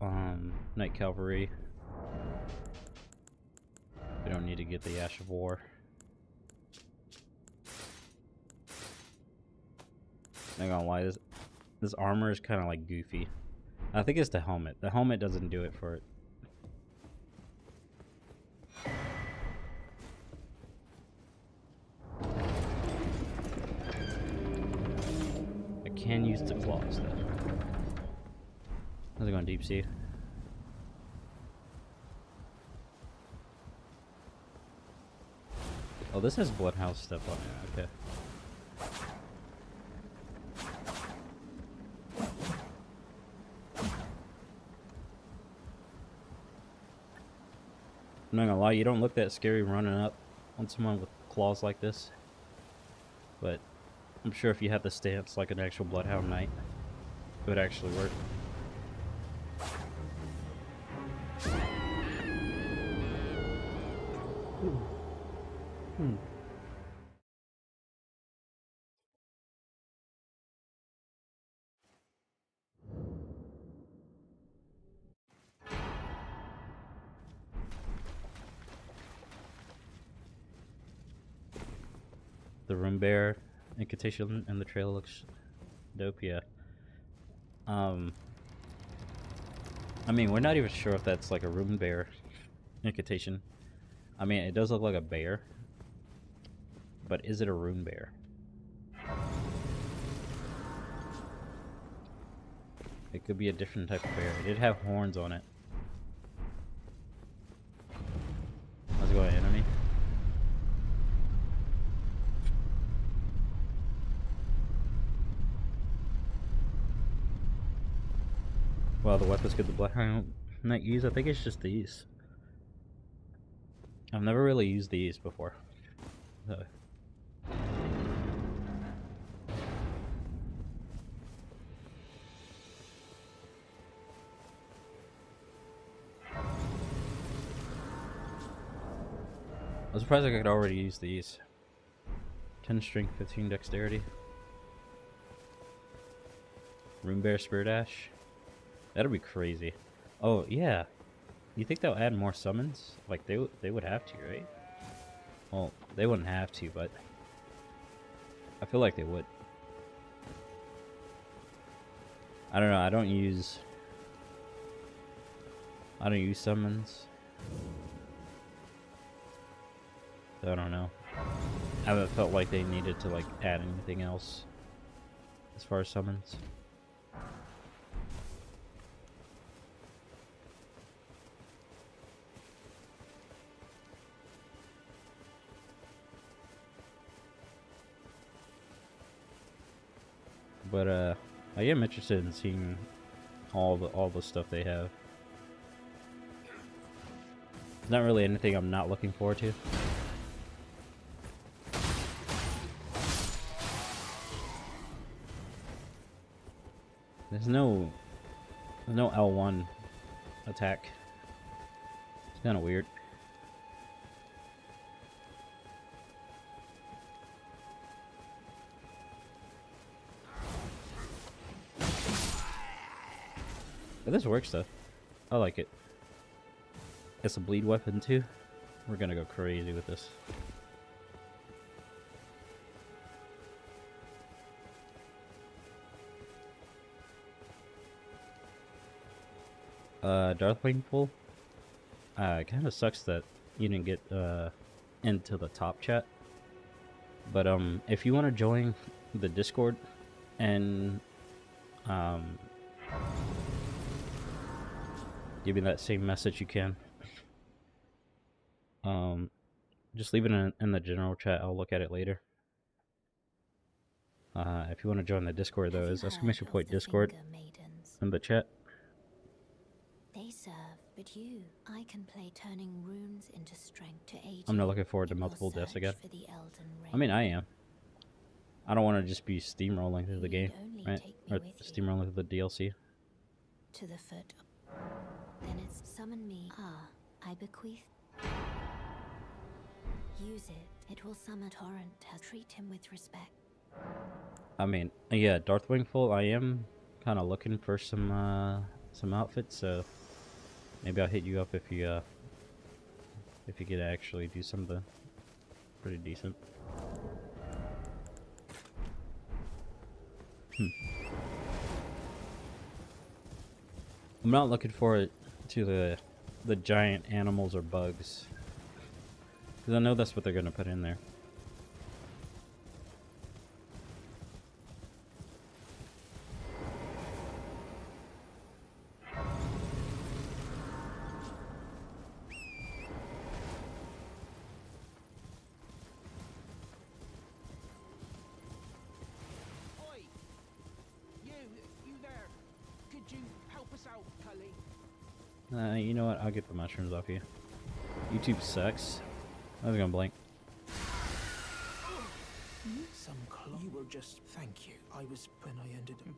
um, Knight Cavalry. We don't need to get the Ash of War. Not gonna lie, this this armor is kind of like goofy. I think it's the helmet. The helmet doesn't do it for it. I can use the claws though. How's it going, deep sea? Oh, this has Bloodhound stuff on it. Okay. I'm not gonna lie, you don't look that scary running up on someone with claws like this. But I'm sure if you had the stance like an actual Bloodhound Knight, it would actually work. And the trail looks dope, yeah. Um, I mean, we're not even sure if that's like a rune bear incantation. I mean, it does look like a bear, but is it a rune bear? It could be a different type of bear. It did have horns on it going, enemy? Well, the weapons get the Bloodhound Knight use. I think it's just these. I've never really used these before. So. I was surprised I could already use these. 10 strength, 15 dexterity. Rune Bear Spirit Ash. That'll be crazy. Oh, yeah. You think they'll add more summons? Like, they, they would have to, right? Well, they wouldn't have to, but... I feel like they would. I don't know, I don't use... I don't use summons. So I don't know. I haven't felt like they needed to, like, add anything else. As far as summons. But uh, I am interested in seeing all the all the stuff they have. It's not really anything I'm not looking forward to. There's no there's no L1 attack. It's kind of weird. But this works though. I like it. It's a bleed weapon too. We're gonna go crazy with this. Uh, Darthwing Pool. Uh, it kind of sucks that you didn't get uh, into the top chat. But um, if you want to join the Discord and um, give me that same message, you can. Um, just leave it in, in the general chat. I'll look at it later. Uh, if you want to join the Discord, though, is exclamation point Discord in the chat. They serve, but you, I can play turning runes into strength to aid. I'm not looking forward to multiple deaths again. for the Elden I mean, I am. I don't want to just be steamrolling through the game, right? Or steamrolling through the DLC. to the foot. Then it's summon me. Ah, I bequeath. Use it. It will summon Torrent. Treat him with respect. I mean, yeah, Darth Wingful, I am kind of looking for some uh, some outfits, so maybe I'll hit you up if you uh if you could actually do something pretty decent. Hmm. I'm not looking forward to the the giant animals or bugs. Because I know that's what they're going to put in there. Mushrooms off you. YouTube sucks. I was gonna blink. Some clo- You were just. Thank you. I was when I ended. Um,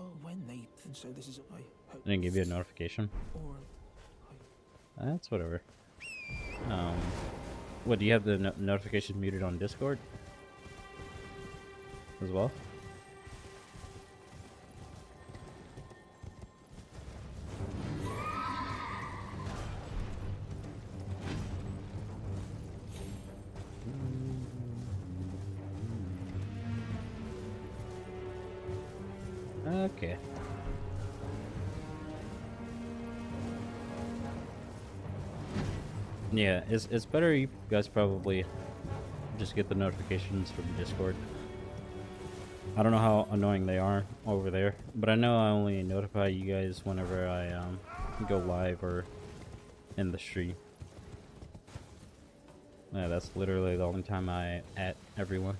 oh, when they. And so this is. I hope. I didn't give you a notification. Or. That's whatever. Um, what do you have the no notification muted on Discord as well? Okay. Yeah, it's it's better you guys probably just get the notifications from Discord. I don't know how annoying they are over there, but I know I only notify you guys whenever I um, go live or in the stream. Yeah, that's literally the only time I at everyone.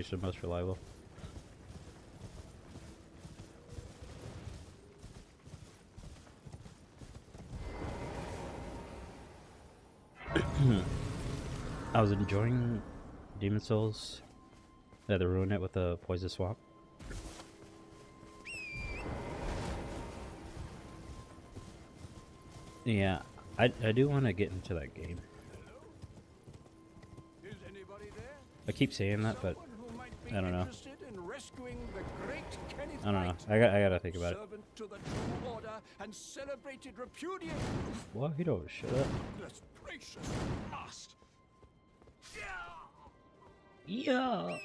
Notification most reliable. I was enjoying Demon's Souls. Uh, they had to ruin it with the poison swap. Yeah, I I do want to get into that game. Is there? I keep saying that, but Someone who might be I don't know. in rescuing the great Kenneth I don't know. I got I gotta think about it. servant to the true order and celebrated repudiator. Well, you don't shut up. Goodness gracious, blast! Yeah.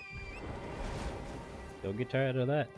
Don't get tired of that.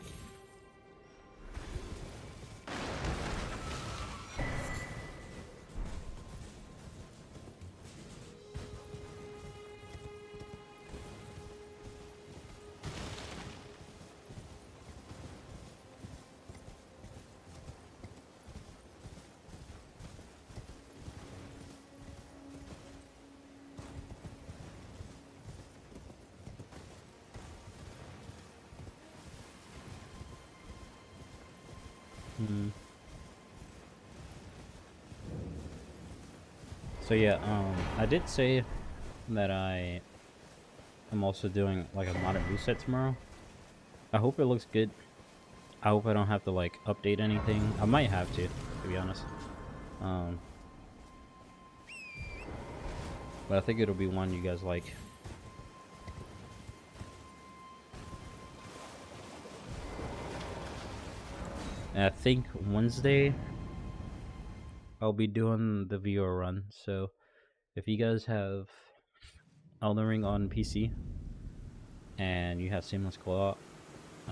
So yeah, um, I did say that I am also doing like a modern reset tomorrow. I hope it looks good. I hope I don't have to like update anything. I might have to, to be honest. Um, but I think it'll be one you guys like. And I think Wednesday I'll be doing the VR run. So if you guys have Elden Ring on PC and you have Seamless Co-op,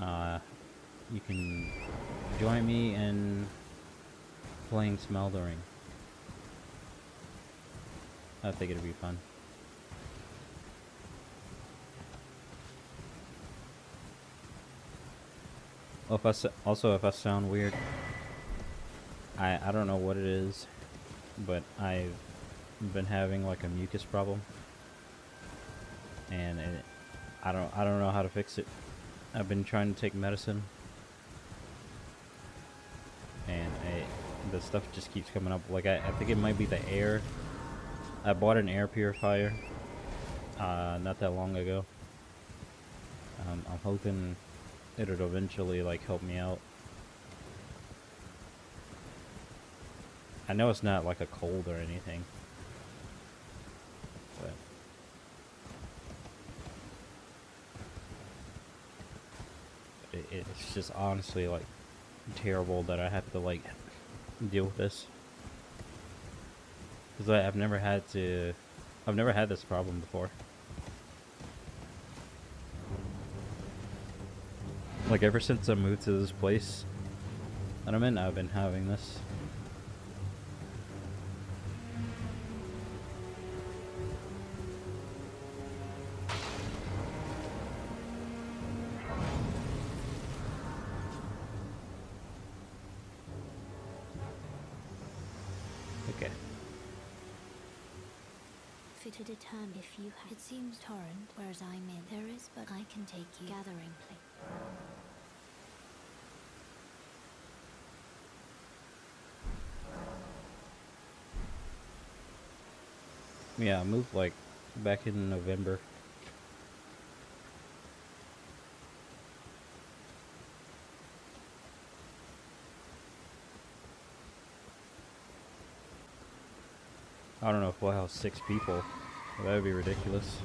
uh, you can join me in playing some Elden Ring. I think it'd be fun. Well, if I also if I sound weird, I I don't know what it is, but I've been having like a mucus problem, and it, I don't I don't know how to fix it. I've been trying to take medicine, and I, the stuff just keeps coming up. Like I, I think it might be the air. I bought an air purifier, uh, not that long ago, Um, I'm hoping it'll eventually like help me out. I know it's not like a cold or anything. But it, it's just honestly like terrible that I have to like deal with this. Cuz I've never had to I've never had this problem before. Like ever since I moved to this place that I'm in, I've been having this. Seems torrent, whereas I'm in. There is, but I can take you. Gathering place. Yeah, I moved like back in November. I don't know if we'll house six people. That would be ridiculous.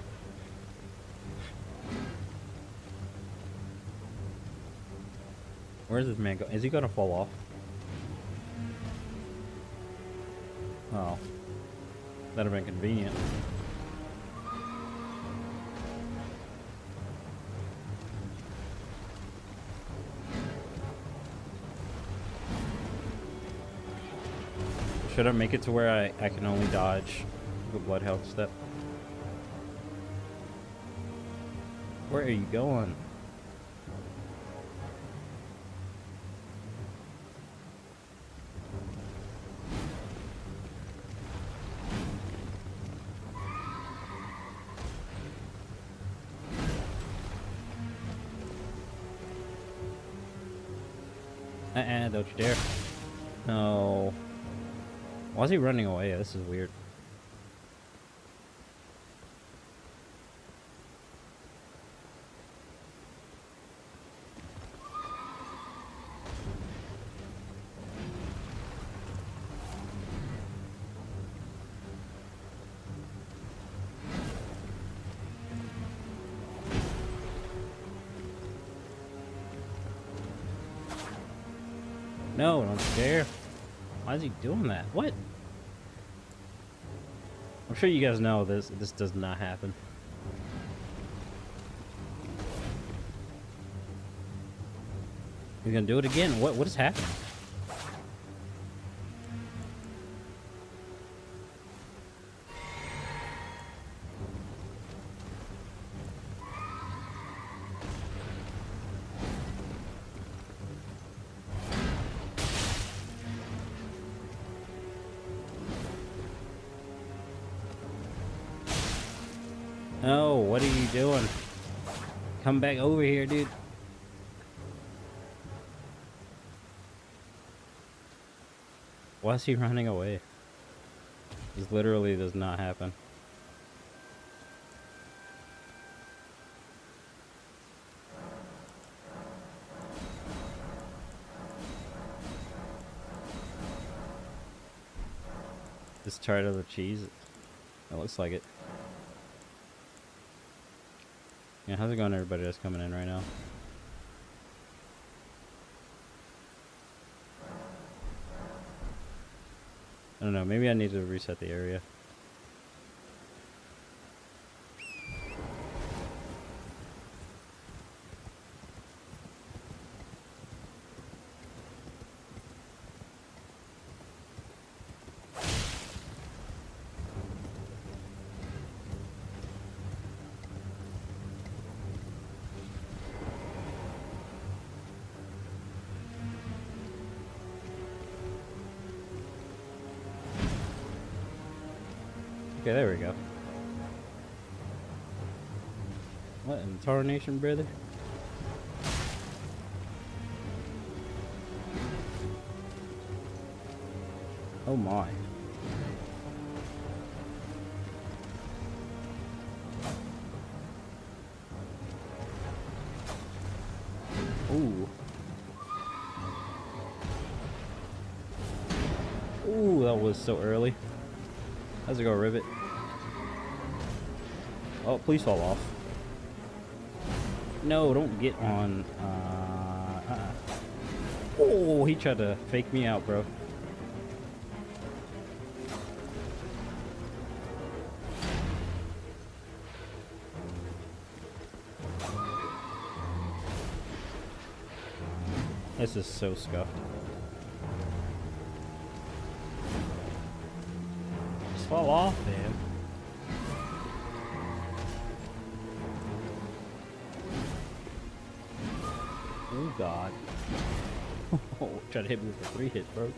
Where's this man go? Is he gonna fall off? Oh. That'd have been convenient. Should I make it to where I, I can only dodge the bloodhound step? Where are you going? Uh-uh, don't you dare. No. Why is he running away? This is weird. No, don't you dare. Why is he doing that? What? I'm sure you guys know this. This does not happen. He's gonna do it again. What? What is happening? Come back over here, dude. Why is he running away? This literally does not happen. This tired of the cheese? It looks like it. Yeah, how's it going everybody that's coming in right now? I don't know, maybe I need to reset the area. What in tarnation, brother? Oh my. Ooh. Ooh, that was so early. How's it go, Rivet? Oh, please fall off. No, don't get on. Uh, uh. Oh, he tried to fake me out, bro. This is so scuffed. Try to hit me with a three hit, bro.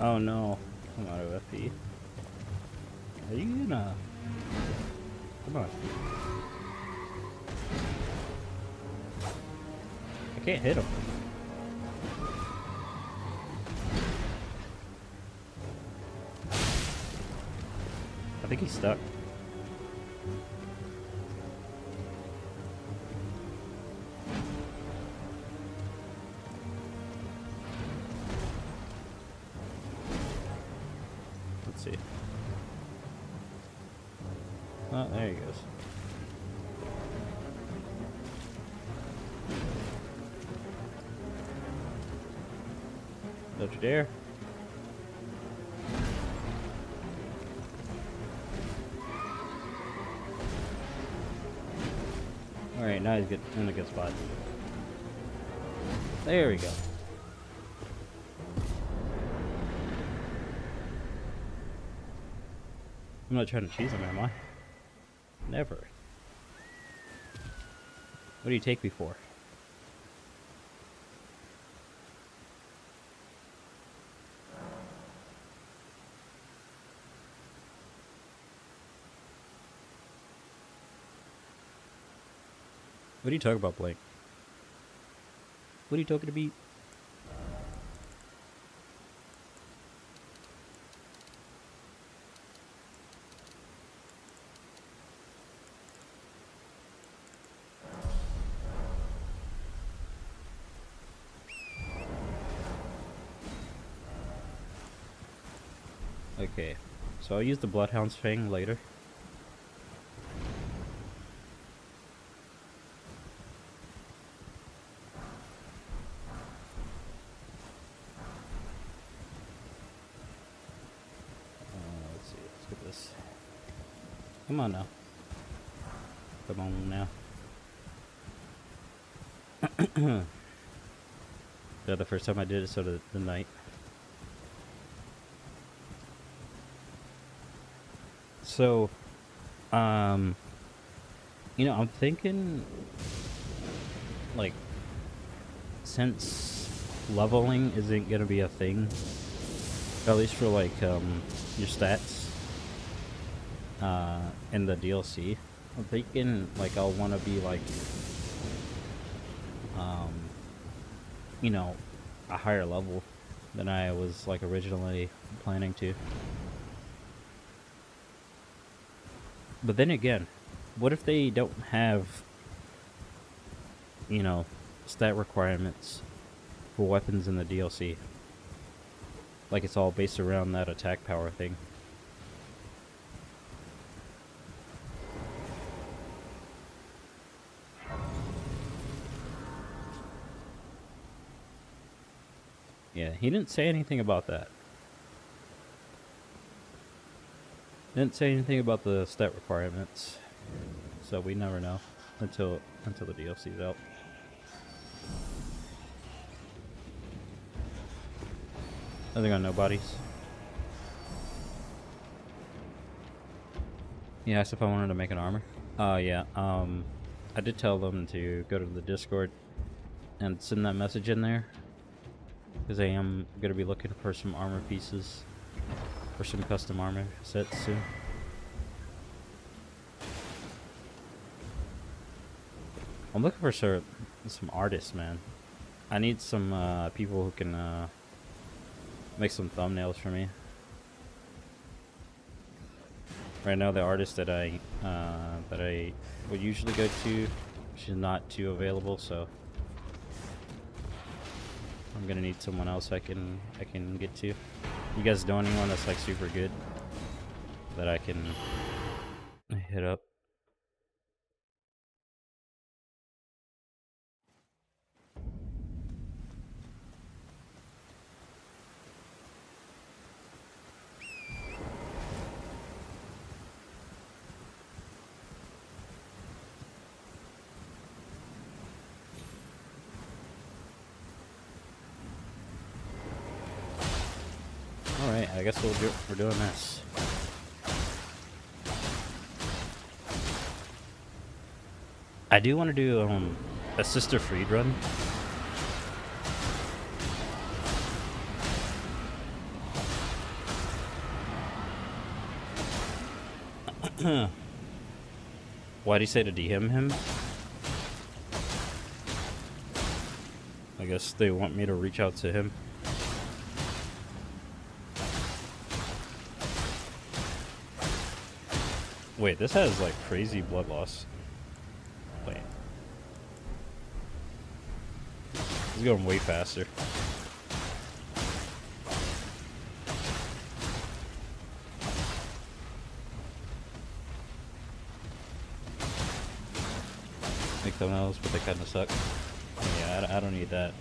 Oh no. I'm out of FP. Are you gonna... Come on. I can't hit him. Get in a good spot. There we go. I'm not trying to cheese him, am I? Never. What do you take me for? What are you talking about, Blake? What are you talking to me? Okay, so I'll use the Bloodhound's Fang later. Uh, let's see, let's get this. Come on now. Come on now. yeah, the first time I did it, so did the night. So, um, you know, I'm thinking, like, since leveling isn't gonna be a thing, at least for like um your stats, uh, in the DLC, I'm thinking like I'll want to be like, um, you know, higher level than I was like originally planning to. But then again, what if they don't have, you know, stat requirements for weapons in the DLC? Like it's all based around that attack power thing. He didn't say anything about that. Didn't say anything about the stat requirements, so we never know until until the DLC's out. I think on nobodies. He asked if I wanted to make an armor. Uh, yeah. Um, I did tell them to go to the Discord and send that message in there because I am gonna be looking for some armor pieces for some custom armor sets soon. I'm looking for some some artists, man. I need some uh, people who can uh, make some thumbnails for me. Right now, the artist that I uh, that I would usually go to, she's not too available, so I'm gonna need someone else I can I can get to. You guys know anyone that's like super good that I can hit up? Alright, I guess we'll do, we're doing this. I do want to do um, a Sister Freed run. Why do you say to DM him? I guess they want me to reach out to him. Wait, this has like crazy blood loss. Wait. It's going way faster. Make thumbnails, but they kind of suck. Yeah, I, I don't need that.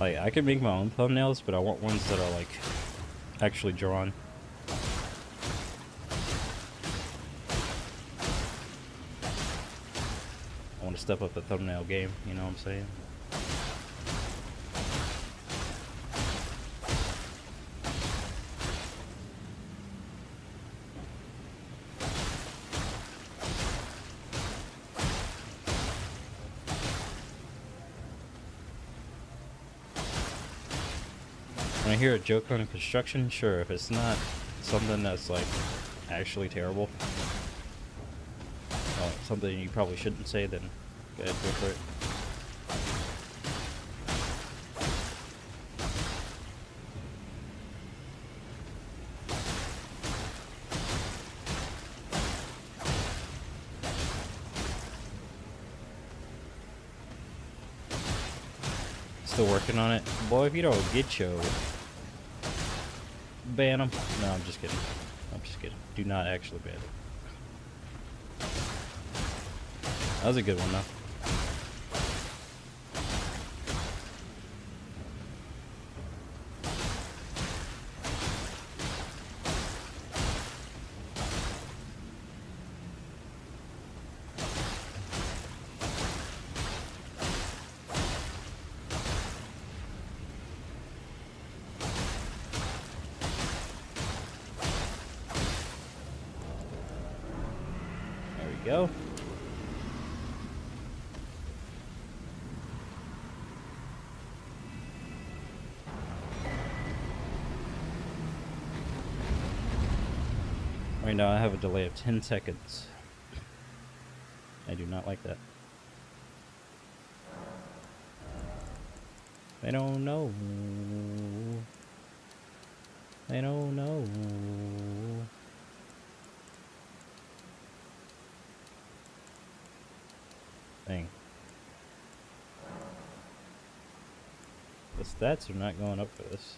Oh, like, I can make my own thumbnails, but I want ones that are like actually drawn. I want to step up the thumbnail game, you know what I'm saying? Joke on construction, sure. If it's not something that's like actually terrible, uh, something you probably shouldn't say, then go ahead, go for it. Still working on it. Boy, if you don't get yo, ban them. No, I'm just kidding. I'm just kidding. Do not actually ban them. That was a good one, though. There we go. Right now I have a delay of 10 seconds. I do not like that. They don't know. They don't know. Thing. The stats are not going up for this.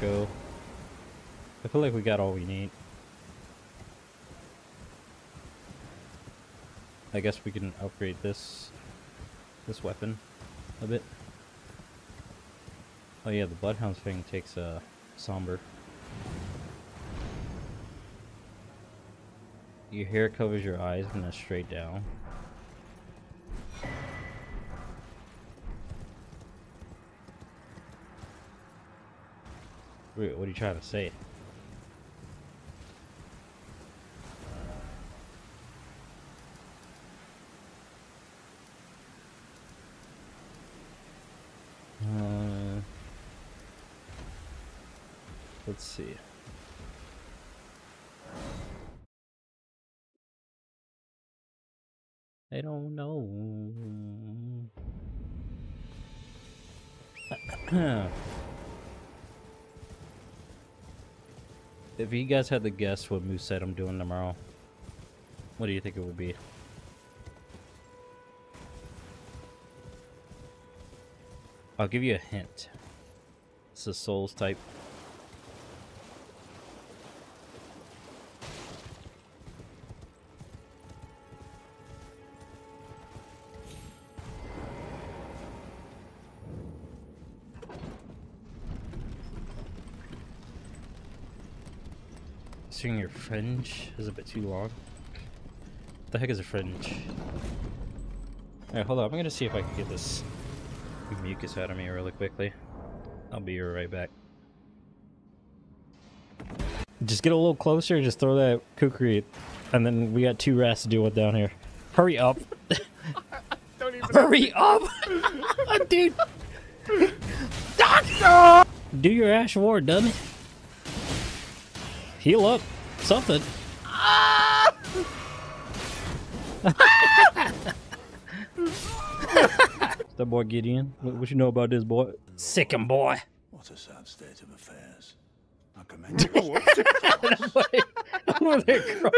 We'll let this go. I feel like we got all we need. I guess we can upgrade this this weapon a bit. Oh yeah, the Bloodhound thing takes a somber. Your hair covers your eyes and then straight down. Wait, what are you trying to say? Uh, let's see. I don't know. if you guys had to guess what Moose said I'm doing tomorrow, what do you think it would be? I'll give you a hint. It's a Souls type. Seeing your fringe is a bit too long. What the heck is a fringe? Alright, hold on. I'm gonna see if I can get this mucus out of me really quickly. I'll be right back. Just get a little closer, and just throw that kukri, and then we got two rats to deal with down here. Hurry up. Don't even Hurry up! Dude! Do your Ash Ward, dummy. Heal up. Something. that boy Gideon. What, what you know about this boy? Sick him, boy. What a sad state of affairs. I commend you. Over there, crum-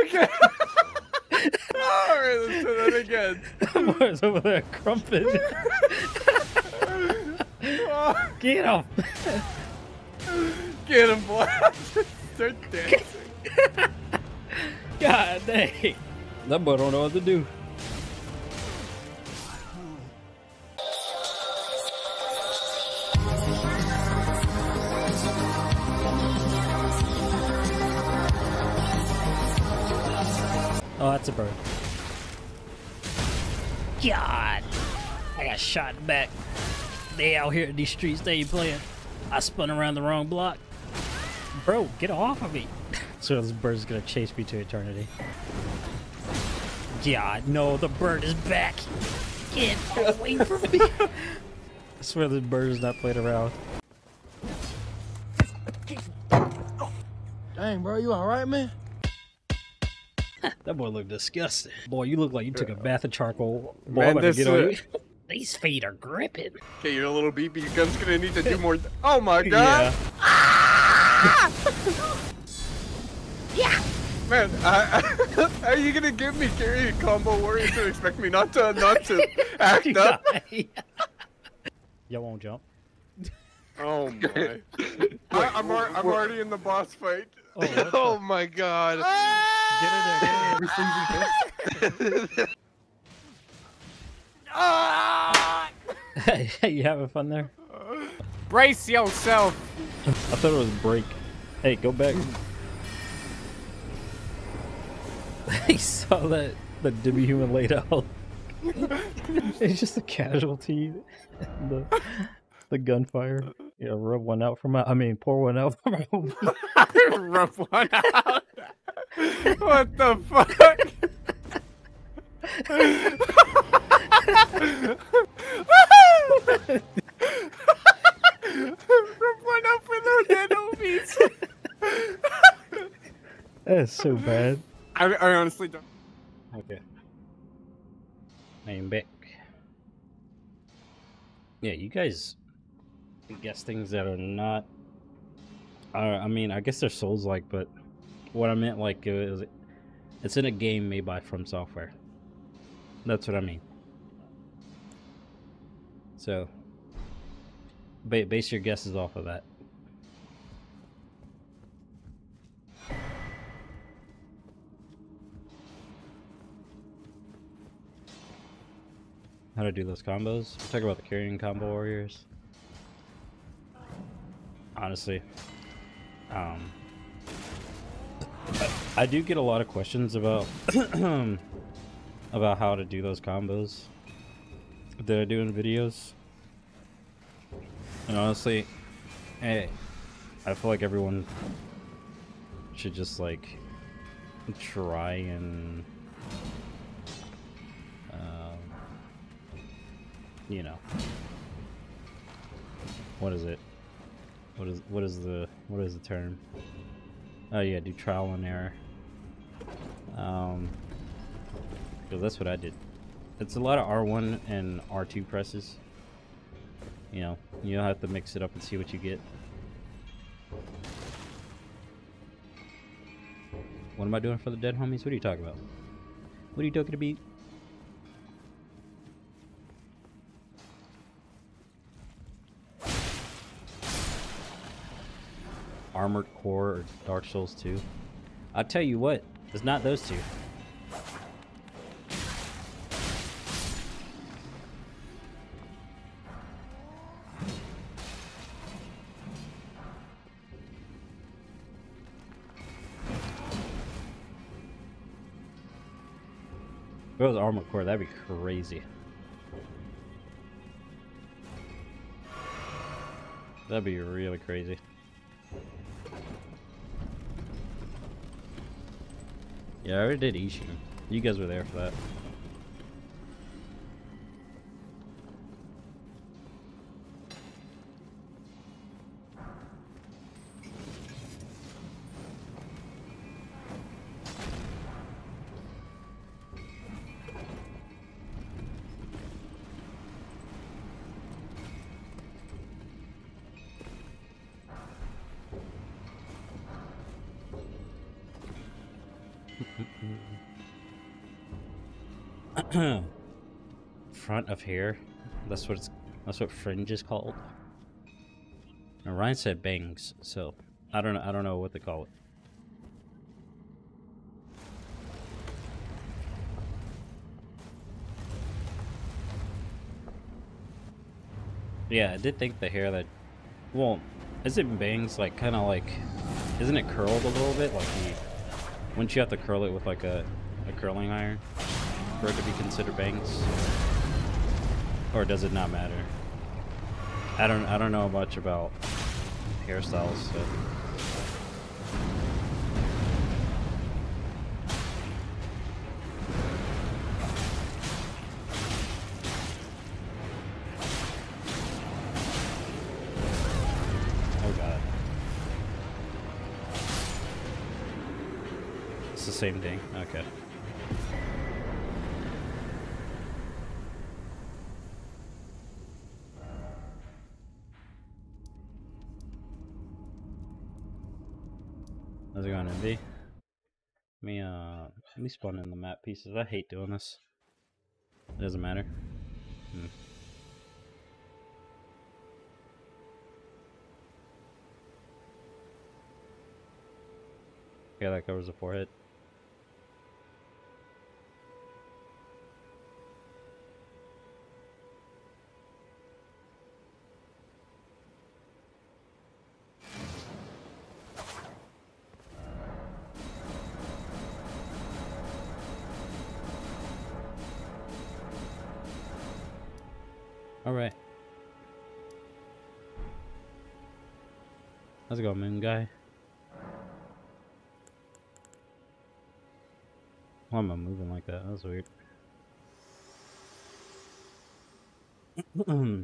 Alright, let's do that again. boy's over there crumping. Get him. Get him, boy. Start dancing. God dang. That boy don't know what to do. Oh, that's a bird. God! I got shot back. They out here in these streets, they ain't playing. I spun around the wrong block. Bro, get off of me. so this bird's gonna chase me to eternity. God, no, the bird is back. Get away from me. I swear this bird is not playing around. Dang, bro, you alright, man? That boy looked disgusting. Boy, you look like you took a bath of charcoal. Boy, Man, I'm about to this, get on uh, you. These feet are gripping. Okay, your little BB gun's gonna need to do more. Oh my god! Yeah. Man, I, are you gonna give me Carian combo warriors to expect me not to not to act up? Y'all won't jump. Oh my! I, I'm, ar- I'm already in the boss fight. Oh, what the- Oh my god. Get in there, get in there. Hey, you having fun there? Uh, Brace yourself. I thought it was break. Hey, go back. he saw that the Dibby human laid out. it's just a casualty. the the gunfire. Yeah, rub one out from my. I mean, pour one out from my. Rub one out. what the fuck? Rub one out for the dead homies. That's so bad. I, I honestly don't. Okay. I am back. Yeah, you guys guess things that are not. Uh, I mean, I guess they're Souls like, but what I meant like it was, it's in a game made by From Software. That's what I mean. So, ba- base your guesses off of that. How to do those combos? Talking about the Carian combo warriors. Honestly, um, I, I do get a lot of questions about about how to do those combos that I do in videos. And honestly, hey, I feel like everyone should just like try and um, you know. What is it? What is what is the what is the term? Oh yeah do trial and error. Um because that's what I did. It's a lot of R1 and R2 presses you know you'll have to mix it up and see what you get What am I doing for the dead homies? What are you talking about? What are you talking about? Armored Core or Dark Souls 2? I'll tell you what, it's not those two. It was Armored Core, that'd be crazy. That'd be really crazy. Yeah, I already did Ishin. You guys were there for that. Front of hair. That's what it's. That's what fringe is called. And Ryan said bangs, so I don't know. I don't know what they call it. Yeah, I did think the hair that. Well, isn't bangs like kind of like? Isn't it curled a little bit? Like you, wouldn't you have to curl it with like a, a curling iron for it to be considered bangs? Or does it not matter? I don't. I don't know much about hairstyles. So. Same thing. Okay. How's it MD? Let me, uh, let me spawn in the map pieces. I hate doing this. It doesn't matter. Hmm. Yeah, that covers the forehead. Going, moon guy? Why am I moving like that? That was weird. Hmm.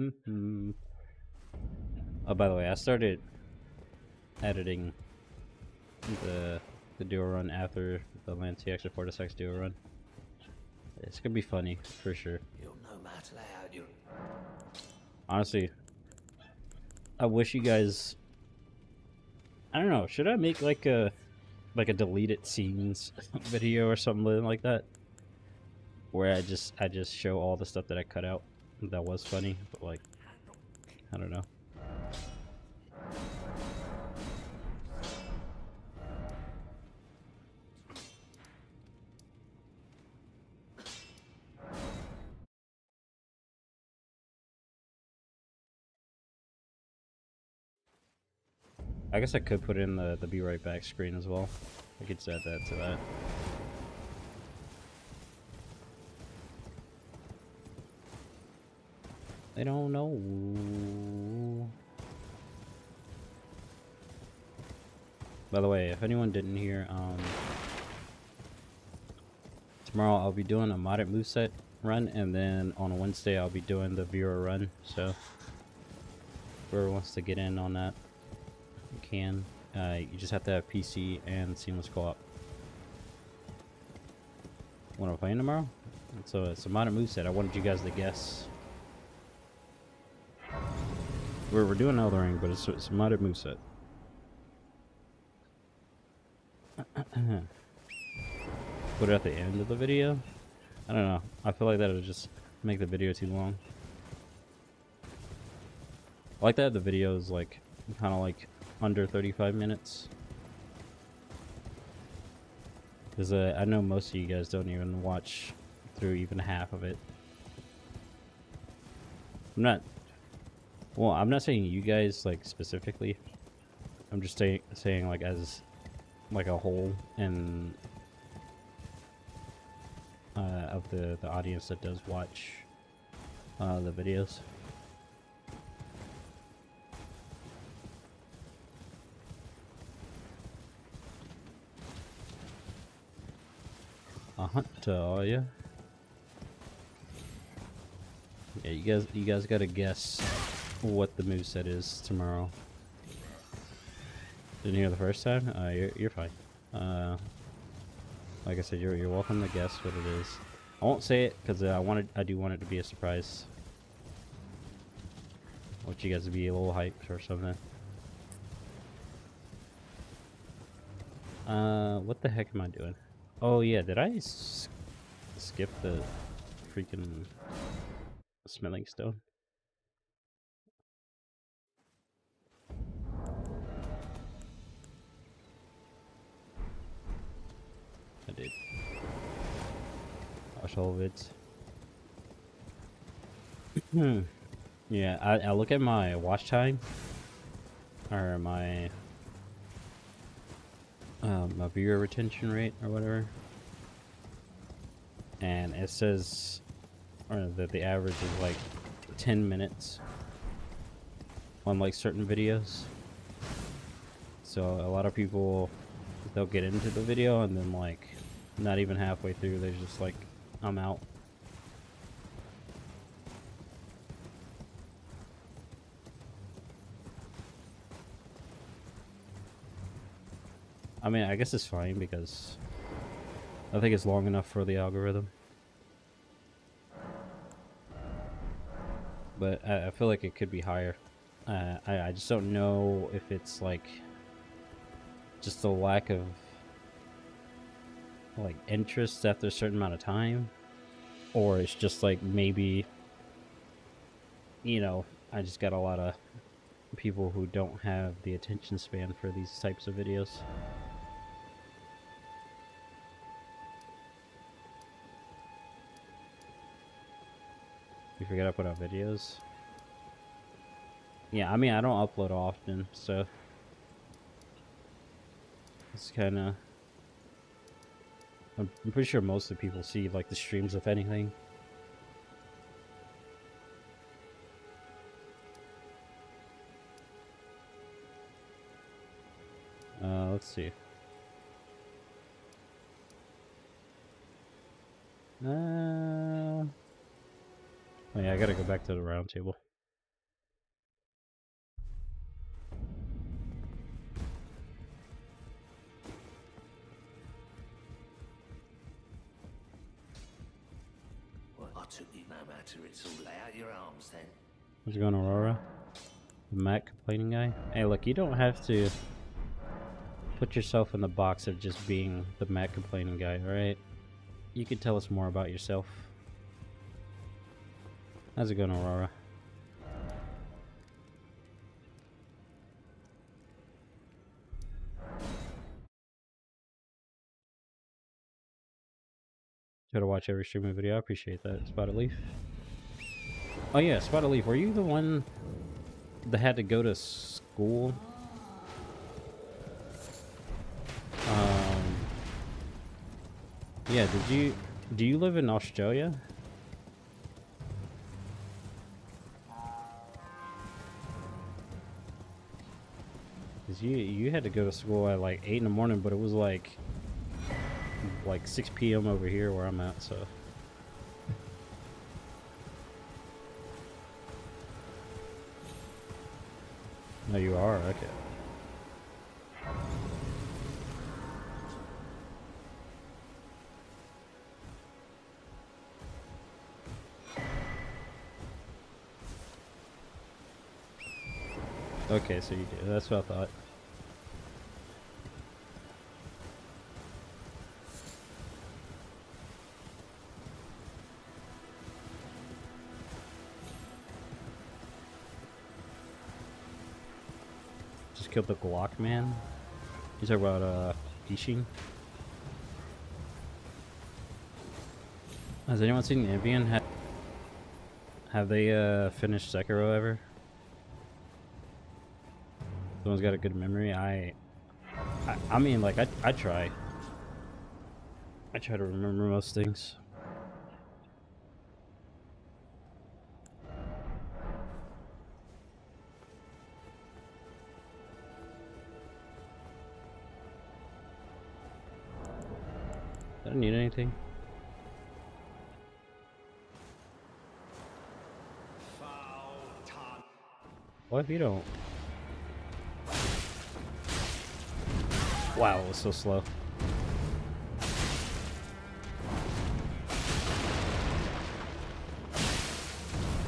Mm-hmm. oh, by the way, I started editing the the duo run after the TX or Fortis X duo run. It's gonna be funny for sure. You'll know matter how you Honestly, I wish you guys. I don't know. Should I make like a like a deleted scenes video or something like that, where I just I just show all the stuff that I cut out that was funny, but like, I don't know. I guess I could put in the, the be right back screen as well. I could add that to that. They don't know. By the way, if anyone didn't hear, um, tomorrow I'll be doing a modded moveset run, and then on Wednesday I'll be doing the viewer run. So, whoever wants to get in on that, you can. Uh, you just have to have PC and seamless co-op. What am I playing tomorrow? So it's a modded moveset. I wanted you guys to guess. We're, we're doing Elden Ring, but it's, it's a modded moveset. Put it at the end of the video? I don't know. I feel like that would just make the video too long. I like that the video is like kind of like under 35 minutes. Because uh, I know most of you guys don't even watch through even half of it. I'm not... Well, I'm not saying you guys, like, specifically. I'm just say, saying, like, as, like, a whole, and... Uh, of the, the audience that does watch uh, the videos. A hunter, are you? Yeah, you guys, you guys gotta guess what the moveset is tomorrow. Didn't hear the first time? Uh, you're, you're fine. Uh, like I said, you're, you're welcome to guess what it is. I won't say it because uh, I wanted, I do want it to be a surprise. I want you guys to be a little hyped or something. Uh, what the heck am I doing? Oh yeah, did I skip the freaking smelling stone? I did. Watch all of it. yeah, I, I look at my watch time or my um, my viewer retention rate or whatever. And it says or that the average is like 10 minutes on like certain videos. So a lot of people, they'll get into the video and then like not even halfway through, they're just like, I'm out. I mean, I guess it's fine because I think it's long enough for the algorithm. But I, I feel like it could be higher. Uh, I, I just don't know if it's like just the lack of like interest after a certain amount of time or it's just like maybe you know I just got a lot of people who don't have the attention span for these types of videos. You forget I put out videos? Yeah, I mean, I don't upload often, so... It's kind of... I'm, I'm pretty sure most of the people see, like, the streams, if anything. Uh, let's see. Uh... Oh yeah, I gotta go back to the round table. It lay out your arms then. What's going Aurora? The Matt complaining guy? Hey, look, you don't have to put yourself in the box of just being the Matt complaining guy, alright? You can tell us more about yourself. How's it going, Aurora? Try to watch every streaming video. I appreciate that, Spotted Leaf. Oh yeah, Spider Leaf, were you the one that had to go to school? Um, yeah, did you, do you live in Australia? Cause you, you had to go to school at like 8 in the morning, but it was like, like 6 p.m. over here where I'm at, so. No, you are okay. Okay, so you do. That's what I thought. Killed the Glock man. Talk about uh Ishin? Has anyone seen Ambien? Ha have they uh finished Sekiro ever? Someone's got a good memory. I, I, I mean, like I, I try. I try to remember most things. What if you don't? Wow, it was so slow.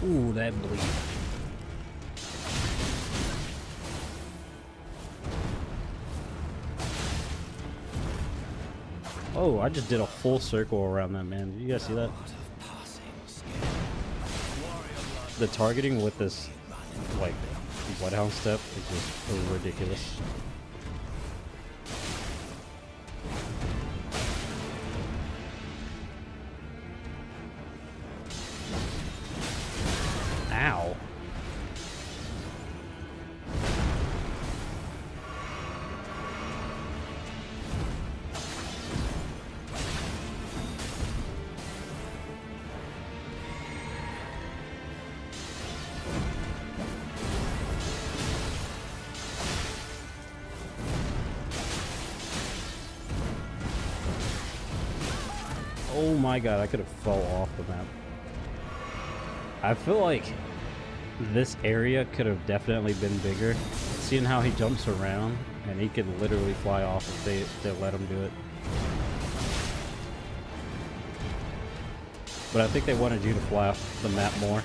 Ooh, that bleed. Oh, I just did a full circle around that man. Did you guys see that? The targeting with this, like, Bloodhound step is just ridiculous. My god, I could have fell off the map. I feel like this area could have definitely been bigger. Seeing how he jumps around and he could literally fly off if they, they let him do it. But I think they wanted you to fly off the map more.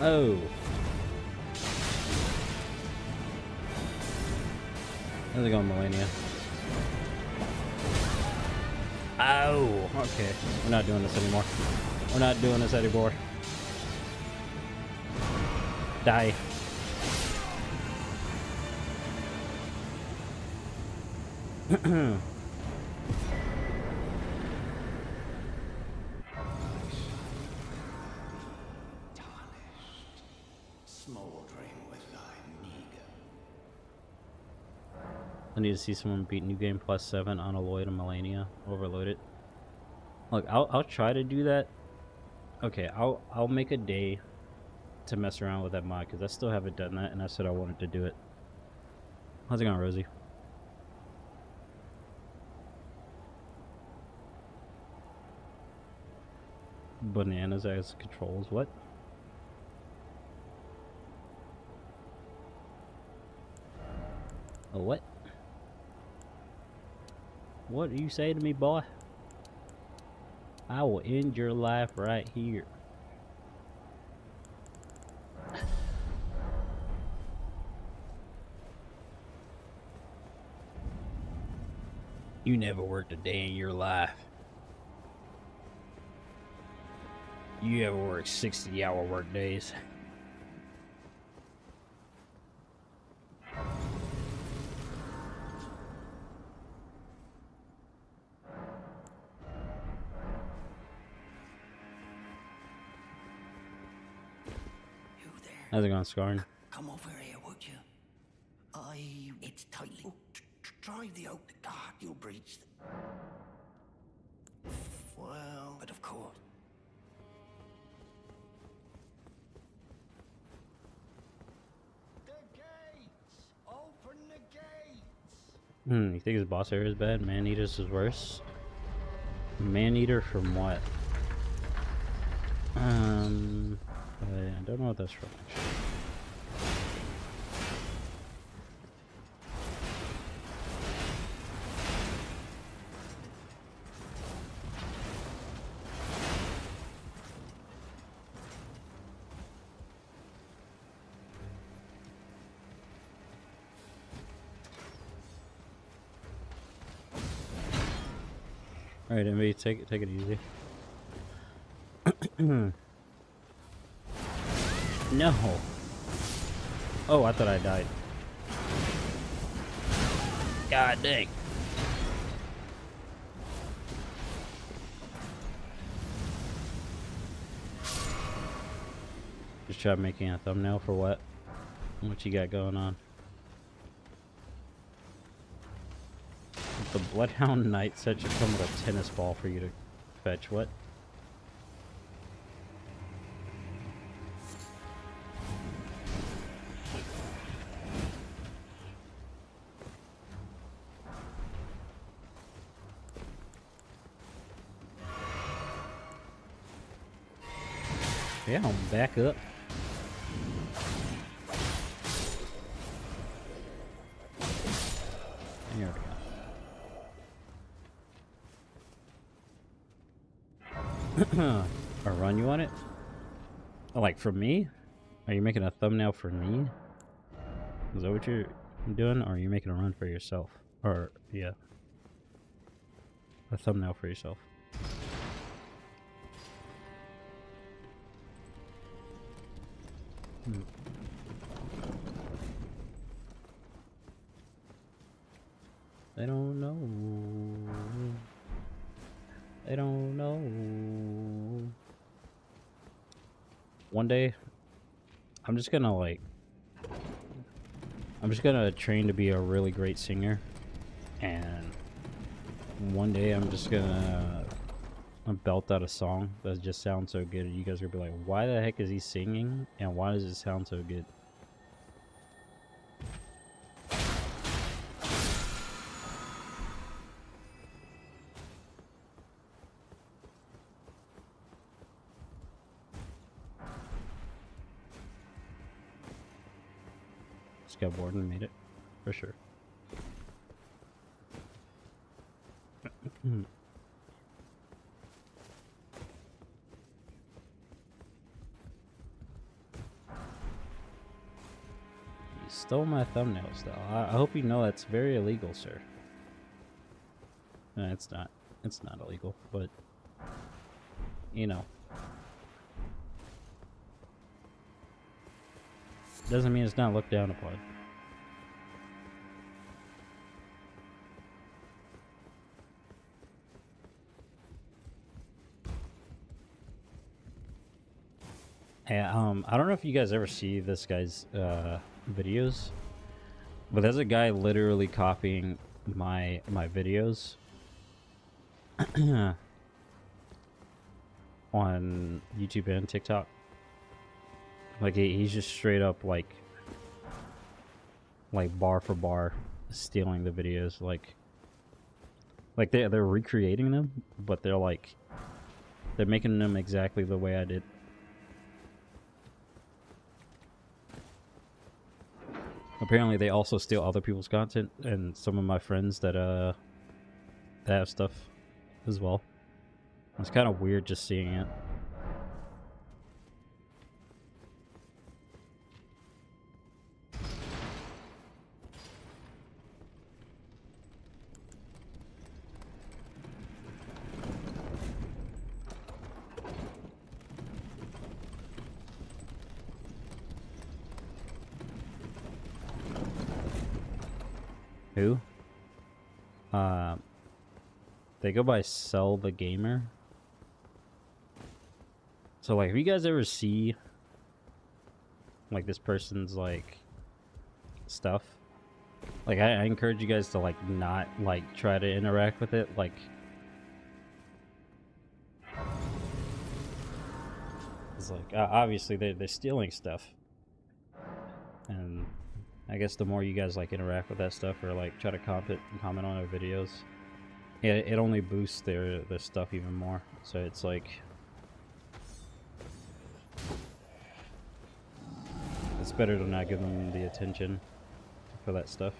Oh. How's it going, Melania? Okay. We're not doing this anymore. We're not doing this anymore. Die. to see someone beat New Game Plus 7 on Aloy and Malenia. Overload it. Look, I'll, I'll try to do that. Okay, I'll, I'll make a day to mess around with that mod because I still haven't done that and I said I wanted to do it. How's it going, Rosie? Bananas as controls, what? A what? What do you say to me, boy? I will end your life right here. You never worked a day in your life. You ever worked 60 hour work days? How's it going, Scarn? Come over here, would you? I. It's tightly. Drive the oak to God, you'll breach the... Well, but of course. The gates! Open the gates! Hmm, you think his boss area is bad? Man-eaters is worse? Man-eater from what? Um, I don't know what that's from. Alright, MV, take it, take it easy. no. Oh, I thought I died. God dang. Just try making a thumbnail for what? What you got going on? The Bloodhound Knight set should come with a tennis ball for you to fetch. What? Back up. There we go. a run you want it? Oh, like for me? Are you making a thumbnail for me? Is that what you're doing? Or are you making a run for yourself? Or, yeah. A thumbnail for yourself. Hmm. I don't know. I don't know. One day, I'm just gonna like. I'm just gonna train to be a really great singer, and one day I'm just gonna uh, belt out a song that just sounds so good. You guys are gonna be like, "Why the heck is he singing? And why does it sound so good?" My thumbnails, though. I, hope you know that's very illegal, sir. No, it's not. It's not illegal, but you know, doesn't mean it's not looked down upon. Yeah, um, I don't know if you guys ever see this guy's uh, videos, but there's a guy literally copying my my videos on YouTube and TikTok. Like he, he's just straight up like like bar for bar stealing the videos like like they they're recreating them, but they're like they're making them exactly the way I did. Apparently, they also steal other people's content, and some of my friends that uh that have stuff as well. It's kind of weird just seeing it. Who? Uh, they go by Sell the Gamer. So, like, if you guys ever see, like, this person's, like, stuff, Like I, I encourage you guys to like not like try to interact with it. Like it's like uh, obviously they they're stealing stuff, and I guess the more you guys like interact with that stuff or like try to comment comment on their videos, it it only boosts their their stuff even more. So it's like it's better to not give them the attention for that stuff.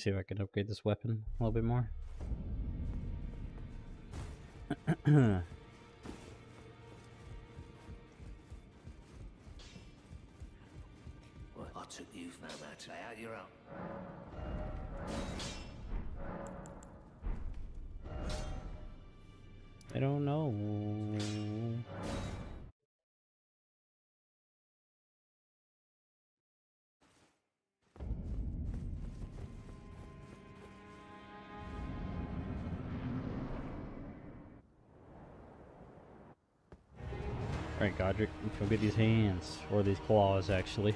See if I can upgrade this weapon a little bit more. Godrick, go get these hands. Or these claws, actually.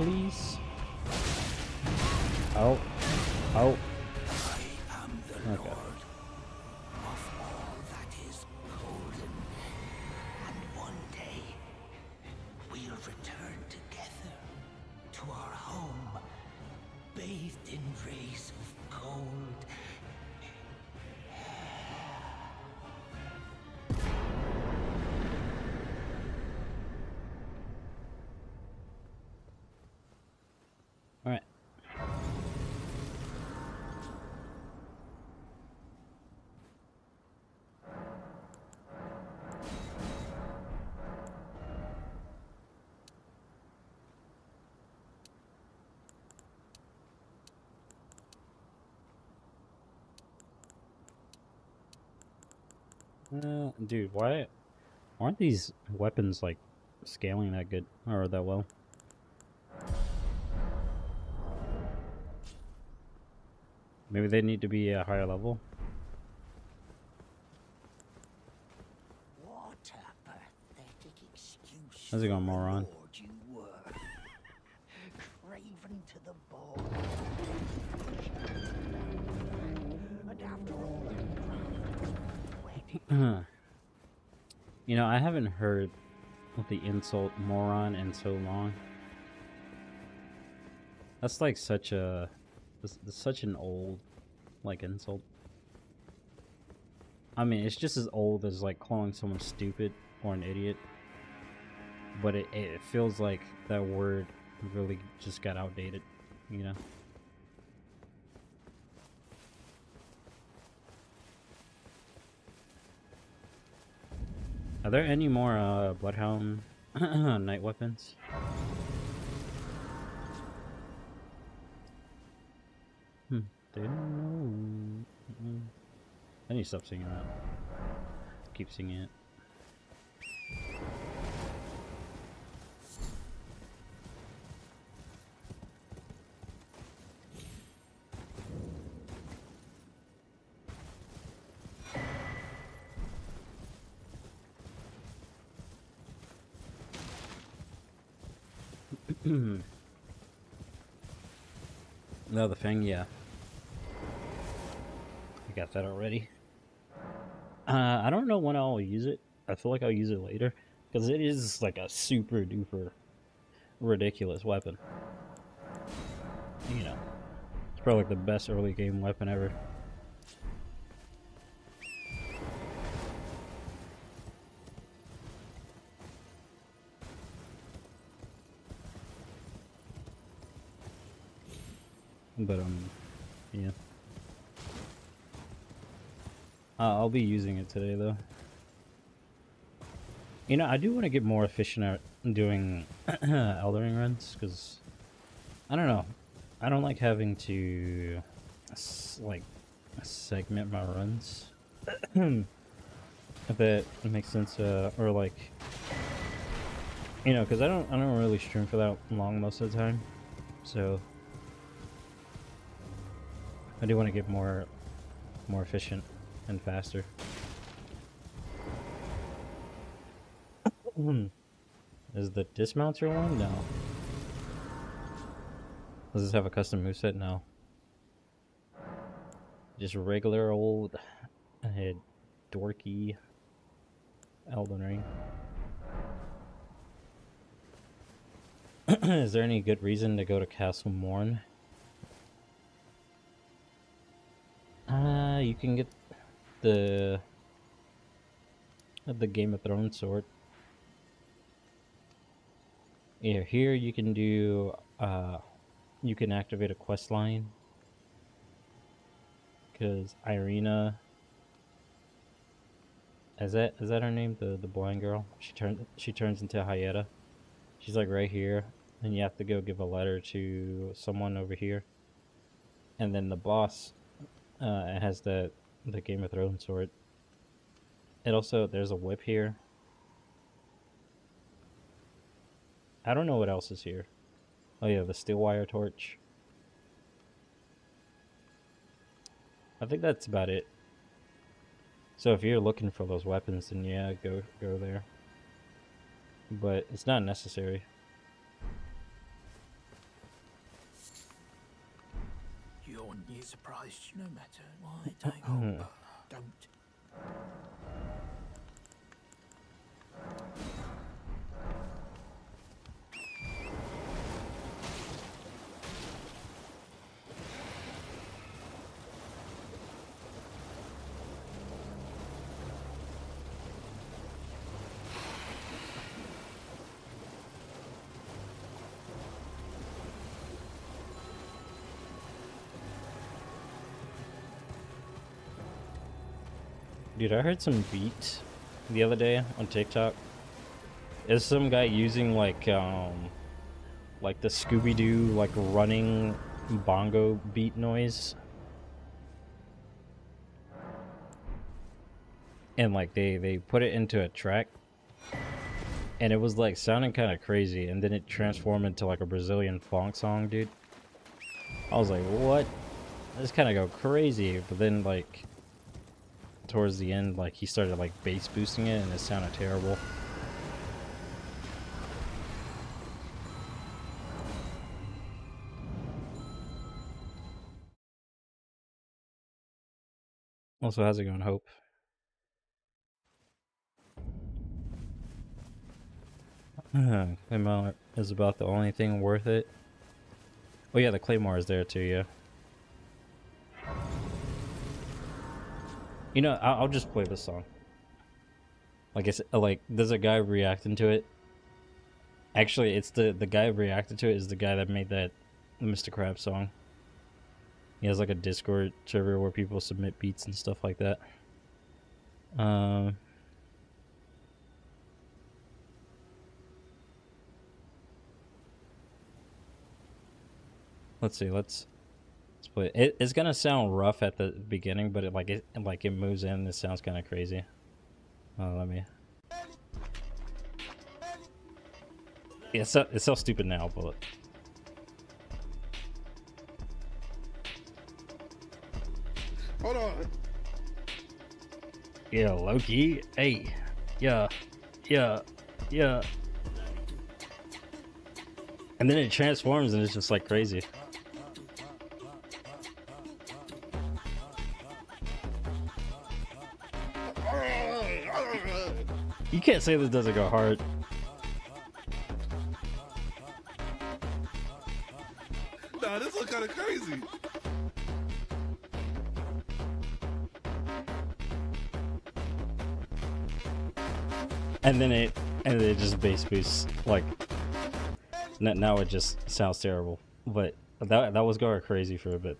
Please. Dude, why aren't these weapons like scaling that good or that well? Maybe they need to be a higher level. What a pathetic excuse. How's it going, moron? lord you were. Craven to the bone. And after all the wedding, you know, I haven't heard the insult moron in so long. That's like such a that's, such an old like insult. I mean, it's just as old as like calling someone stupid or an idiot. But it it feels like that word really just got outdated, you know. Are there any more uh, Bloodhound Knight weapons? Hmm. Didn't know. Mm-mm. I need to stop singing that. Keep singing it. Fang, yeah. I got that already. Uh, I don't know when I'll use it. I feel like I'll use it later. Because it is like a super duper ridiculous weapon. You know. It's probably like the best early game weapon ever. But um, yeah. Uh, I'll be using it today though. You know, I do want to get more efficient at doing Elden Ring runs because I don't know. I don't like having to like segment my runs. if that makes sense, uh, or like you know, because I don't I don't really stream for that long most of the time, so I do want to get more more efficient and faster. Is the dismounts your one? No. Does this have a custom moveset? No. Just regular old uh, dorky Elden Ring. Is there any good reason to go to Castle Morn? You can get the the Game of Thrones sword. Yeah, here you can do uh you can activate a quest line. Because Irina is that is that her name? The the blind girl? She turns she turns into Hyetta she's like right here and you have to go give a letter to someone over here. And then the boss uh, it has the the Game of Thrones sword it also there's a whip here I don't know what else is here Oh yeah, the steel wire torch. I think that's about it. So if you're looking for those weapons, then yeah, go go there. But it's not necessary. Surprised, no matter why. Oh. Don't hope. Don't. Dude, I heard some beat the other day on TikTok. Is some guy using like um like the Scooby Doo like running bongo beat noise? And like they they put it into a track and it was like sounding kind of crazy and then it transformed into like a Brazilian funk song, dude. I was like, "What?" This kind of go crazy, but then like towards the end, like he started like bass boosting it, and it sounded terrible. Also, how's it going, Hope? Claymore is about the only thing worth it. Oh yeah, the Claymore is there too, yeah. You know, I'll, just play this song. Like I said, like there's a guy reacting to it. Actually, it's the the guy reacted to it is the guy that made that Mr. Crab song. He has like a Discord server where people submit beats and stuff like that. Um. Let's see. Let's But it, it's gonna sound rough at the beginning, but it like it like it moves in. It sounds kind of crazy. Oh, let me. Yeah, it's so it's so stupid now, but Hold on. yeah, Loki. Hey, yeah, yeah, yeah. And then it transforms and it's just like crazy. Can't say this doesn't go hard. Nah, this look kind of crazy. And then it and it just bass boosts like now it just sounds terrible. But that that was going crazy for a bit.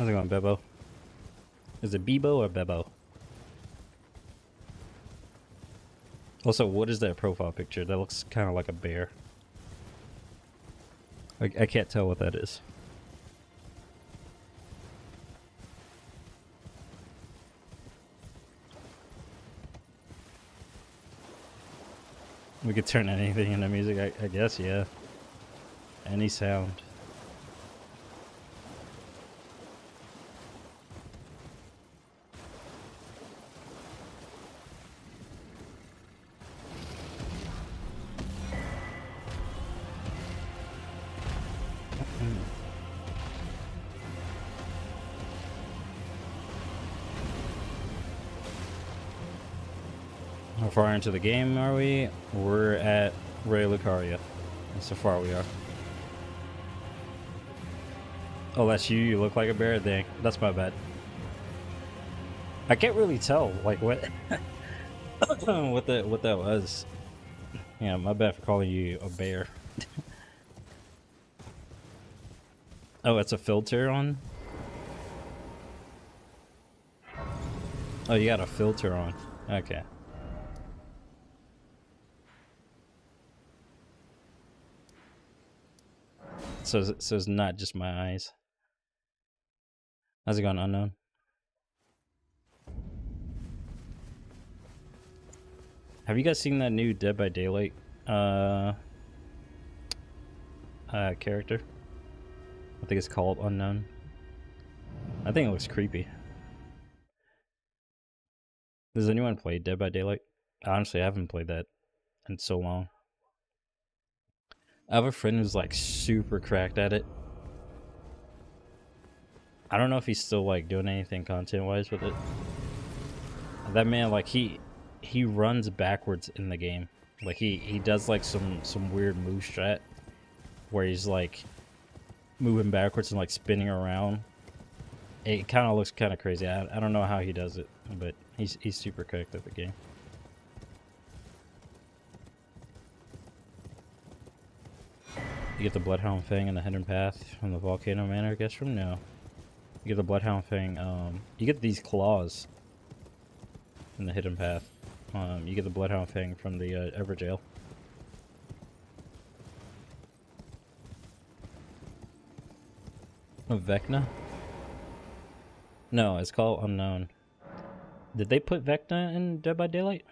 How's it going, Bebo? Is it Bebo or Bebo? Also, what is that profile picture? That looks kind of like a bear. I, I can't tell what that is. We could turn anything into music, I, I guess, yeah. Any sound. Into the game are we? We're at Raya Lucaria. How far we are. Oh, that's you. You look like a bear. Dang, that's my bad. I can't really tell, like what, what that what that was. Yeah, my bad for calling you a bear. oh, it's a filter on. Oh, you got a filter on. Okay. So, so it's not just my eyes. How's it going, unknown? Have you guys seen that new Dead by Daylight uh, uh, character? I think it's called Unknown. I think it looks creepy. Does anyone play Dead by Daylight? Honestly, I haven't played that in so long. I have a friend who's like super cracked at it. I don't know if he's still like doing anything content wise with it. That man like he he runs backwards in the game. Like he he does like some some weird move strat where he's like moving backwards and like spinning around. It kind of looks kind of crazy. I, I don't know how he does it, but he's he's super cracked at the game. You get the Bloodhound thing and the Hidden Path from the Volcano Manor, I guess from now. You get the Bloodhound thing. um, you get these claws in the Hidden Path. Um, you get the Bloodhound thing from the uh, Evergaol. Oh, Vecna? No, it's called Unknown. Did they put Vecna in Dead by Daylight?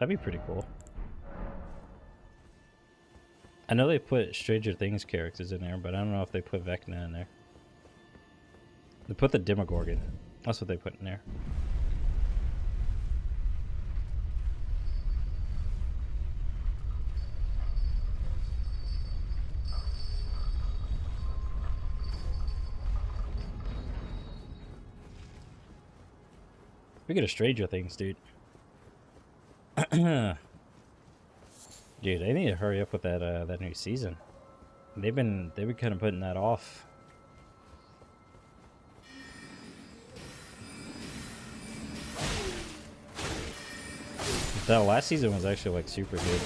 That'd be pretty cool. I know they put Stranger Things characters in there, but I don't know if they put Vecna in there. They put the Demogorgon. That's what they put in there. We get a Stranger Things, dude. Dude, they need to hurry up with that uh, that new season. They've been they've been kind of putting that off. That last season was actually like super good.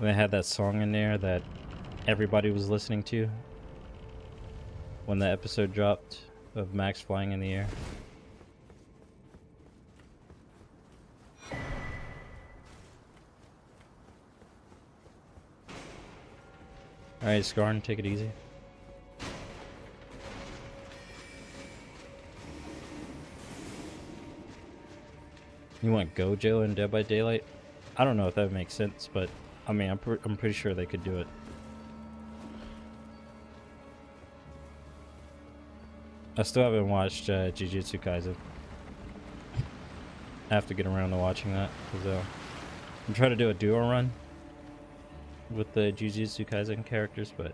They had that song in there that everybody was listening to when the episode dropped of Max flying in the air. Alright, Scarn, take it easy. You want Gojo and Dead by Daylight? I don't know if that makes sense, but I mean, I'm, pre I'm pretty sure they could do it. I still haven't watched uh, Jujutsu Kaisen. I have to get around to watching that because uh, I'm trying to do a duo run with the Jujutsu Kaisen characters, but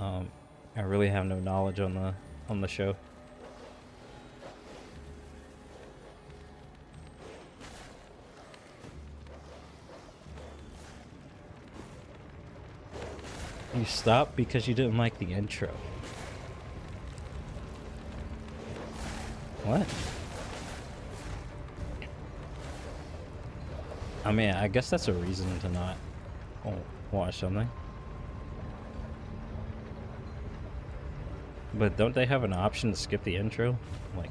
um, I really have no knowledge on the on the show. You stopped because you didn't like the intro. What? I mean, I guess that's a reason to not watch something. But don't they have an option to skip the intro? Like,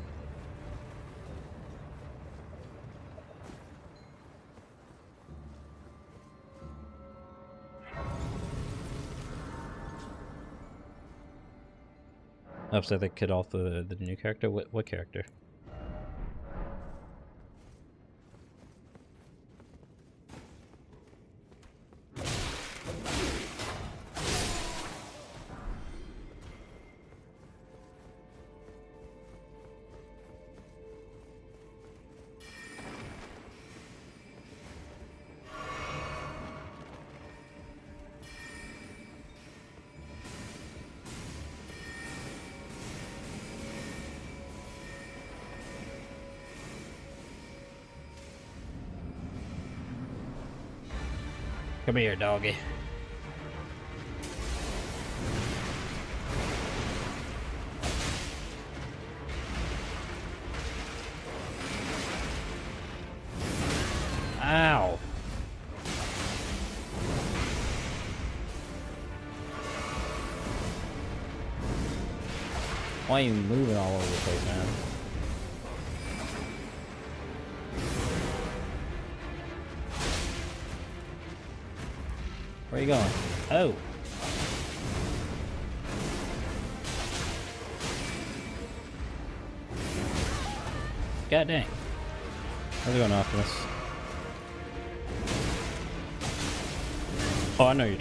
oh, upset they killed off the the new character. What what character? Come here, doggy. Ow. Why are you moving all over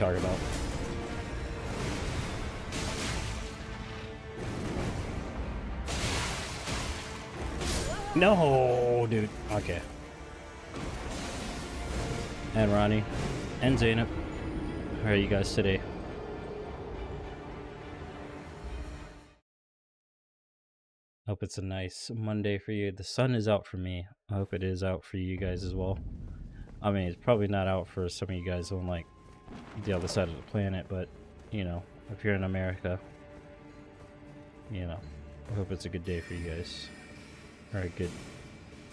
talking about. No, dude. Okay. And Ronnie. And Zainab. How are you guys today? Hope it's a nice Monday for you. The sun is out for me. I hope it is out for you guys as well. I mean, it's probably not out for some of you guys on like the other side of the planet, but you know, if you're in America, you know, I hope it's a good day for you guys. Or a good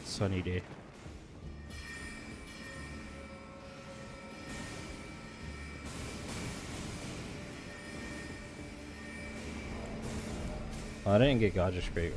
sunny day. Oh, I didn't get Godrick Great.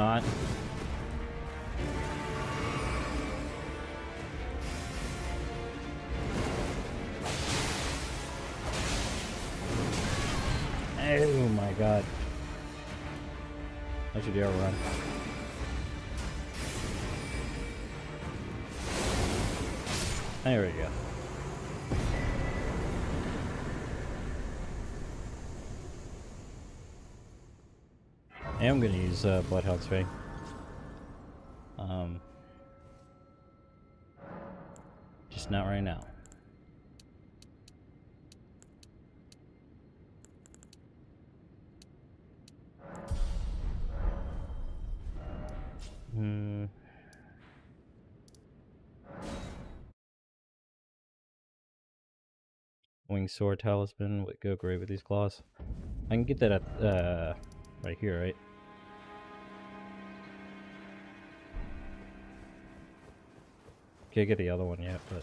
Not? Oh my god. I should air run. There we go. Am gonna use uh, Bloodhound's Fang. Um, just not right now. Hmm. Wing sword talisman would go great with these claws. I can get that at uh right here, right? Can't get the other one yet, but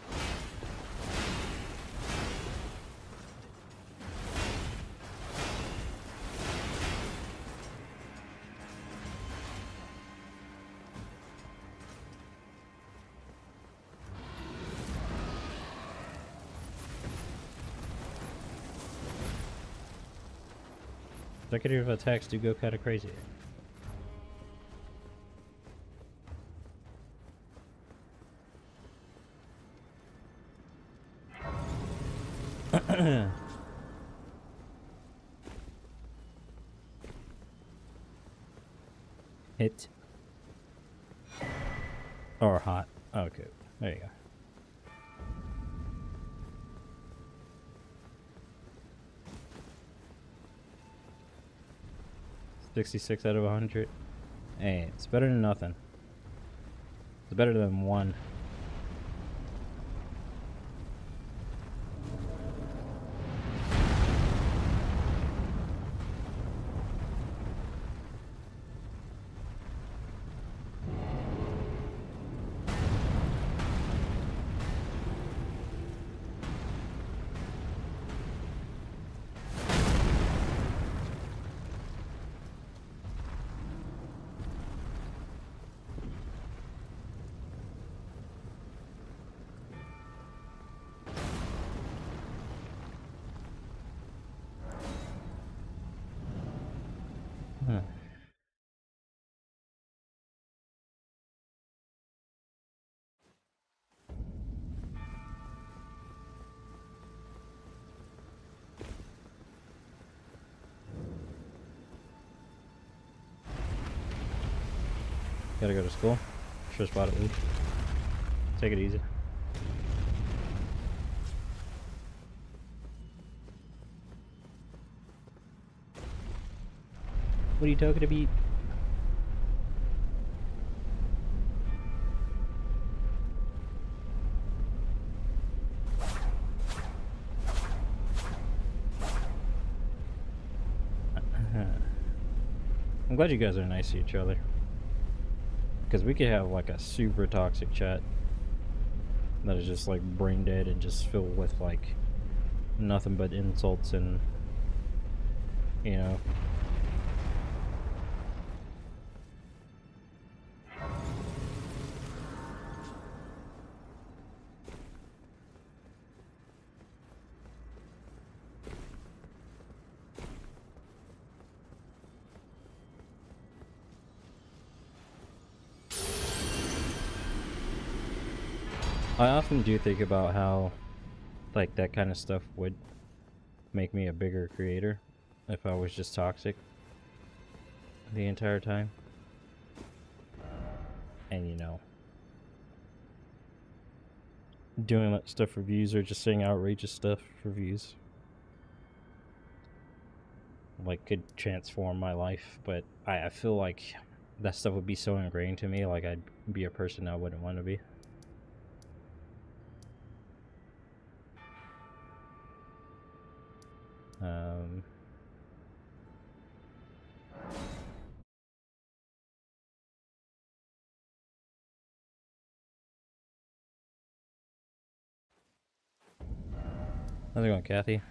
Consecutive attacks do go kind of crazy. 66 out of 100. Hey, it's better than nothing. It's better than one. Sure spot. Take it easy. What are you talking about? I'm glad you guys are nice to each other. Because we could have like a super toxic chat that is just like brain dead and just filled with like nothing but insults and you know often do think about how, like, that kind of stuff would make me a bigger creator if I was just toxic the entire time. And, you know, doing that stuff for views or just saying outrageous stuff for views. Like, could transform my life, but I, I feel like that stuff would be so ingrained to me, like, I'd be a person I wouldn't want to be. Um, how's it going, Kathy?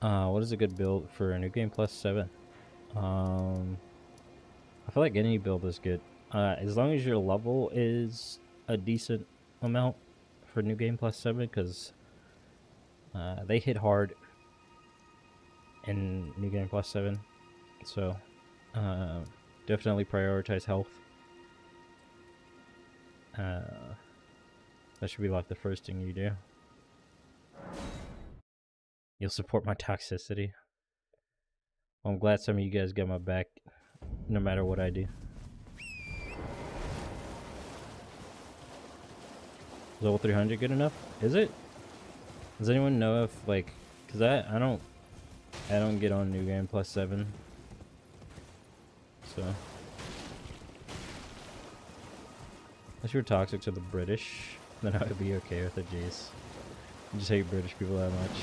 Uh, what is a good build for a new game plus seven? Um, I feel like any build is good. Uh, as long as your level is a decent amount for New Game Plus 7, because uh, they hit hard in New Game Plus 7. So, uh, definitely prioritize health. Uh, that should be like the first thing you do. You'll support my toxicity. Well, I'm glad some of you guys got my back, no matter what I do. Level 300 good enough? Is it? Does anyone know if, like, cause I, I don't, I don't get on New Game Plus 7. So. Unless you're toxic to the British, then I would be okay with it, jeez. I just hate British people that much.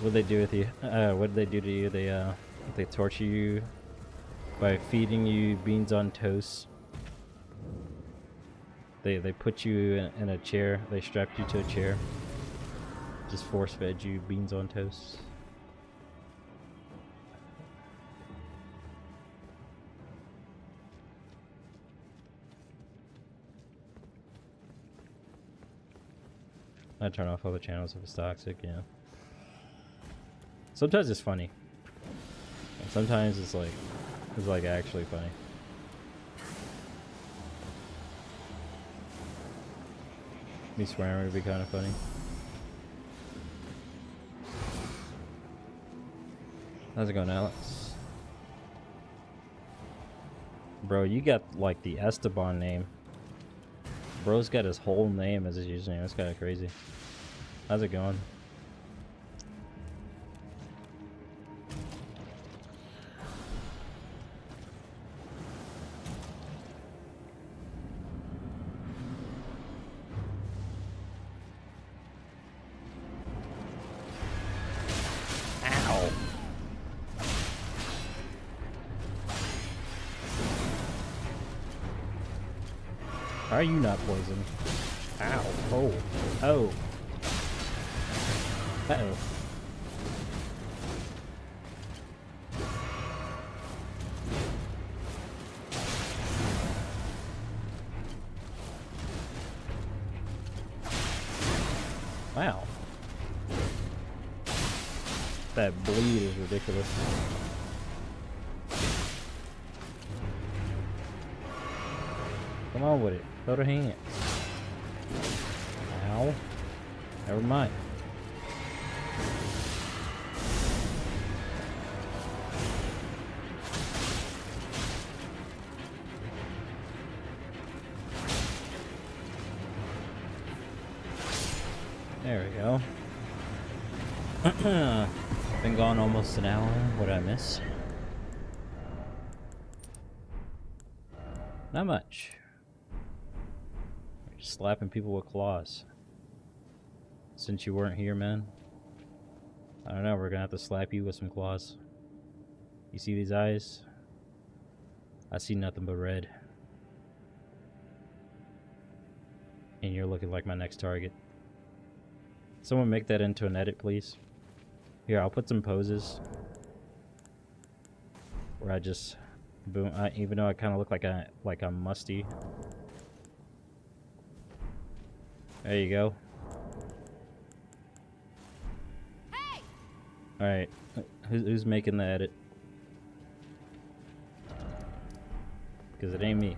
What they do with you? Uh, what did they do to you? They uh, they torture you by feeding you beans on toast. They they put you in, in a chair. They strapped you to a chair. Just force fed you beans on toast. I turn off the channels if it's toxic, yeah. Sometimes it's funny. And sometimes it's like it's like actually funny. Me swearing would be kind of funny. How's it going, Alex? Bro, you got like the Esteban name. Bro's got his whole name as his username. That's kind of crazy. How's it going? Miss? Not much. Just slapping people with claws. Since you weren't here, man. I don't know, we're gonna have to slap you with some claws. You see these eyes? I see nothing but red. And you're looking like my next target. Someone make that into an edit, please. Here, I'll put some poses. Where I just boom I, even though I kinda look like I like I'm musty. There you go. Alright. Who's, who's making the edit? Because it ain't me.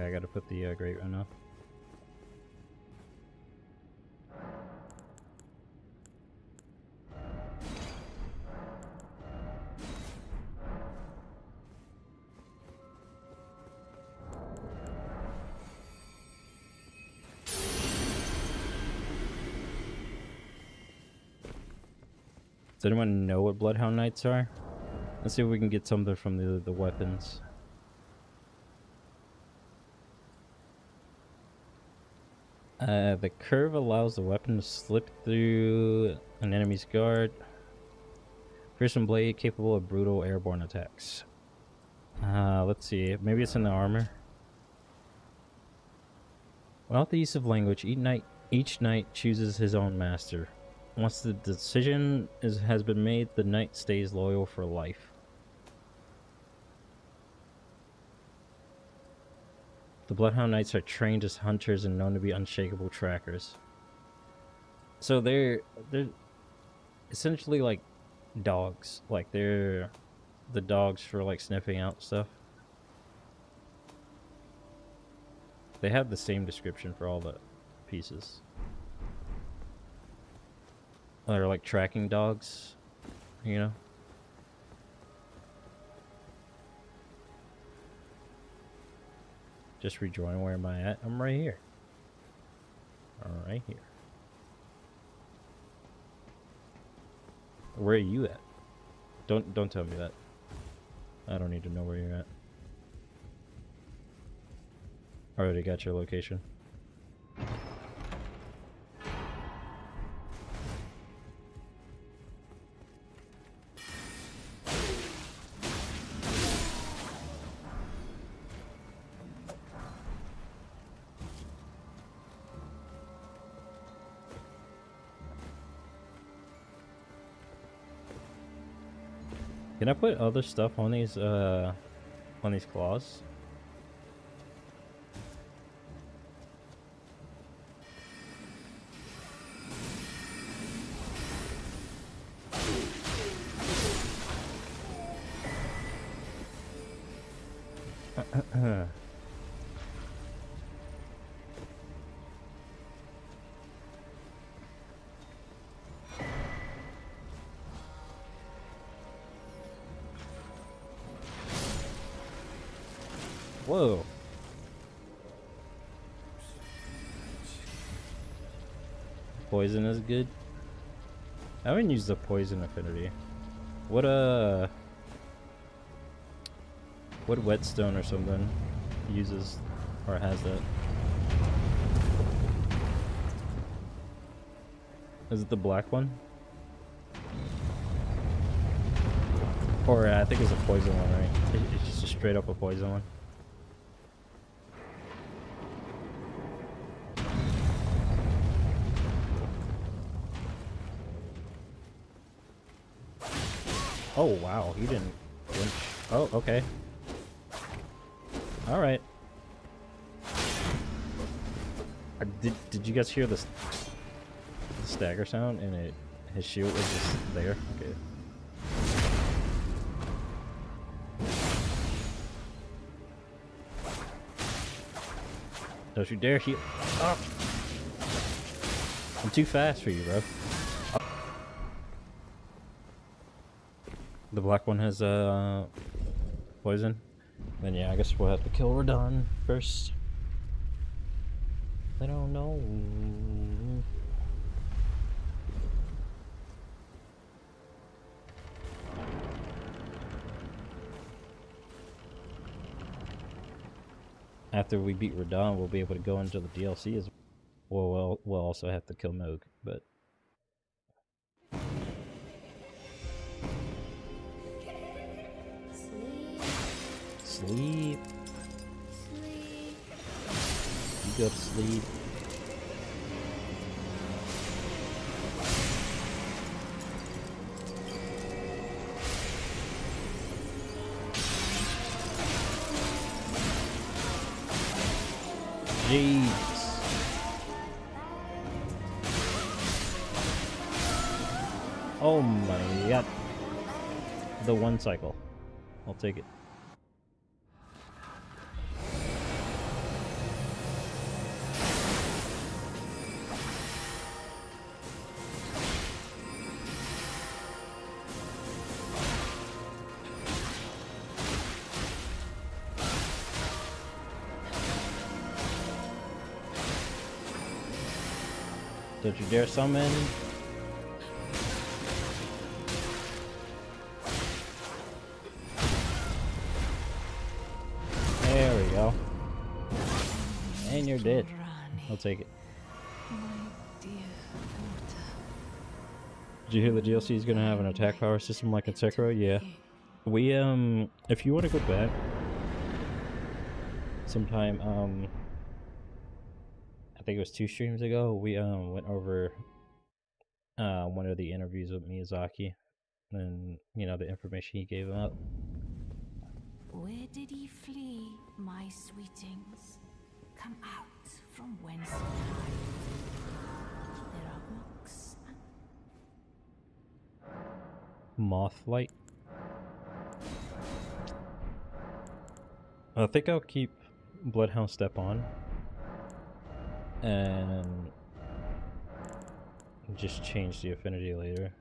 I gotta put the uh, great run up. Does anyone know what Bloodhound Knights are? Let's see if we can get something from the the weapons. Uh, the curve allows the weapon to slip through an enemy's guard. Fearsome blade capable of brutal airborne attacks. Uh, let's see. Maybe it's in the armor. Without the use of language, each knight, each knight chooses his own master. Once the decision is, has been made, the knight stays loyal for life. The Bloodhound Knights are trained as hunters and known to be unshakable trackers. So they're they're essentially like dogs. Like they're the dogs for like sniffing out stuff. They have the same description for all the pieces. They're like tracking dogs, you know? Just rejoin where am I at? I'm right here. Right here. Where are you at? Don't don't tell me that. I don't need to know where you're at. Already got your location. I put other stuff on these uh on these claws? Whoa. Poison is good. I haven't used the poison affinity. What uh what whetstone or something uses or has that? Is it the black one? Or uh, I think it's a poison one, right? It's just a straight up a poison one. Oh wow, he didn't. Oh, okay. Alright. Uh, Did, did you guys hear the, s- the stagger sound? And it his shield was just there? Okay. Don't you dare heal. Oh. I'm too fast for you, bro. The black one has uh poison. Then yeah, I guess we'll have to kill Radahn first. I don't know. After we beat Radahn, we'll be able to go into the DLC as well. We'll, we'll also have to kill Mohg, but sleep. Jeez. Oh my god. The one cycle. I'll take it. You dare summon. There we go. And you're dead. I'll take it. Did you hear the DLC is gonna have an attack power system like in Sekiro? Yeah. We um if you wanna go back sometime, um I think it was two streams ago, we um went over uh one of the interviews with Miyazaki and you know the information he gave out. Where did he flee, my sweetings? Come out from whence he hides. There are books Mothlight. I think I'll keep Bloodhound Step on. And just change the affinity later.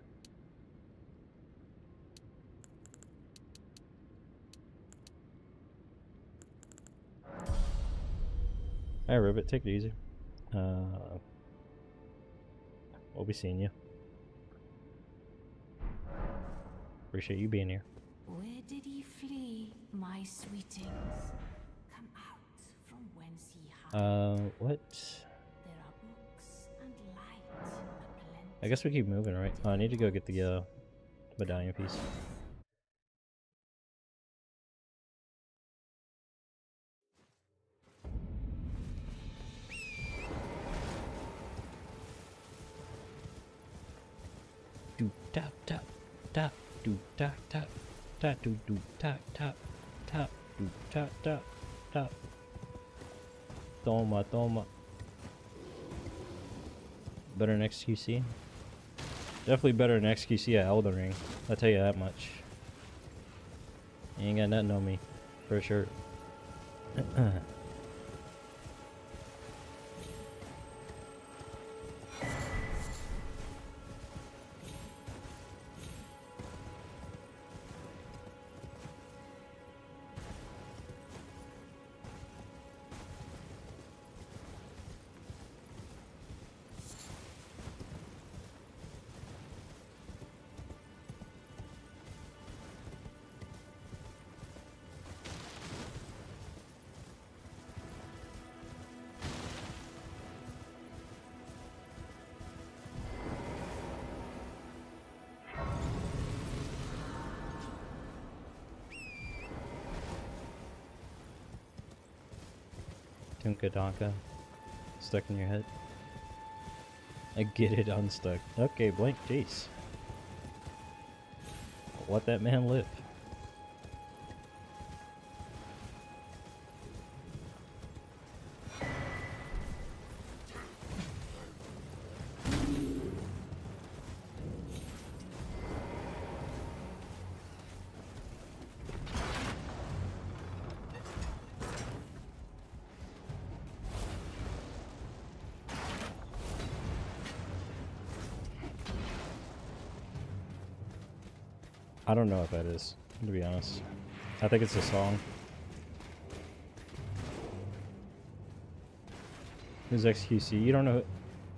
Hey Ribbit, take it easy. Uh, we'll be seeing you. Appreciate you being here. Where did he flee, my sweetings? Come out from whence he hides. Uh, what? I guess we keep moving, right? Oh, I need to go get the uh, medallion piece. Do tap tap tap do tap tap tap do do tap tap tap do tap tap tap. Toma toma. Better than XQC. Definitely better than XQC at Elden Ring. I'll tell you that much. You ain't got nothing on me, for sure. Donka. Stuck in your head. I get it unstuck. Okay, blank jeez. Let that man live. I don't know what that is, to be honest. I think it's a song. Who's XQC? You don't know?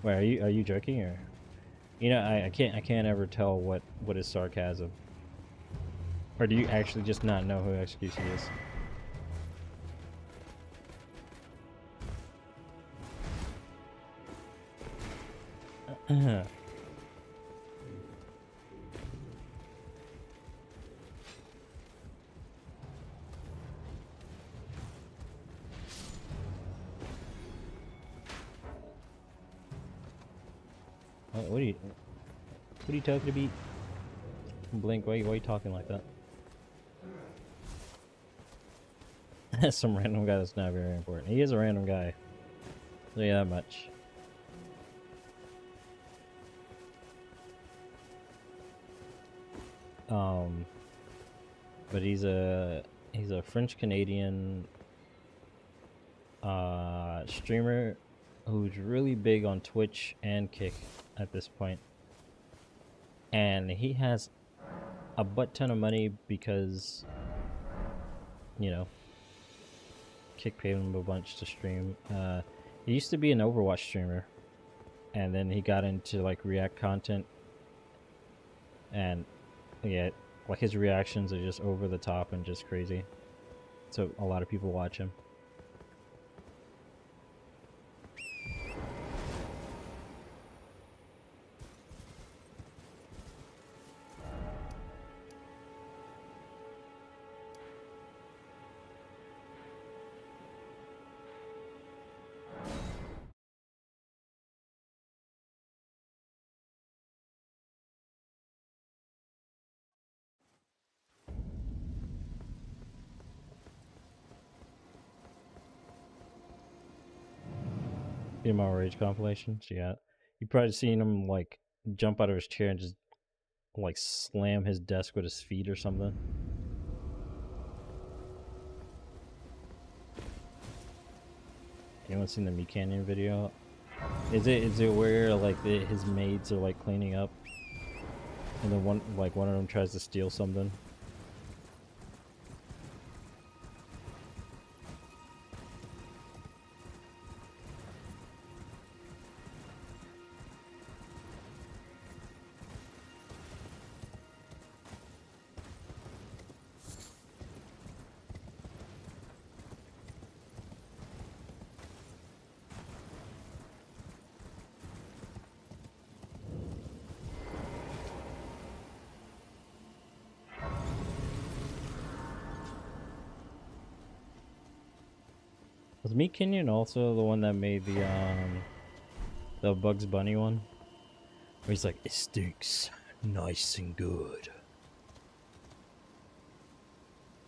Wait, are you are you joking or? You know, I, I can't I can't ever tell what what is sarcasm. Or do you actually just not know who XQC is? What, Talking about? Blink, why, why are you talking like that? That's some random guy that's not very important. He is a random guy. You that much. Um, but he's a he's a French Canadian uh, streamer who's really big on Twitch and Kick at this point. And he has a butt ton of money because, you know, Kick paid him a bunch to stream. Uh, he used to be an Overwatch streamer, and then he got into like React content. And yeah, like his reactions are just over the top and just crazy. So a lot of people watch him. Emo Rage compilations. Yeah, you probably seen him like jump out of his chair and just like slam his desk with his feet or something. Anyone seen the Meat Canyon video? Is it is it where like the, his maids are like cleaning up, and then one like one of them tries to steal something? Canyon also the one that made the um the Bugs Bunny one? Where he's like, it stinks nice and good.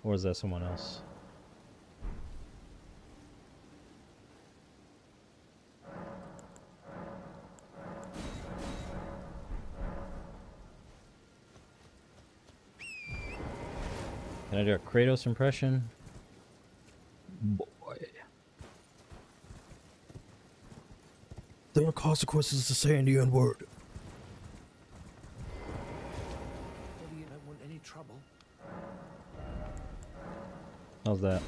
Or is that someone else? Can I do a Kratos impression? Boy. There are consequences to saying the N word. Whether you don't want any trouble. How's that?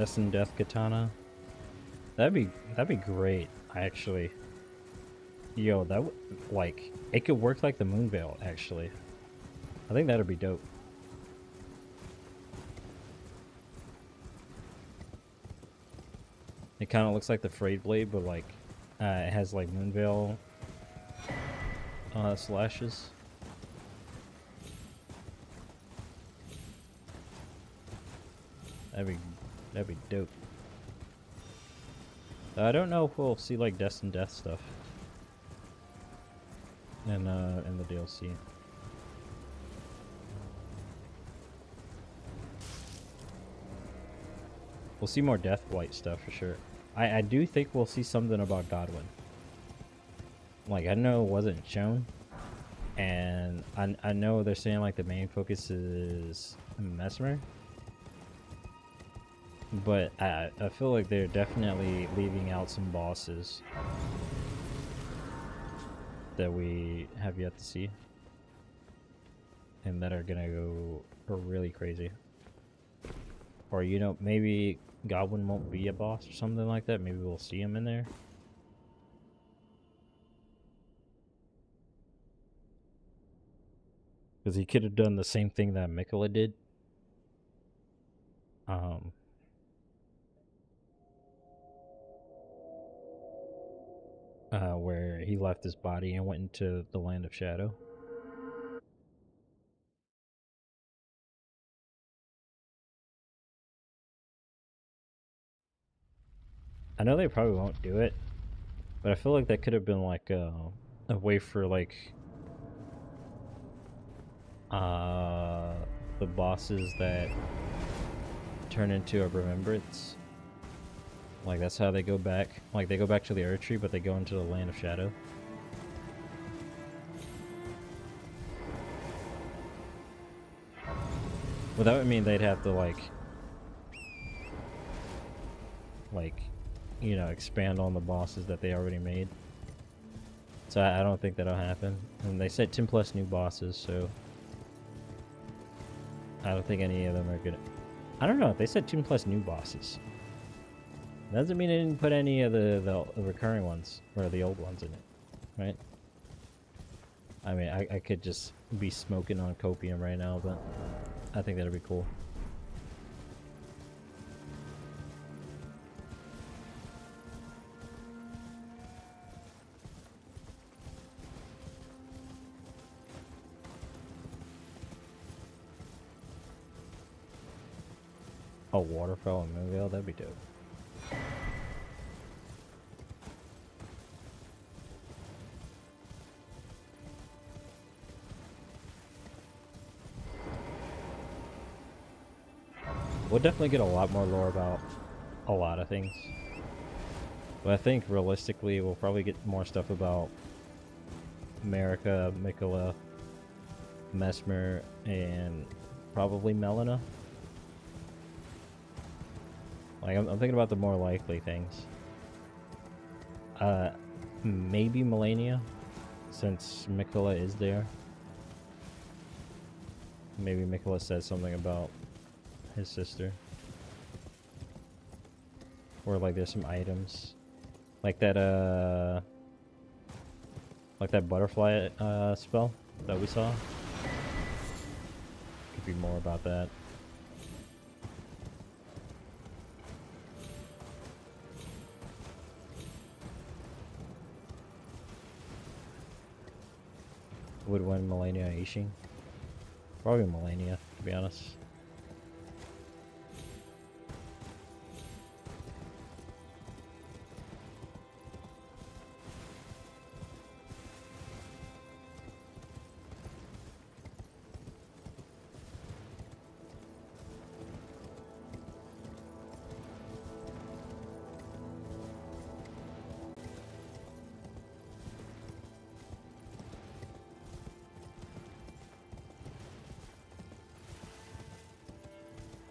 Destined Death katana. That'd be that'd be great, actually. Yo, that would like it could work like the Moonveil, actually. I think that'd be dope. It kind of looks like the Frayed Blade, but like uh, it has like Moonveil uh, slashes. That'd be that'd be dope. I don't know if we'll see like Destined Death stuff in uh in the DLC. We'll see more Death Rite stuff for sure. I I do think we'll see something about Godwyn. Like I know it wasn't shown, and I I know they're saying like the main focus is Messmer. But I, I feel like they're definitely leaving out some bosses that we have yet to see. And that are gonna go really crazy. Or, you know, maybe Godwyn won't be a boss or something like that. Maybe we'll see him in there. Because he could have done the same thing that Miquella did. Um, uh, where he left his body and went into the land of shadow. I know they probably won't do it, but I feel like that could have been like a, a way for like uh, the bosses that turn into a remembrance like that's how they go back. Like they go back to the Earth Tree, but they go into the Land of Shadow. Well, that would mean they'd have to like, like, you know, expand on the bosses that they already made. So I, I don't think that'll happen. And they said 10 plus new bosses, so I don't think any of them are gonna. I don't know. They said 10 plus new bosses. Doesn't mean I didn't put any of the, the, recurring ones, or the old ones in it, right? I mean, I, I could just be smoking on copium right now, but I think that'd be cool. A waterfall in Moonveil, that'd be dope. We'll definitely get a lot more lore about a lot of things. But I think realistically we'll probably get more stuff about America, Miquella, Messmer, and probably Melina. Like, I'm, I'm thinking about the more likely things. Uh, maybe Malenia, since Miquella is there. Maybe Miquella says something about his sister. Or like there's some items. Like that uh like that butterfly uh spell that we saw. Could be more about that. Would win Malenia Ishin. Probably Malenia, to be honest.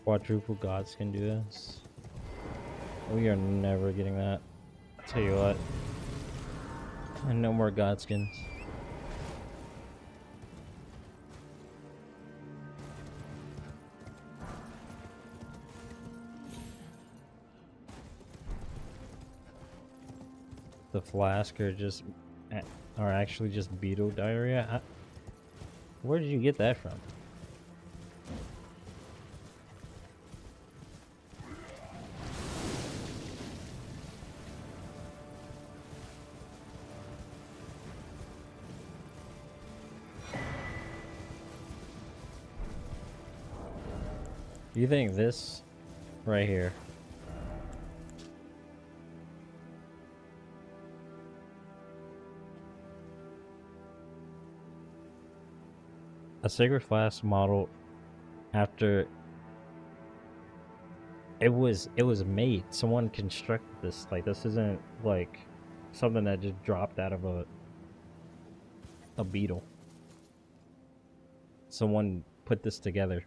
Quadruple gods can do this. We are never getting that. I'll tell you what. And no more godskins. The flask are just are actually just beetle diarrhea. I, where did you get that from? You think this right here? A sacred flask model after it was it was made. Someone constructed this. Like this isn't like something that just dropped out of a a beetle. Someone put this together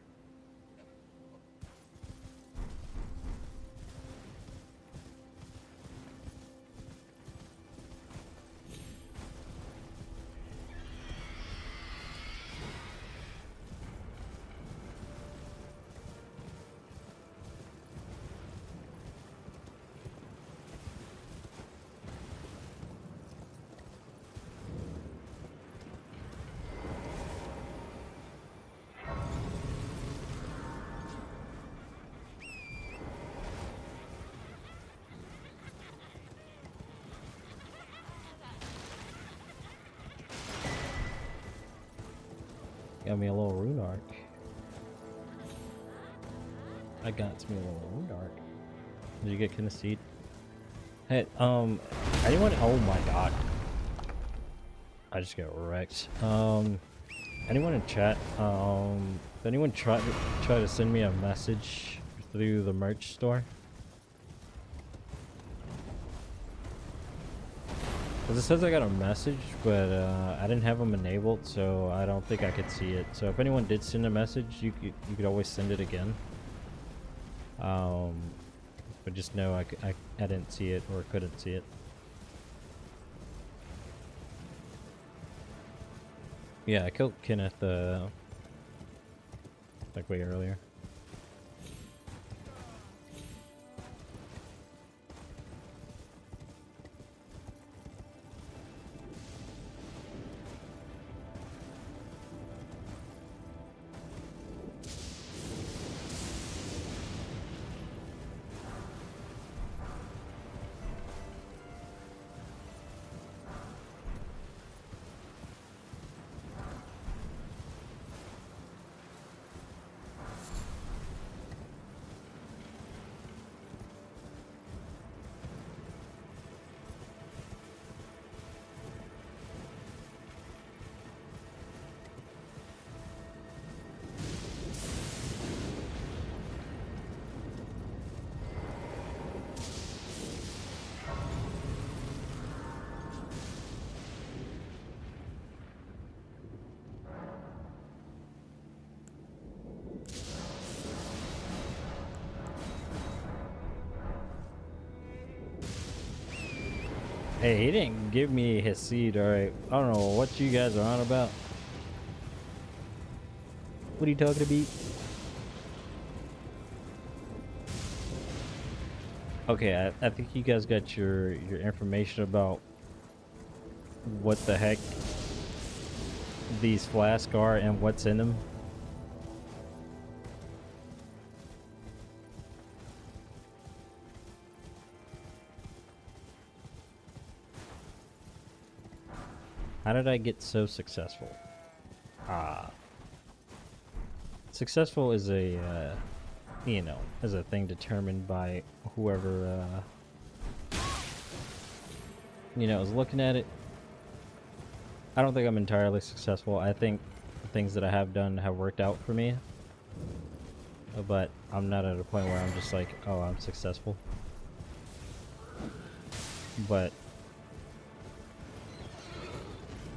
I got me a little arc. Did you get Kineseed? Hey, um, anyone? Oh my god. I just got wrecked. Um, anyone in chat? Um, anyone try to try to send me a message through the merch store? Cause it says I got a message, but uh, I didn't have them enabled, so I don't think I could see it. So if anyone did send a message, you could, you could always send it again. Um, but just know I I didn't see it or couldn't see it. Yeah, I killed Kenneth uh, like way earlier. Hey, he didn't give me his seed, alright. I don't know what you guys are on about. What are you talking about? Okay, I, I think you guys got your your information about what the heck these flasks are and what's in them. How did I get so successful? Ah. Successful is a, uh, you know, is a thing determined by whoever, uh, you know, is looking at it. I don't think I'm entirely successful. I think the things that I have done have worked out for me. But I'm not at a point where I'm just like, oh, I'm successful. But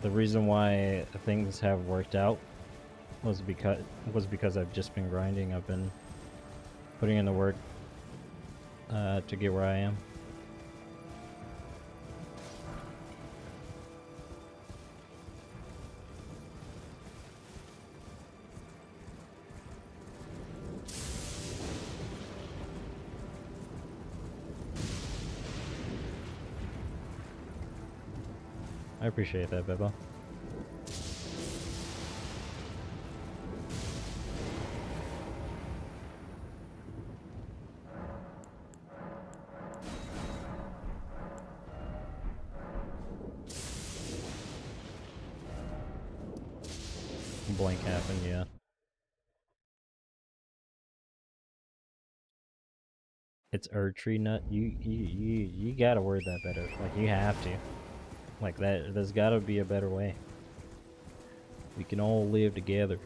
the reason why things have worked out was because was because I've just been grinding. I've been putting in the work uh, to get where I am. Appreciate that, Bebo. Blank happened, yeah. It's Erdtree nut. You you you you gotta word that better. Like you have to. Like that. There's gotta be a better way. We can all live together.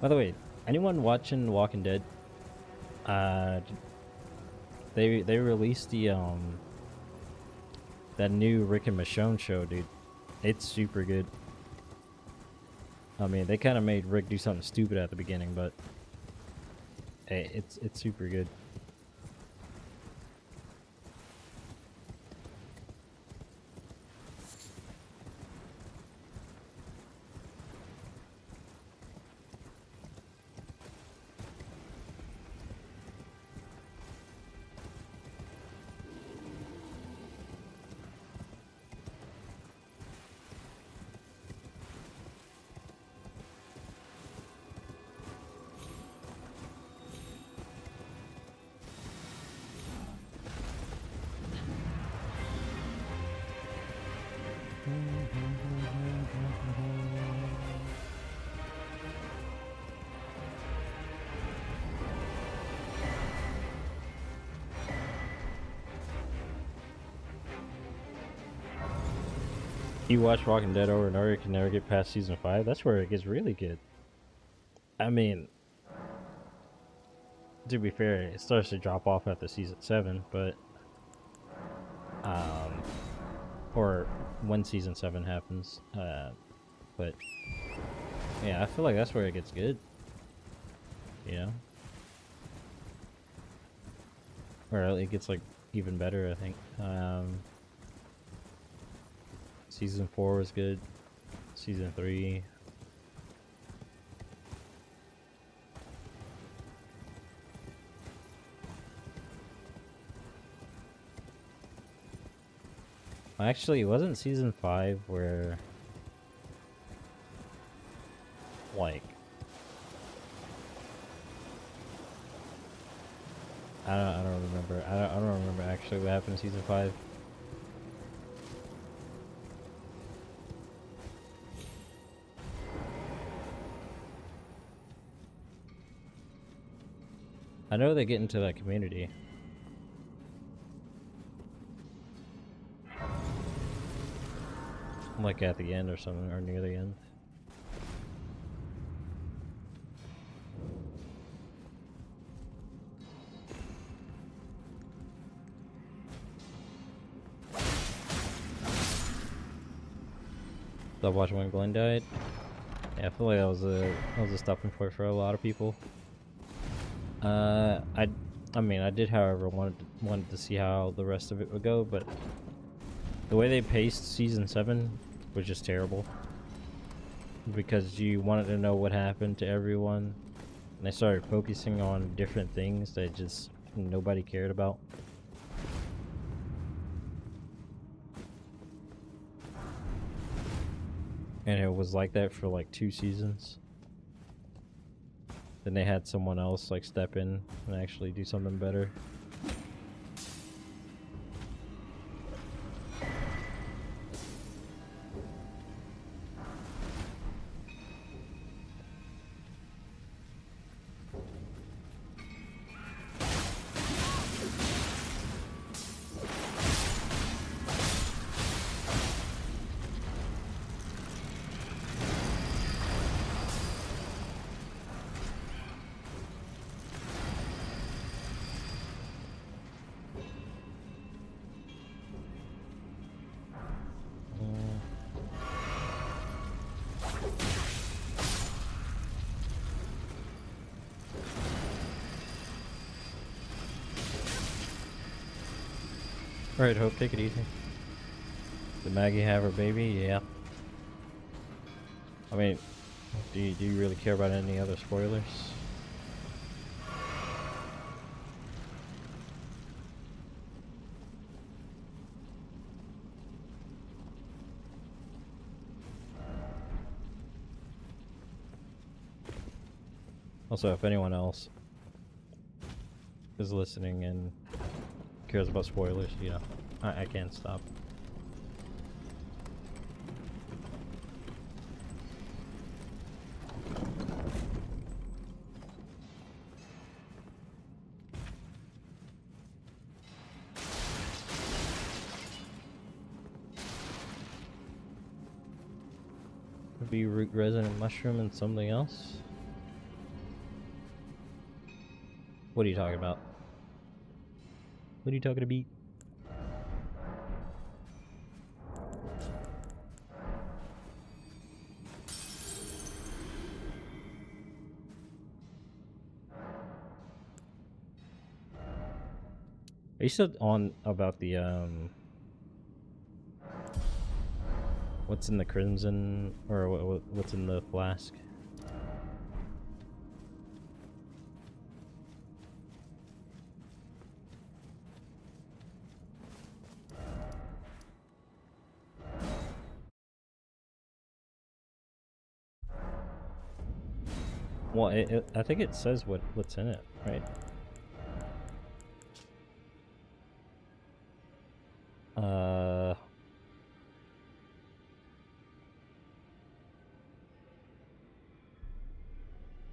By the way, anyone watching Walking Dead? Uh, they they released the um that new Rick and Michonne show, dude. It's super good. I mean, they kind of made Rick do something stupid at the beginning, but hey, it's it's super good. You watch Walking Dead over and over, you can never get past season five. That's where it gets really good. I mean, to be fair, it starts to drop off after season seven, but um, or when season seven happens. Uh, but yeah, I feel like that's where it gets good. You know, or it gets like even better. I think. Um, Season 4 was good. Season 3. Actually, it wasn't Season 5 where... Like... I don't, I don't remember. I don't, I don't remember actually what happened in Season 5. I know they get into that community. Like at the end or something, or near the end. Stop watching when Glenn died. Yeah, I feel like that was a that was a stopping point for a lot of people. Uh, I, I mean, I did, however, wanted to, wanted to see how the rest of it would go, but The way they paced season seven was just terrible. Because you wanted to know what happened to everyone, and they started focusing on different things that just nobody cared about. And it was like that for like two seasons. Then they had someone else like step in and actually do something better. Alright, Hope, take it easy. Did Maggie have her baby? Yeah. I mean, do you, do you really care about any other spoilers? Also, if anyone else is listening and cares about spoilers, know, I, I can't stop. Be root resin mushroom and something else. What are you talking about? What are you talking about? Are you still on about the um what's in the crimson or what, what what's in the flask? Well, it, it, I think it says what what's in it, right? Uh.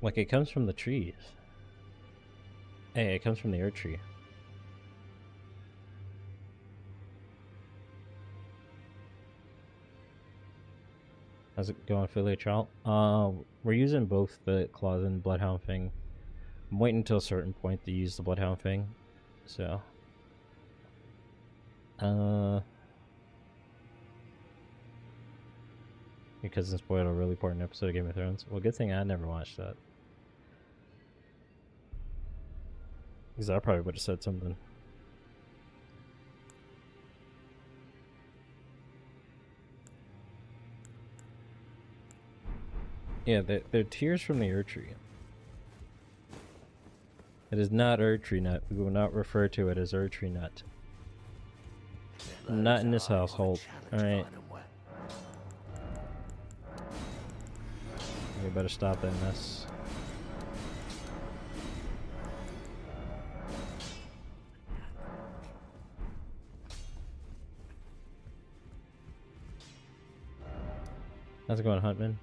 Like it comes from the trees. Hey, it comes from the earth tree. How's it going, Philly Trout? Uh, we're using both the Claws and Bloodhound thing. I'm waiting until a certain point to use the Bloodhound thing. So. Uh. Because it spoiled a really important episode of Game of Thrones. Well, good thing I never watched that. Because I probably would have said something. Yeah, they're, they're tears from the Erdtree. It is not Erdtree nut. We will not refer to it as Erdtree nut. Not in this household. Alright. We better stop that mess. How's it going, Huntman?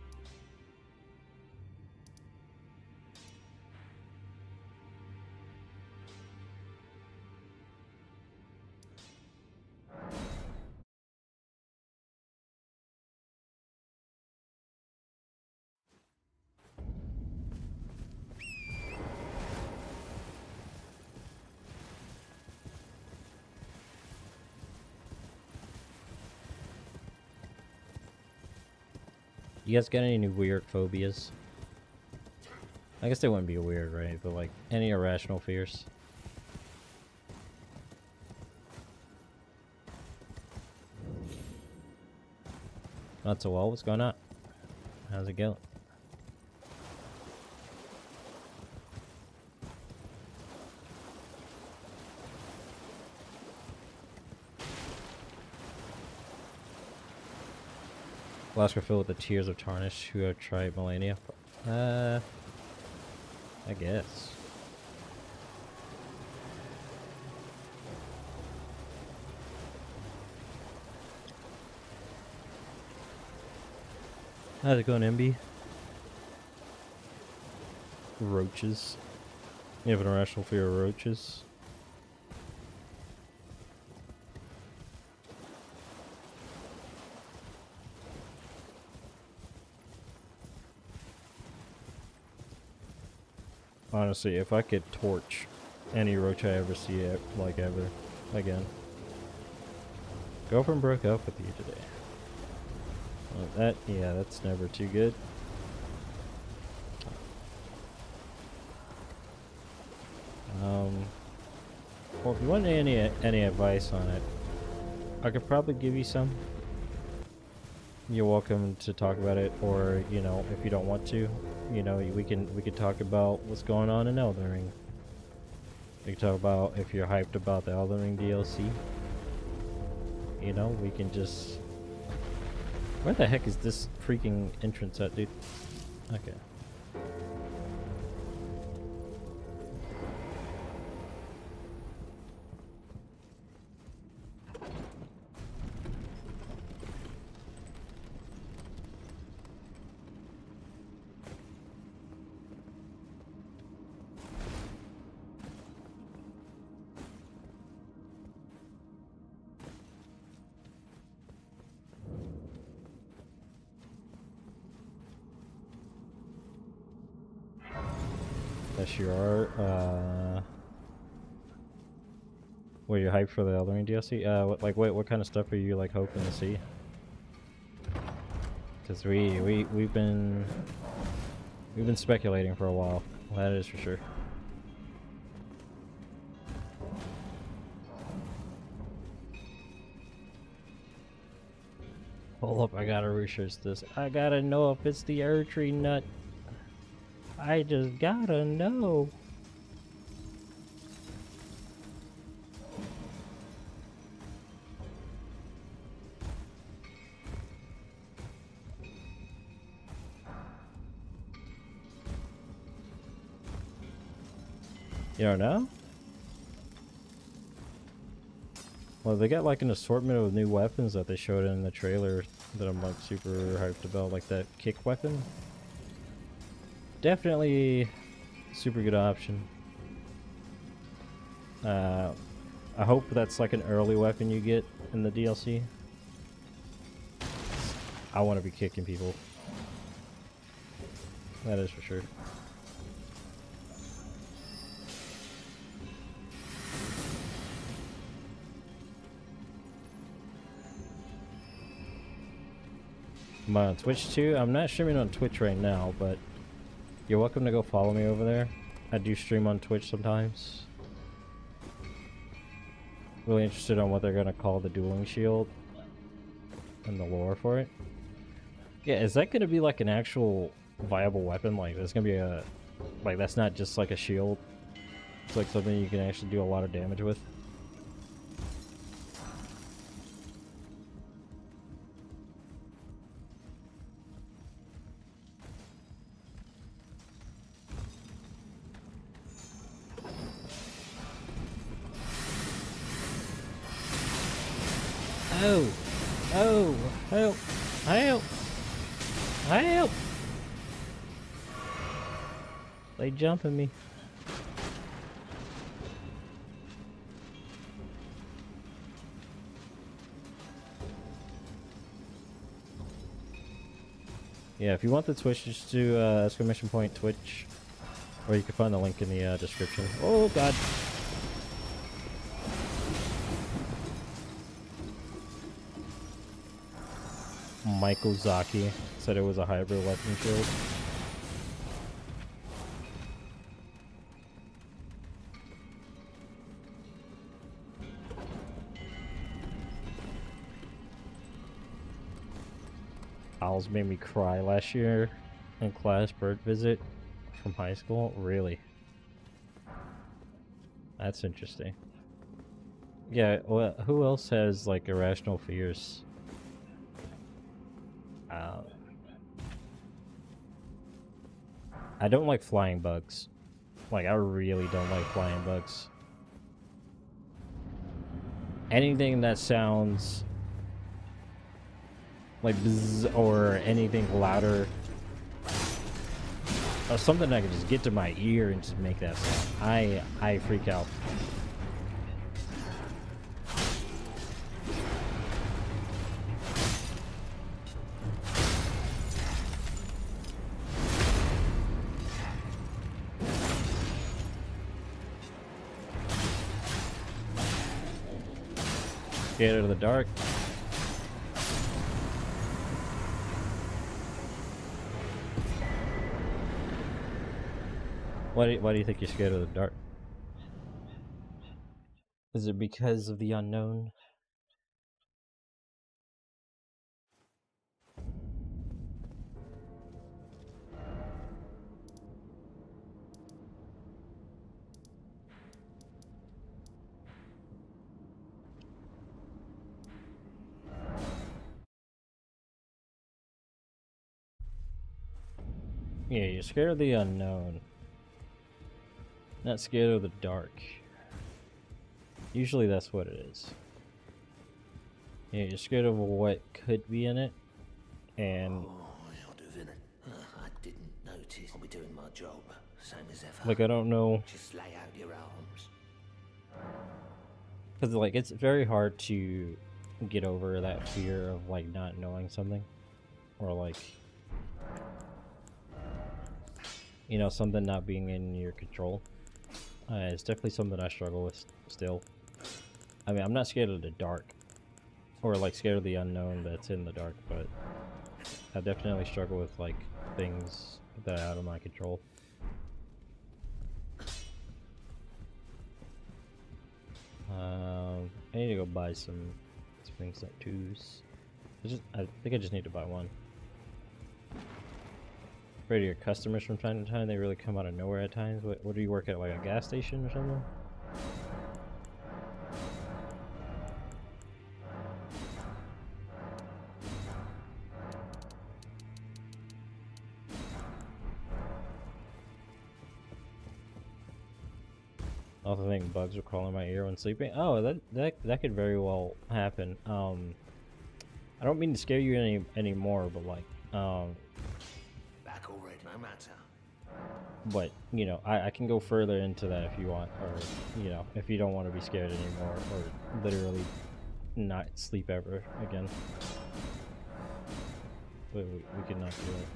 You guys got any weird phobias? I guess they wouldn't be weird, right? But like, any irrational fears? Not so well, what's going on? How's it going? Last refill with the Tears of Tarnish who have tried Malenia. Uh, I guess. How's it going, MB? Roaches. You have an irrational fear of roaches? Honestly, if I could torch any roach I ever see, like ever, again. Girlfriend broke up with you today. Well, that, yeah, that's never too good. Um, well, if you want any any advice on it, I could probably give you some. You're welcome to talk about it, or you know, if you don't want to, you know, we can we could talk about what's going on in Elden Ring. We can talk about if you're hyped about the Elden Ring DLC. You know, we can just. Where the heck is this freaking entrance at, dude? Okay. That's your art. Uh, are you hyped for the Elden Ring DLC? Uh, what, like, what, what kind of stuff are you like hoping to see? Because we we we've been we've been speculating for a while. That is for sure. Hold up, I gotta research this. I gotta know if it's the Erdtree nut. I just gotta know. You don't know? Well, they got like an assortment of new weapons that they showed in the trailer that I'm like super hyped about, like that kick weapon. Definitely super good option. Uh, I hope that's like an early weapon you get in the DLC. I want to be kicking people. That is for sure. Am on Twitch too? I'm not streaming on Twitch right now, but you're welcome to go follow me over there. I do stream on Twitch sometimes. Really interested on what they're gonna call the dueling shield and the lore for it. Yeah, is that gonna be like an actual viable weapon? Like, there's gonna be a like that's not just like a shield. It's like something you can actually do a lot of damage with. Jumping me. Yeah, if you want the Twitch, just do uh, exclamation point Twitch, or you can find the link in the uh, description. Oh God! Michael Zaki said it was a hybrid weapon shield. Made me cry last year in class bird visit from high school. Really? That's interesting. Yeah, well, who else has like irrational fears? Uh, I don't like flying bugs. Like, I really don't like flying bugs. Anything that sounds like bzz or anything louder or something that can just get to my ear and just make that sound. I I freak out. Scared of the dark. Why do, you, why do you think you're scared of the dark? Is it because of the unknown? Yeah, you're scared of the unknown. Not scared of the dark. Usually that's what it is. Yeah, you're scared of what could be in it, and Oh. Uh, I didn't notice. I'll be doing my job, same as ever. like I don't know, Just lay out your arms. because like it's very hard to get over that fear of like not knowing something, or like you know something not being in your control. Uh, it's definitely something I struggle with still. I mean, I'm not scared of the dark, or like scared of the unknown that's in the dark, but I definitely struggle with like things that are out of my control. Um, I need to go buy some Sphinx Nut 2s. I just, I think I just need to buy one. Afraid of your customers from time to time, they really come out of nowhere at times. What, what do you work at, like a gas station or something? Also think bugs are crawling in my ear when sleeping. Oh, that that that could very well happen. Um, I don't mean to scare you any anymore, but like, um, but you know, I, I can go further into that if you want, or you know, if you don't want to be scared anymore, or literally not sleep ever again. But we, we not do it.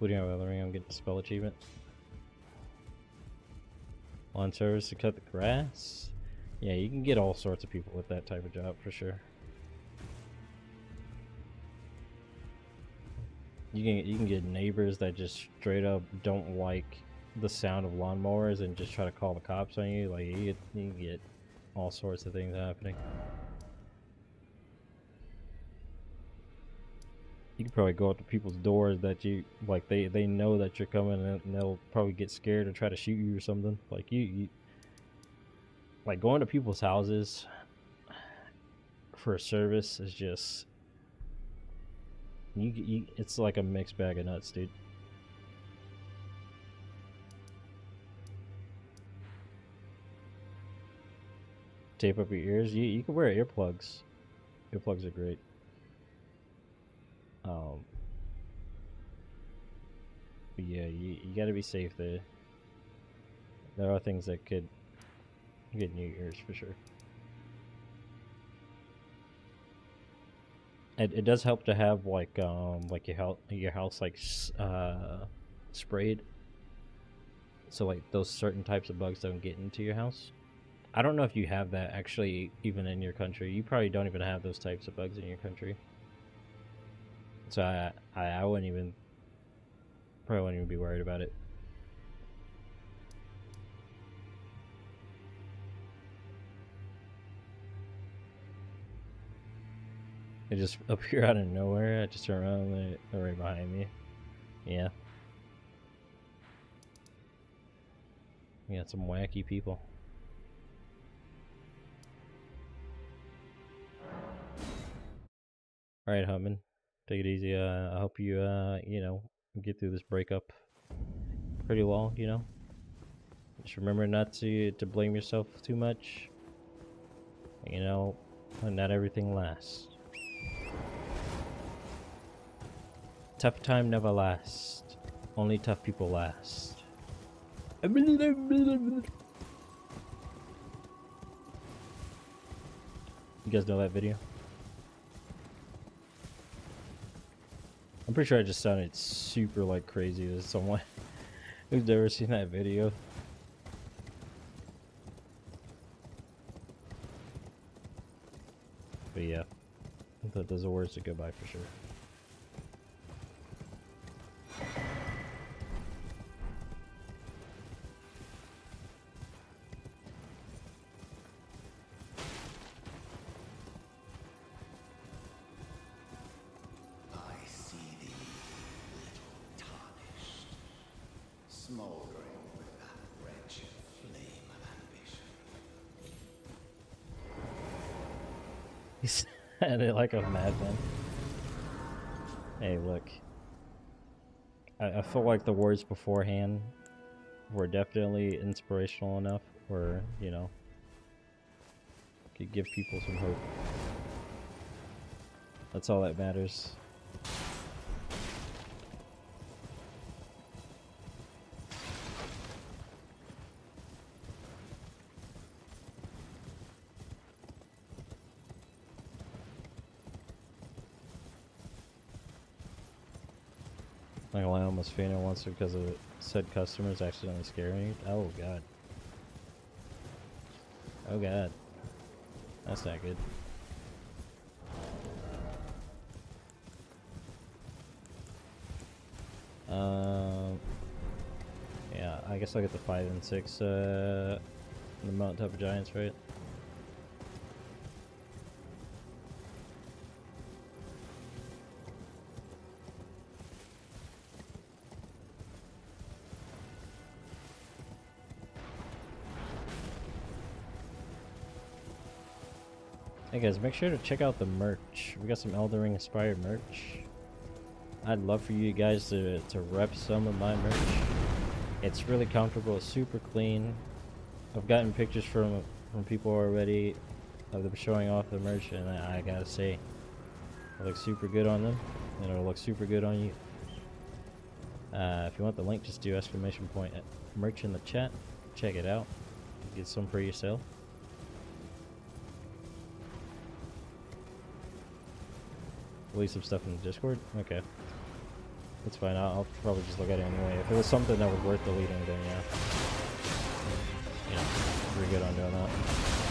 Looting out weathering, I'm getting spell achievement. Lawn service to cut the grass. Yeah, you can get all sorts of people with that type of job for sure. You can you can get neighbors that just straight up don't like the sound of lawnmowers and just try to call the cops on you. Like you get, you can get all sorts of things happening. You can probably go up to people's doors that you like. They they know that you're coming and they'll probably get scared or try to shoot you or something. Like you, you like going to people's houses for a service is just you, you it's like a mixed bag of nuts, dude. Tape up your ears. You you can wear earplugs. Earplugs are great. Um. But yeah, you you gotta be safe there. There are things that could get in your ears for sure. It, it does help to have like um like your house your house like uh sprayed. So like those certain types of bugs don't get into your house. I don't know if you have that actually even in your country. You probably don't even have those types of bugs in your country. So i i, I wouldn't even probably wouldn't even be worried about it They just appear out of nowhere. I just turn around they're right behind me. Yeah. We got some wacky people. Alright, Hutman. Take it easy. Uh, I hope you, uh, you know, get through this breakup pretty well, you know? Just remember not to, to blame yourself too much. You know, not everything lasts. Tough time never lasts. Only tough people last. You guys know that video? I'm pretty sure I just sounded super like crazy to someone who's never seen that video. But yeah, thought those are words to go by for sure. Said it like a madman. Hey, look. I, I like the words beforehand were definitely inspirational enough where, you know, could give people some hope. That's all that matters. Like I because of said customers accidentally scaring me. Oh god. Oh god. That's not good. Um. Yeah, I guess I'll get the five and six. Uh, the mountaintop giants, right? Guys, make sure to check out the merch. We got some Elden Ring inspired merch. I'd love for you guys to, to rep some of my merch. It's really comfortable, super clean. I've gotten pictures from from people already of them showing off the merch and I, I gotta say, it looks super good on them and it'll look super good on you. Uh, if you want the link, just do exclamation point merch in the chat. Check it out. Get some for yourself. Leave some stuff in the Discord? Okay. That's fine, I'll, I'll probably just look at it anyway. If it was something that was worth deleting, then yeah. Know, we're good on doing that.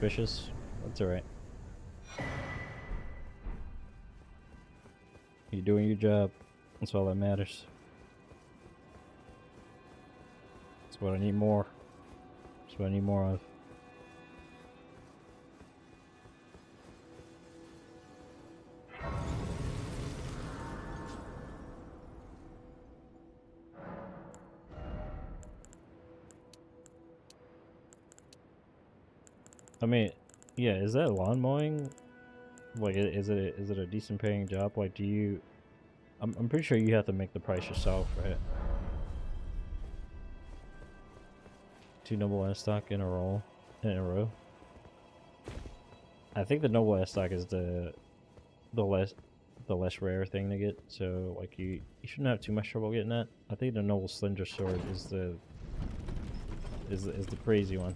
Suspicious. That's alright. You're doing your job. That's all that matters. That's what I need more. That's what I need more of. I mean, yeah, is that lawn mowing? Like, is it is it a decent paying job? Like, do you? I'm I'm pretty sure you have to make the price yourself, right? Two Noble's Estoc in a row, in a row. I think the Noble's Estoc is the the less the less rare thing to get. So like you you shouldn't have too much trouble getting that. I think the noble slender sword is the is the, is the crazy one.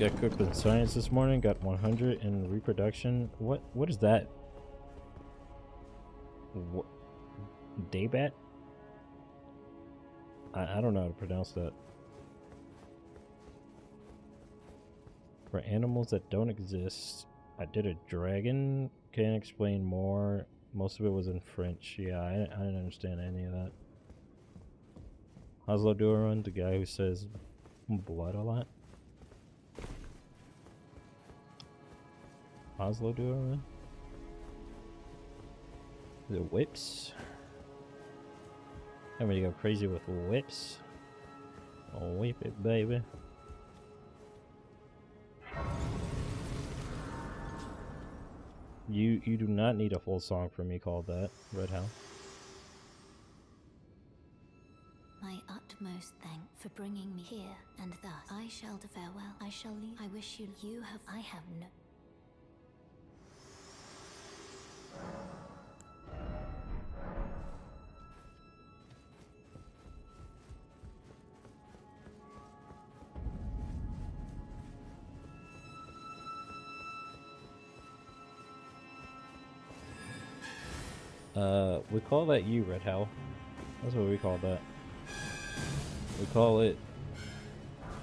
Got cooked in science this morning. Got 100 in reproduction. What? What is that? What? Daybat? I, I don't know how to pronounce that. For animals that don't exist, I did a dragon. Can't explain more. Most of it was in French. Yeah, I, I didn't understand any of that. Oslo Duran, the guy who says blood a lot. Oslo Duran. The whips. I'm gonna go crazy with whips. Oh, whip it, baby. You you do not need a full song from me called that, Red Hound. My utmost thank for bringing me here, and thus I shall to farewell. I shall leave. I wish you you have I have no Uh, we call that you, Red Howl. That's what we call that. We call it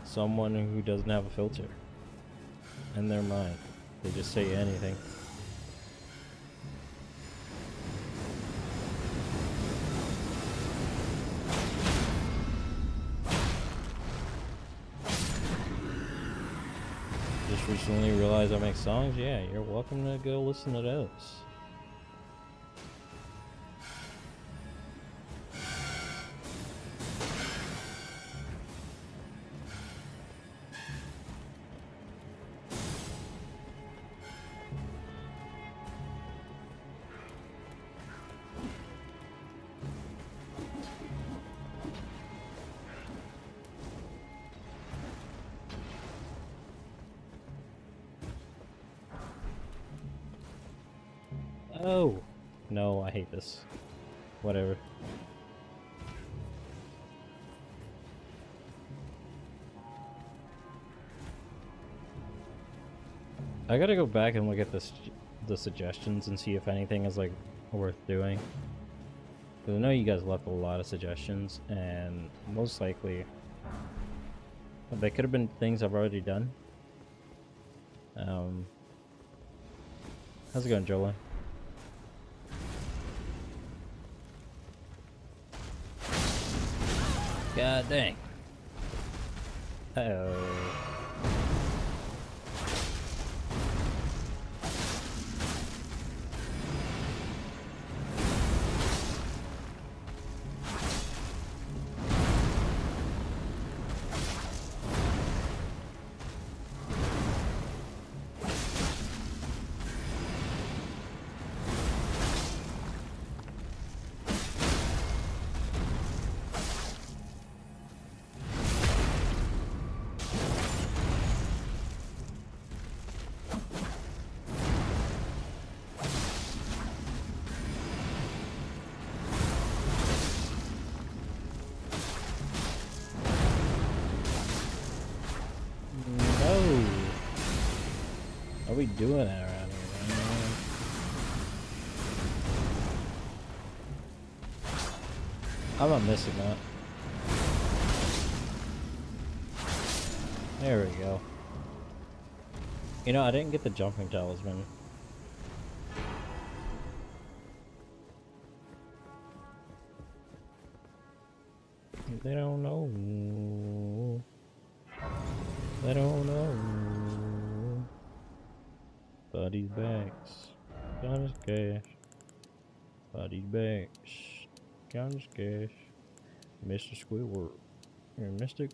someone who doesn't have a filter in their mind. They just say anything. Just recently realized I make songs. Yeah, you're welcome to go listen to those. I gotta go back and look at this, the suggestions and see if anything is like worth doing. Because I know you guys left a lot of suggestions, and most likely they could have been things I've already done. Um, how's it going, Jola? God dang. Uh oh. Doing around here? I'm not missing that. There we go. You know, I didn't get the jumping talisman. Mr.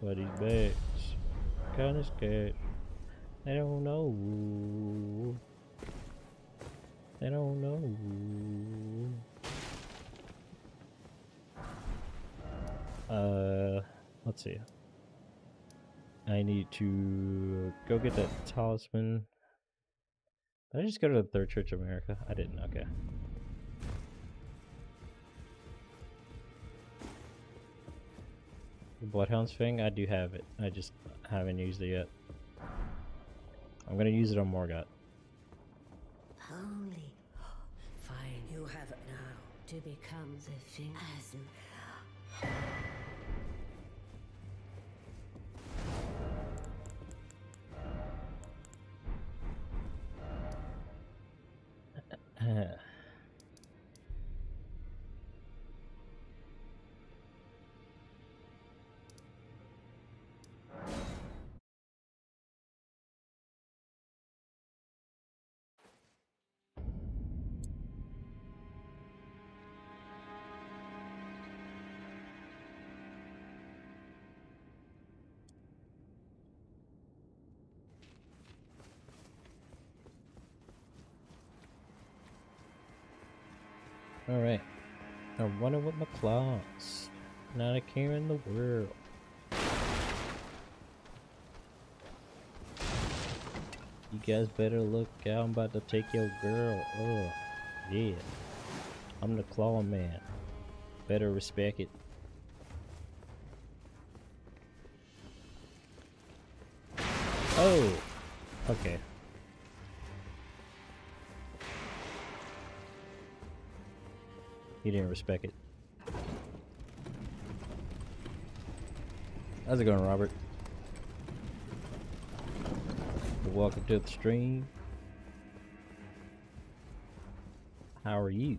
He's back. Kinda scared. They don't know. They don't know. Uh, let's see. I need to go get that talisman. Did I just go to the Third Church of Marika? I didn't. Okay. The Bloodhounds thing, I do have it. I just haven't used it yet. I'm gonna use it on Morgott. Holy. Fine, you have it now. To become the thing as Alright. I'm running with my claws. Not a care in the world. You guys better look out. I'm about to take your girl. Oh, yeah. I'm the claw man. Better respect it. Oh! Okay. He didn't respect it. How's it going, Robert? Welcome to the stream. How are you?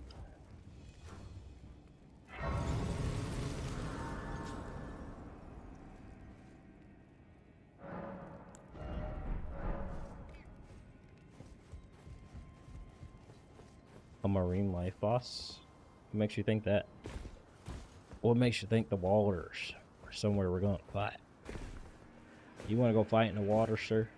A marine life boss? What makes you think that? What makes you think the waters are somewhere we're gonna fight? You wanna go fight in the water, sir?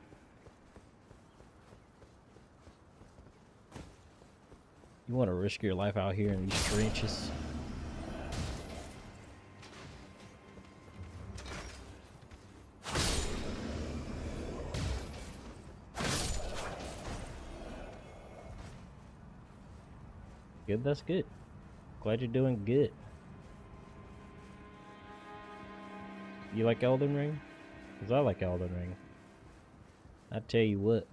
You wanna risk your life out here in these trenches? Good, that's good. Glad you're doing good. You like Elden Ring? Because I like Elden Ring. I tell you what.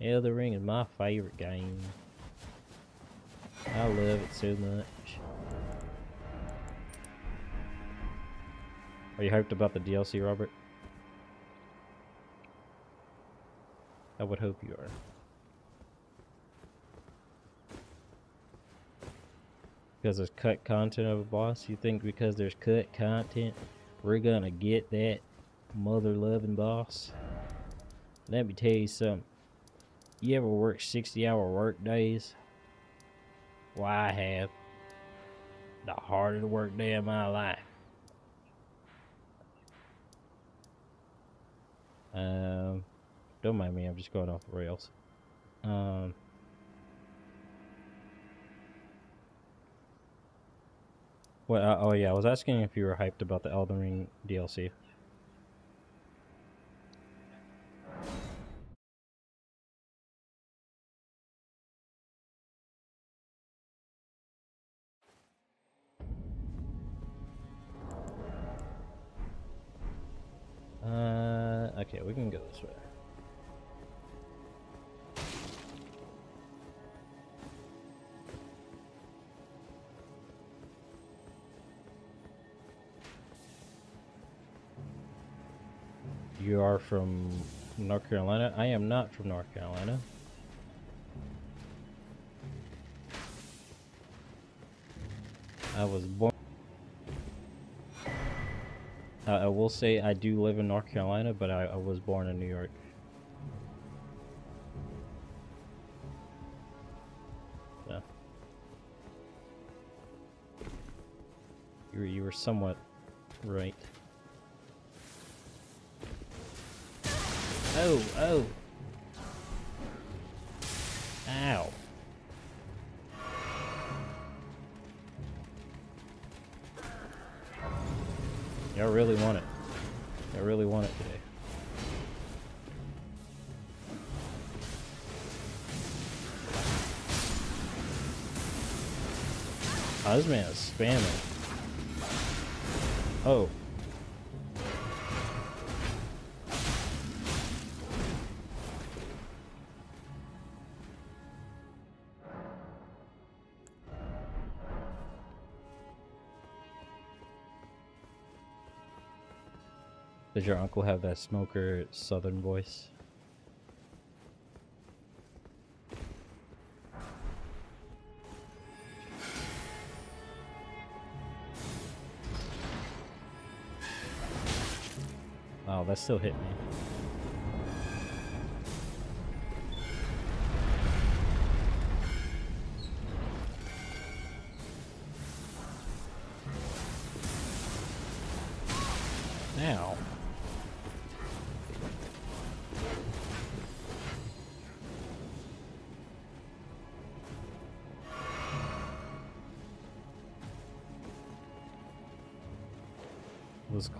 Elden Ring is my favorite game. I love it so much. Are you hyped about the DLC, Robert? I would hope you are. Because there's cut content of a boss. You think because there's cut content, we're gonna get that mother loving boss? Let me tell you something. You ever work 60 hour work days? Why I have. The hardest work day of my life. Um, don't mind me, I'm just going off the rails. Um, What? Uh, oh yeah, I was asking if you were hyped about the Elden Ring DLC. Uh, okay, we can go this way. You are from North Carolina? I am not from North Carolina. I was born. Uh, I will say I do live in North Carolina, but I, I was born in New York. Were you were somewhat right. Oh, oh. Ow. Y'all really want it. Y'all really want it today. Oh, this man is spamming. Oh. Does your uncle have that smoker southern voice? Wow, that still hit me.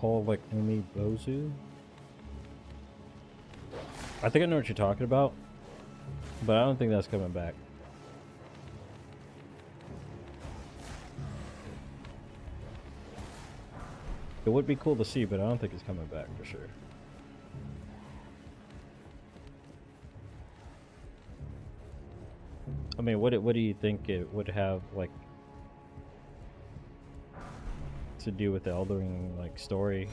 Called like Umi Bozu. I think I know what you're talking about, but I don't think that's coming back. It would be cool to see, but I don't think it's coming back for sure. I mean, what what do you think it would have like to do with the Elden Ring like story?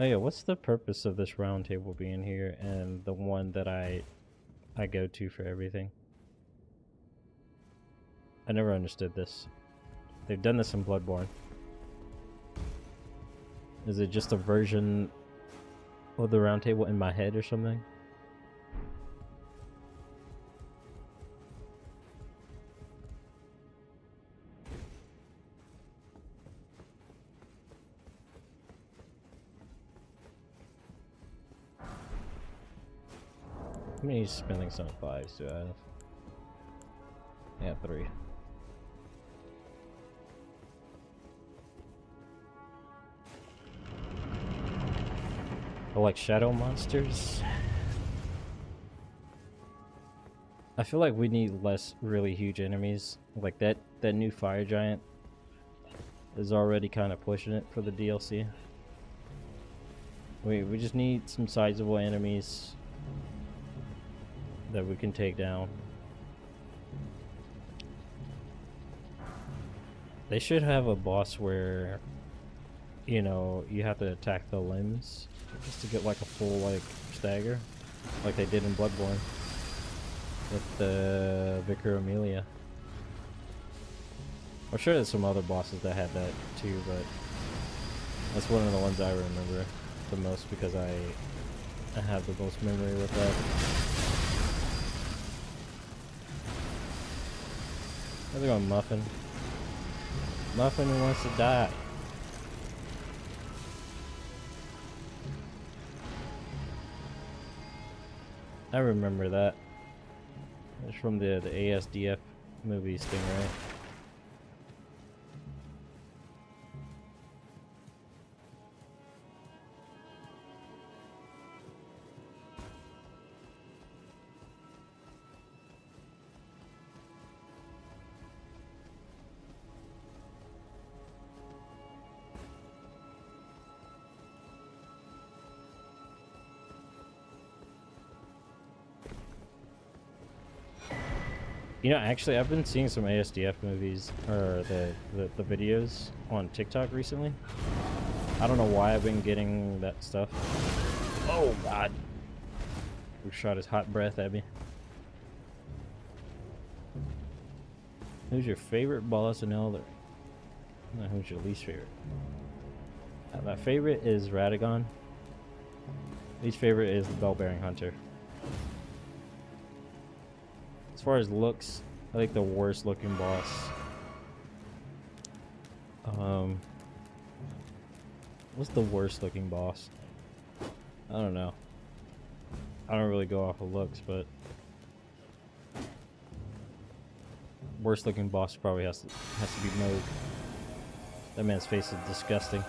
Oh yeah, what's the purpose of this round table being here and the one that I I go to for everything? I never understood this. They've done this in Bloodborne. Is it just a version of the round table in my head or something? How many spending some fives do I have? Yeah, three. Like shadow monsters. I feel like we need less really huge enemies. Like that that new fire giant is already kind of pushing it for the DLC. We we just need some sizable enemies that we can take down. They should have a boss where you know, you have to attack the limbs just to get like a full like stagger, like they did in Bloodborne with the Vicar Amelia. I'm sure there's some other bosses that had that too, but that's one of the ones I remember the most because I I have the most memory with that. How's it going, Muffin? Muffin wants to die. I remember that. It's from the the ASDF movies thing, You know, actually, I've been seeing some ASDF movies, or the, the, the videos on TikTok recently. I don't know why I've been getting that stuff. Oh, God. Who shot his hot breath at me? Who's your favorite boss in Elder? Who's your least favorite? Uh, my favorite is Radagon. Least favorite is the Bell-Bearing Hunter. As far as looks, I like the worst looking boss. Um, what's the worst looking boss? I don't know. I don't really go off of looks, but worst looking boss probably has to has to be Mohg. That man's face is disgusting.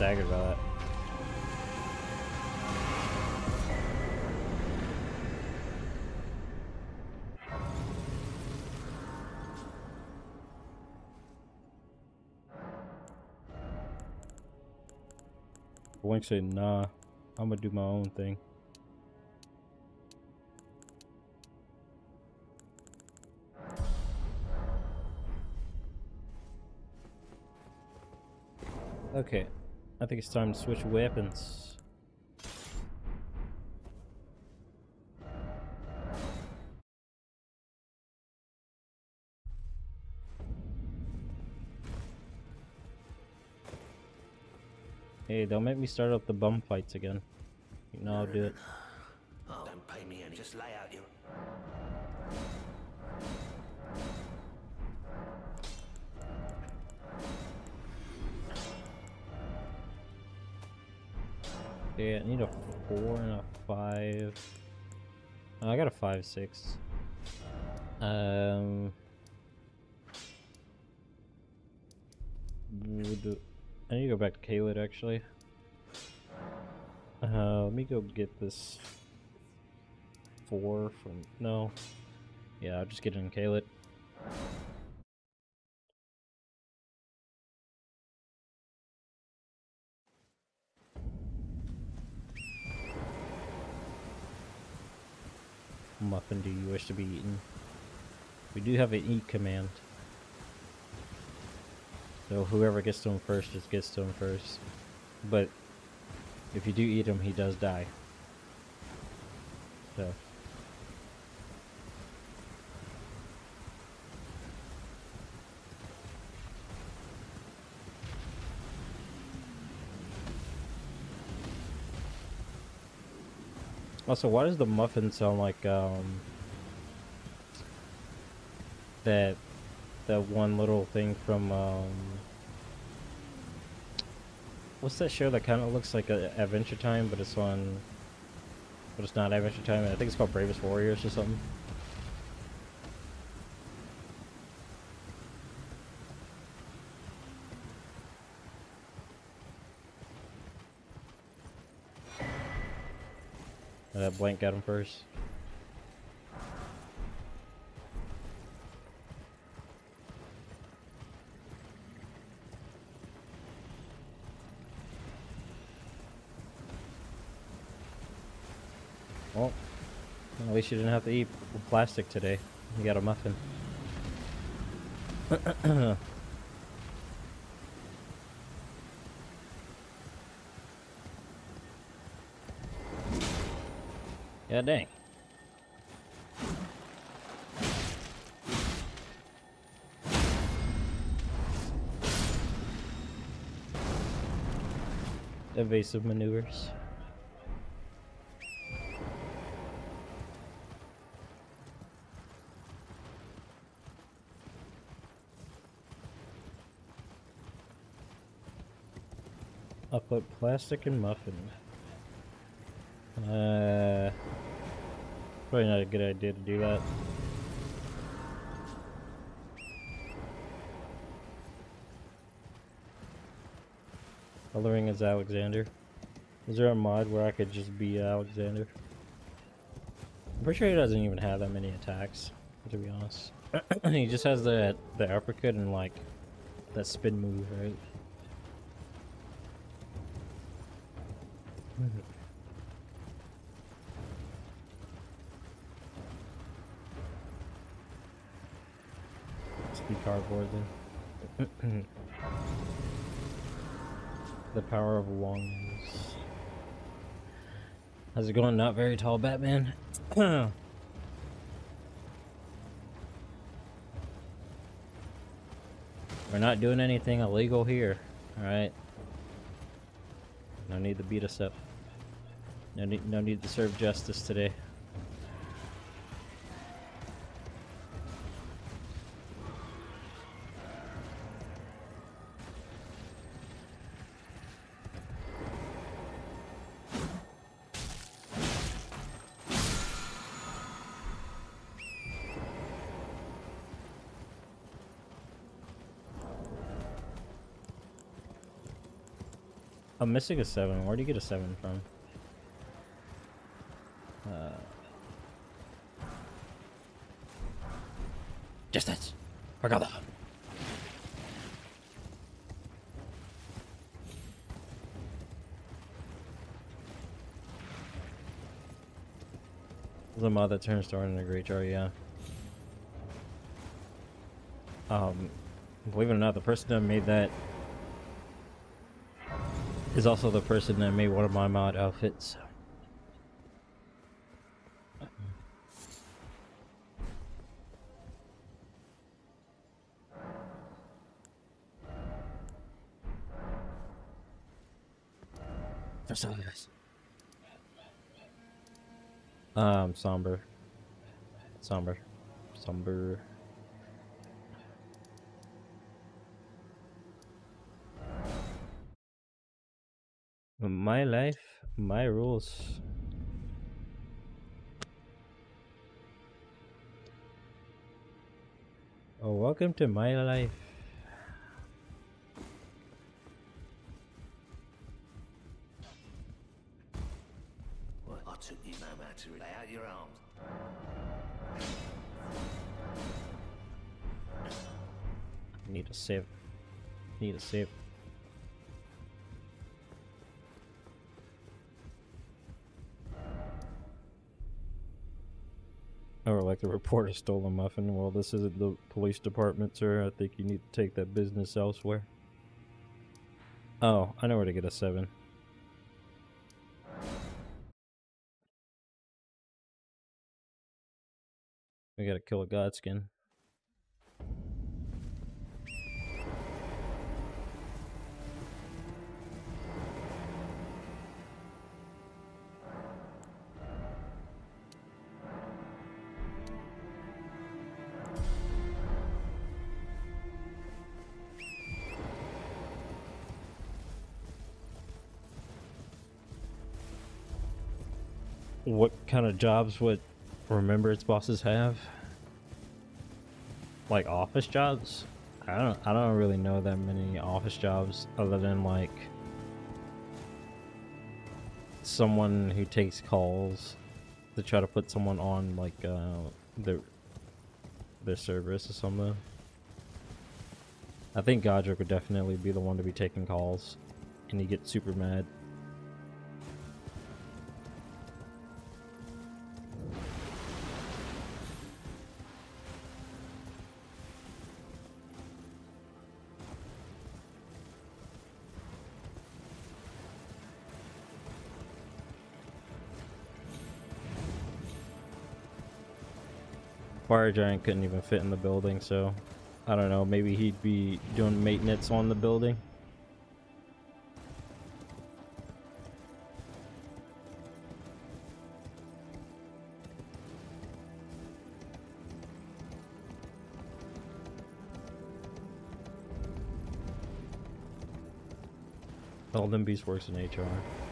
Staggered by that. Wink said, nah, I'm gonna do my own thing. Okay, think it's time to switch weapons. Hey, don't make me start up the bum fights again. You know I'll do it. Okay, I need a four and a five. Oh, I got a five six. Um. I need to go back to Caelid actually. Uh, let me go get this four from no. Yeah, I'll just get it in Caelid. Muffin, do you wish to be eaten? We do have an eat command. So whoever gets to him first just gets to him first. But if you do eat him, he does die. So. Also, why does the muffin sound like um that that one little thing from um what's that show that kind of looks like a Adventure Time, but it's on but it's not Adventure Time. I think it's called Bravest Warriors or something. Uh, blank got him first. Oh, At least you didn't have to eat plastic today. You got a muffin. yeah, dang. Evasive maneuvers. I put plastic and muffin. Uh, probably not a good idea to do that. Coloring is Alexander. Is there a mod where I could just be Alexander? I'm pretty sure he doesn't even have that many attacks, to be honest. he just has the the uppercut and like that spin move, right? Cardboard then. the power of long. How's it going? Not very tall, Batman. We're not doing anything illegal here, alright? No need to beat us up. No need, no need to serve justice today. I'm missing a 7. Where do you get a 7 from? Uh, Distance. Pagada. the mod that turns Thorn into a great jar, yeah. Um, believe it or not, the person that made that is also the person that made one of my mod outfits. Versailles. Um, somber. Somber. Somber. My life, my rules. Oh, welcome to my life. I took you no matter lay out your arms. Need a save. Need a save. The reporter stole a muffin. Well, this isn't the police department, sir. I think you need to take that business elsewhere. Oh, I know where to get a seven. We gotta kill a godskin. Kind of jobs would remembrance bosses have? Like office jobs? I don't I don't really know that many office jobs other than like someone who takes calls to try to put someone on like uh their their service or something. I think Godrick would definitely be the one to be taking calls and he gets super mad. Fire giant couldn't even fit in the building, so I don't know. Maybe he'd be doing maintenance on the building. Elden Beast works in HR.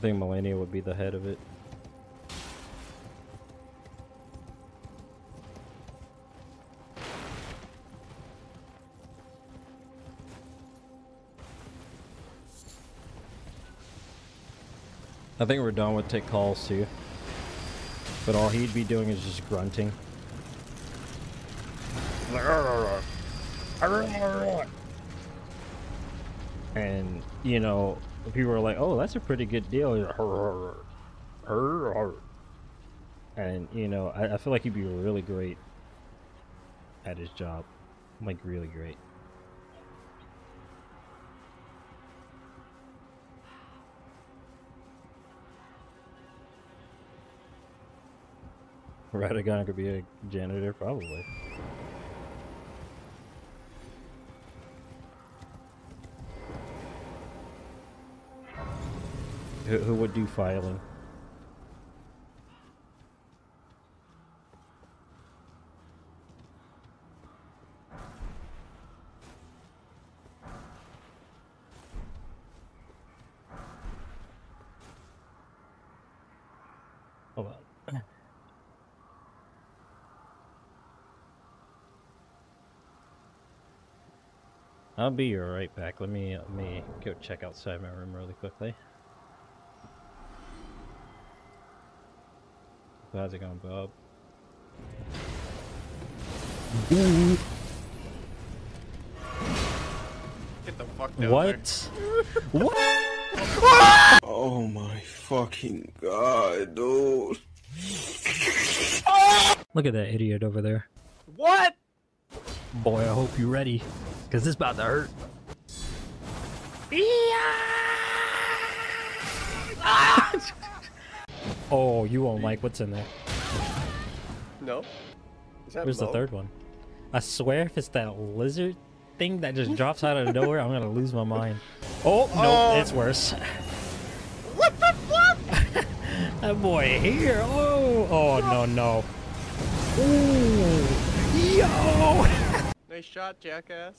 Think Malenia would be the head of it. I think we're done with take calls too. But all he'd be doing is just grunting. And, you know, people are like, oh, that's a pretty good deal. And, you know, I, I feel like he'd be really great at his job. Like, really great. Radagon could be a janitor, probably. Who, who would do filing? Oh, On. I'll be right back. Let me let me go check outside my room really quickly. How's it going, Bob? Get the fuck down What? what? Oh my fucking god, dude. Look at that idiot over there. What? Boy, I hope you're ready, cause this about to hurt. Oh, you won't like what's in there. No. Is that Where's the third one? I swear, if it's that lizard thing that just drops out of nowhere, I'm gonna lose my mind. Oh no, Oh. it's worse. What the fuck? that boy here. Oh, oh no no. Ooh, yo. Nice shot, jackass.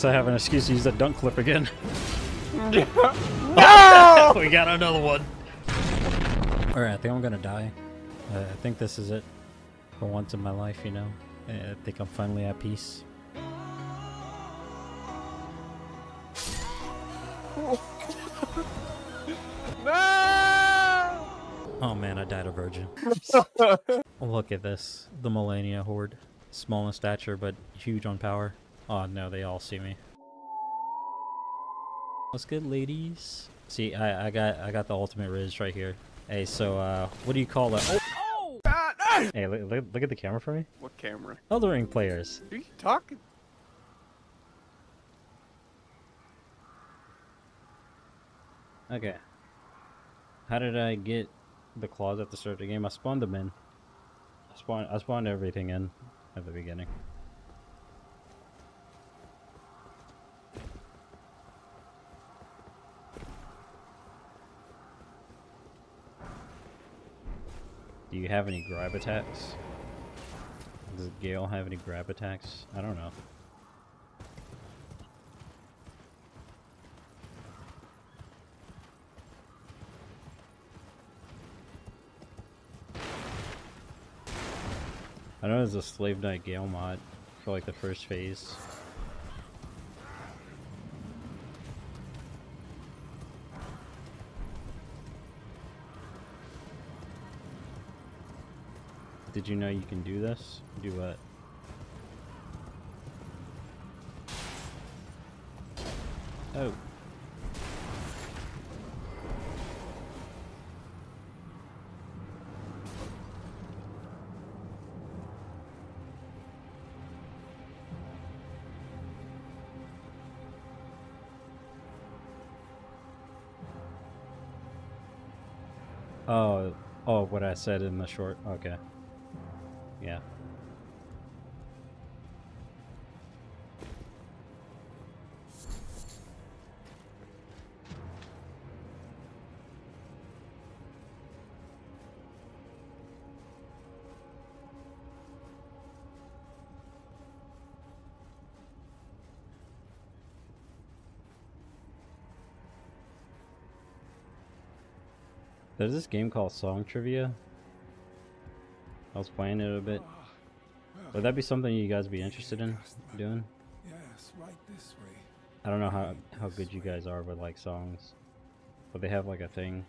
Least I have an excuse to use that dunk clip again. No! we got another one. Alright, I think I'm gonna die. Uh, I think this is it. For once in my life, you know. Uh, I think I'm finally at peace. No! Oh man, I died a virgin. Look at this. The Malenia Horde. Small in stature, but huge on power. Oh no, they all see me. What's good, ladies? See, I, I got I got the ultimate Riz right here. Hey, so uh, what do you call that? Oh! Ah! Hey, look, look, look at the camera for me. What camera? Elden Ring players. Who you talking? Okay. How did I get the claws at the start of the game? I spawned them in. I spawned I spawned everything in at the beginning. Do you have any grab attacks? Does Gale have any grab attacks? I don't know. I know there's a Slave Knight Gale mod for like the first phase. Did you know you can do this? Do what? Oh. Oh, oh, what I said in the short. Okay. Yeah. There's this game called Song Trivia. Was playing it a bit. Would that be something you guys be interested in doing? Yes, right this way. I don't know how how good you guys are with like songs, but they have like a thing,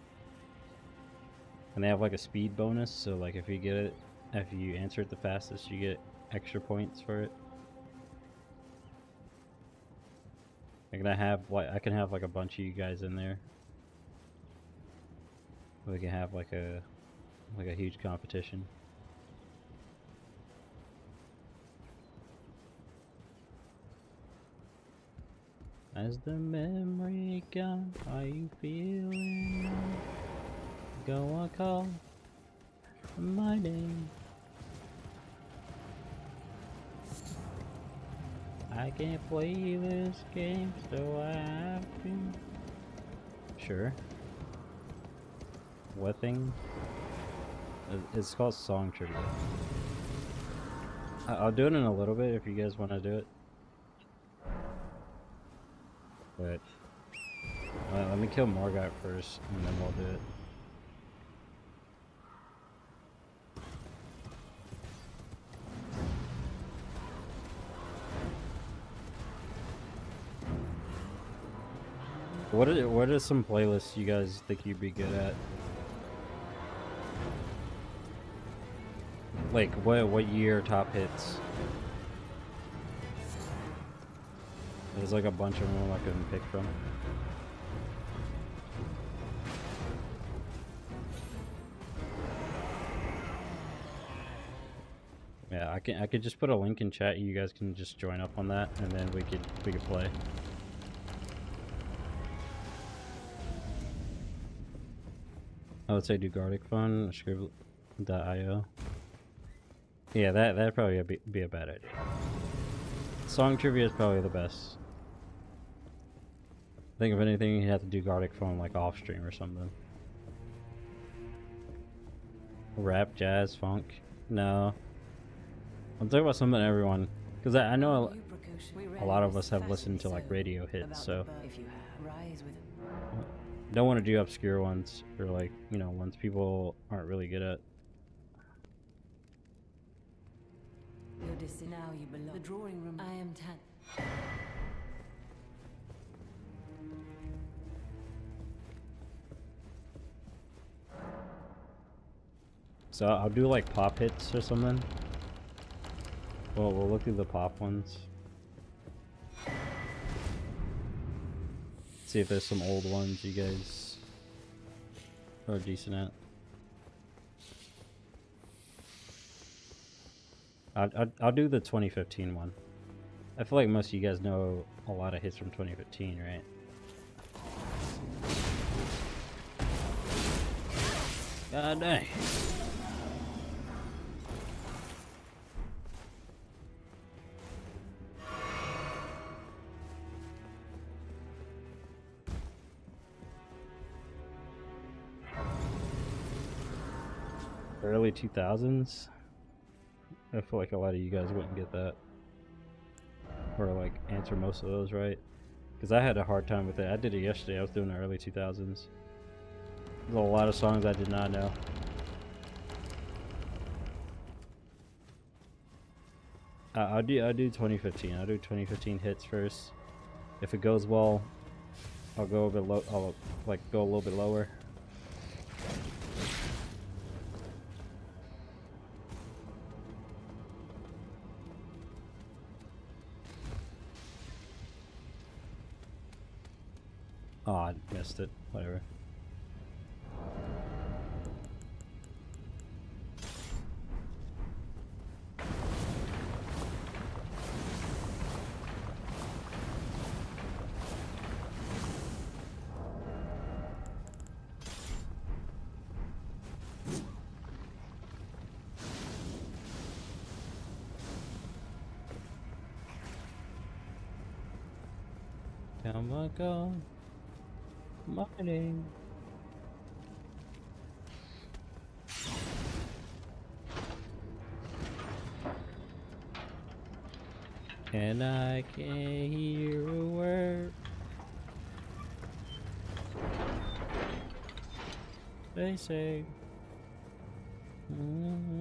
and they have like a speed bonus. So like if you get it, if you answer it the fastest, you get extra points for it. I can have like I can have like a bunch of you guys in there. We can have like a like a huge competition. As the memory gone, are you feeling now? Go on, call my name. I can't play this game, so I have to. Sure. What thing? Uh, it's called Song Trivia. I'll do it in a little bit if you guys want to do it. Uh, let me kill Morgott first, and then we'll do it. What are what are some playlists you guys think you'd be good at? Like what what year top hits? There's like a bunch of them I can pick from. Yeah, I can I could just put a link in chat. You guys can just join up on that, and then we could we could play. I would say do Gartic Phone, Skribbl.io. Yeah, that that'd probably be, be a bad idea. Song trivia is probably the best. I think of anything, you have to do Gartic Phone like off stream or something. Rap, jazz, funk? No. I'm talking about something everyone, because I, I know a, a lot of us have listened to like radio hits, so If you rise with don't want to do obscure ones or like you know ones people aren't really good at. Your dis- now you belong. The drawing room. I am tan. So I'll do like pop hits or something. Well, we'll look through the pop ones. See if there's some old ones you guys are decent at. I'll, I'll, do the 2015 one. I feel like most of you guys know a lot of hits from 2015, right? God dang. Early 2000s? I feel like a lot of you guys wouldn't get that. Or like answer most of those right. Because I had a hard time with it. I did it yesterday. I was doing the early 2000s. There's a lot of songs I did not know. Uh, I'll do I'll do 2015. I'll do 2015 hits first. If it goes well, I'll go a bit low. I'll like go a little bit lower. Oh, I missed it. Whatever. Can't hear a word. They say, "Mm-hmm, Are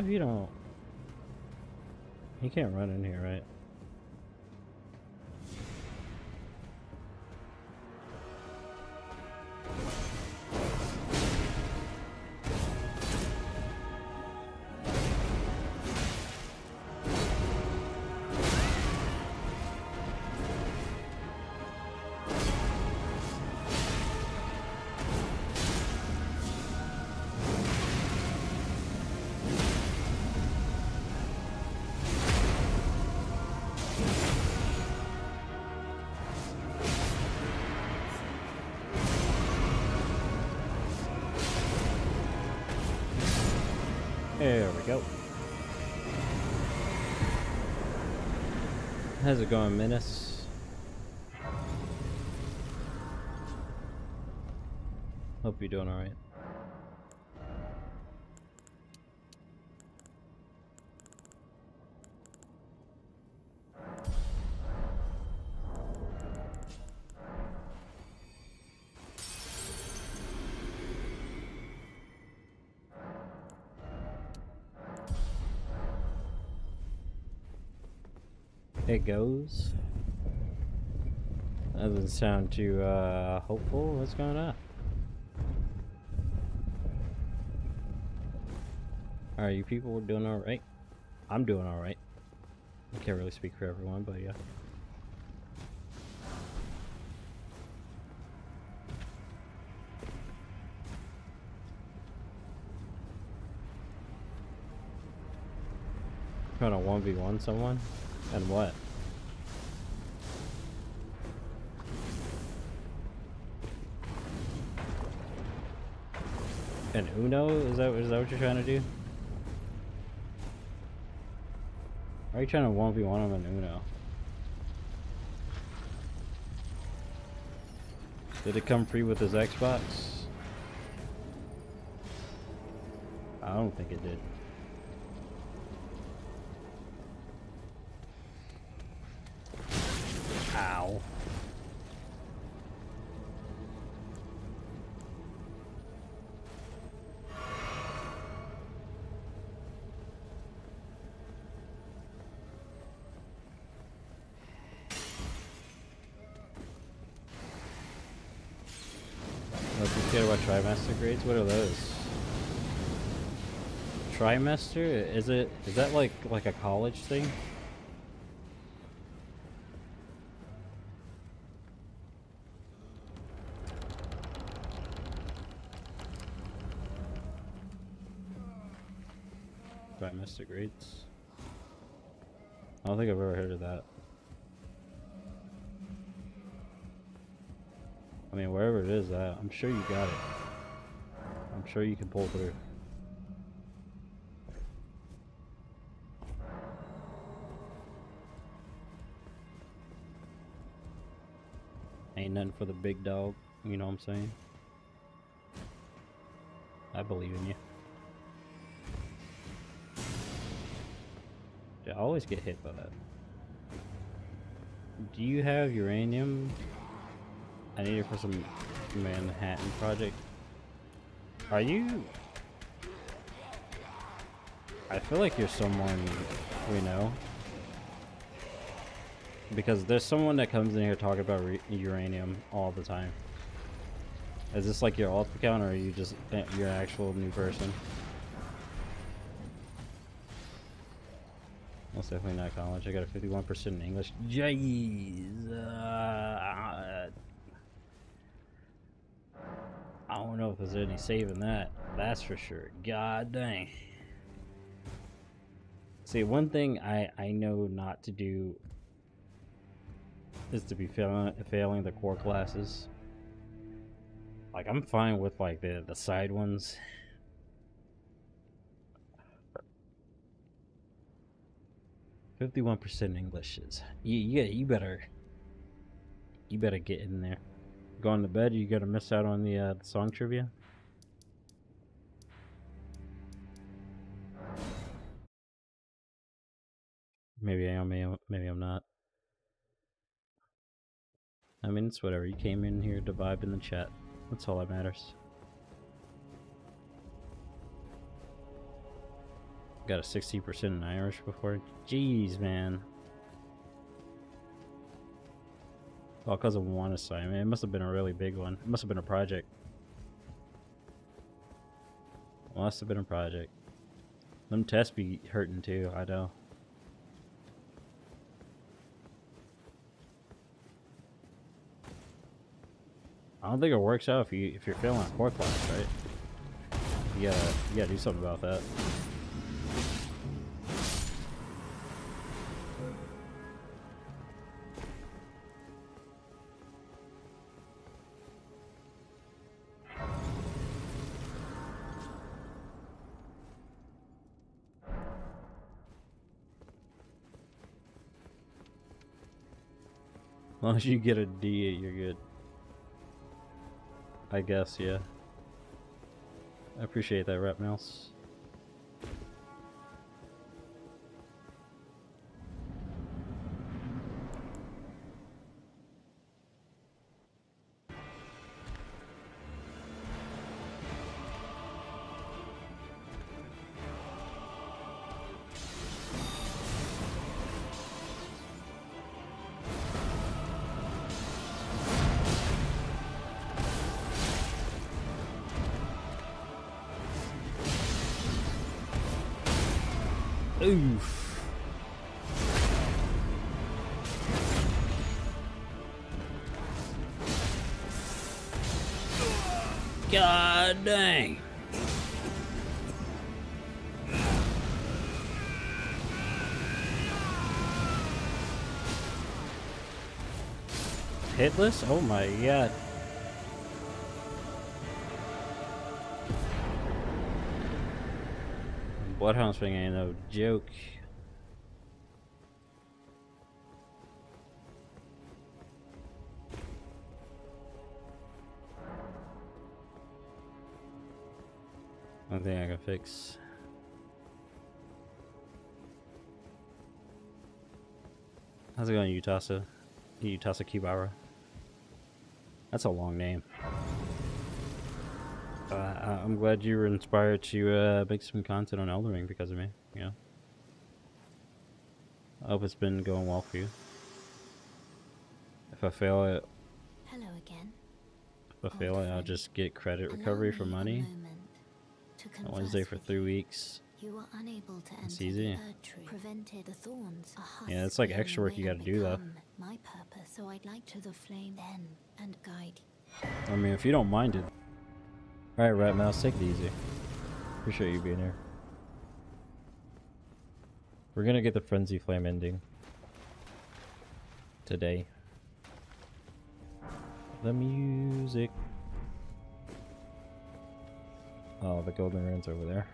If you don't? You can't run in here, right? There we go. How's it going, Menace? Hope you're doing alright. Goes. That doesn't sound too uh, hopeful. What's going on? Are you people doing alright? I'm doing alright. I can't really speak for everyone, but yeah. Trying to 1v1 someone? And what? An Uno? Is that is that what you're trying to do? Are you trying to 1v1 him in Uno? Did it come free with his Xbox? I don't think it did. Trimester grades. What are those? Trimester? Is it? Is that like like a college thing? Trimester grades. I don't think I've ever heard of that. I mean, wherever it is at, I'm sure you got it. Sure you can pull through. Ain't nothing for the big dog, you know what I'm saying? I believe in you. I always get hit by that. Do you have uranium? I need it for some Manhattan project. Are you? I feel like you're someone we know. Because there's someone that comes in here talking about uranium all the time. Is this like your alt account, or are you just uh, your actual new person? Most definitely not college. I got a 51% in English. Jeez. Uh, know if there's any saving that. That's for sure. God dang. See, one thing I, I know not to do is to be failing, failing the core classes. Like, I'm fine with, like, the, the side ones. Fifty-one percent English is you, yeah. You better, you better get in there. Going to bed, you gotta miss out on the, uh, song trivia. Maybe I am, maybe I'm not. I mean, it's whatever. You came in here to vibe in the chat. That's all that matters. Got a 60% in Irish before. Jeez, man. Oh, All because of one assignment. It must have been a really big one. It must have been a project. Must have been a project. Them tests be hurting too, I don't know. I don't think it works out if you if you're failing a core class, right? You gotta you gotta do something about that. Long as you get a D, you're good. I guess, yeah. I appreciate that, Rep Mouse. Oh my god. Bloodhound swing ain't no joke. One thing I can fix. How's it going, Utasa? Utasa Kibara? That's a long name. Uh, I- I'm glad you were inspired to uh, make some content on Elden Ring because of me. Yeah. I hope it's been going well for you. If I fail it, Hello again. if I fail it, I'll just get credit recovery for money. To On Wednesday for three weeks. You were unable to It's easy. the Erdtree. Prevented the thorns. Yeah, it's like extra work you gotta do, though. My purpose, so I'd like to the flame then and guide I mean, if you don't mind it. Alright, Rat Mouse, take it easy. Appreciate you being here. We're gonna get the Frenzy Flame ending. Today. The music. Oh, the golden rune's over there.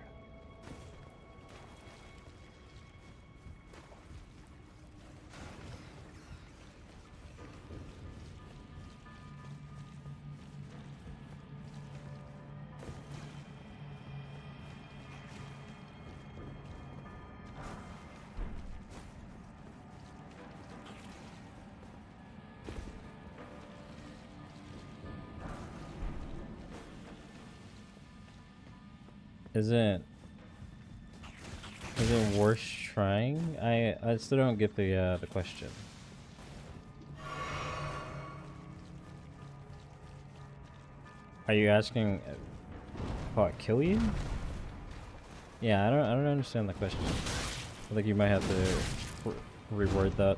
Is it... Is it worth trying? I, I still don't get the, uh, the question. Are you asking... Uh, what, kill you? Yeah, I don't, I don't understand the question. I think you might have to reword that.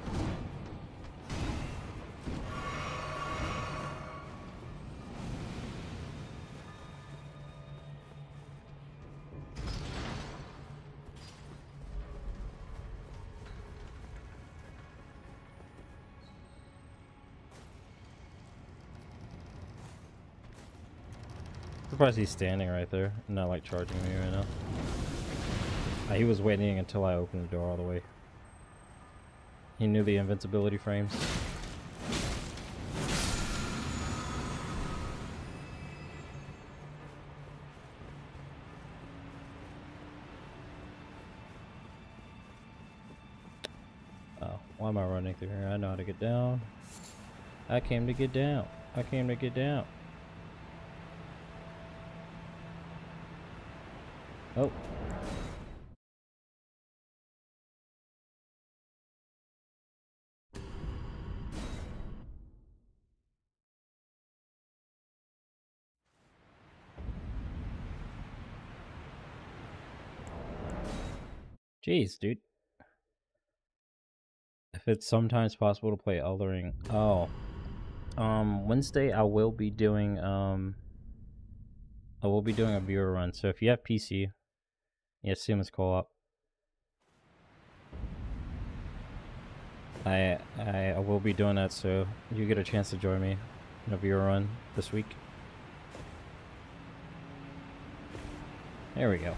Surprised he's standing right there, not like charging me right now. Uh, he was waiting until I opened the door all the way. He knew the invincibility frames. Oh, why am I running through here? I know how to get down. I came to get down. I came to get down. Oh. Jeez, dude. If it's sometimes possible to play Elden Ring. Oh. Um, Wednesday I will be doing, um, I will be doing a viewer run. So if you have PC, yeah, seamless co-op. I, I I will be doing that, so you get a chance to join me in a viewer run this week. There we go.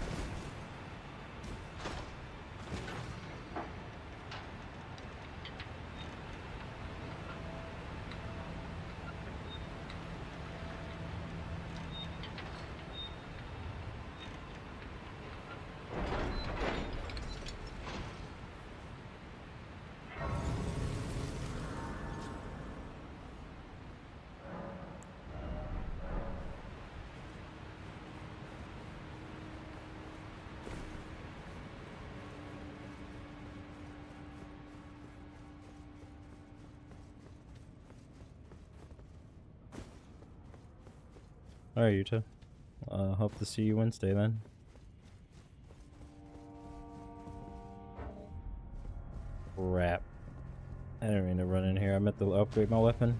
Alright, Yuta. Uh, hope to see you Wednesday then. Crap. I didn't mean to run in here. I meant to upgrade my weapon.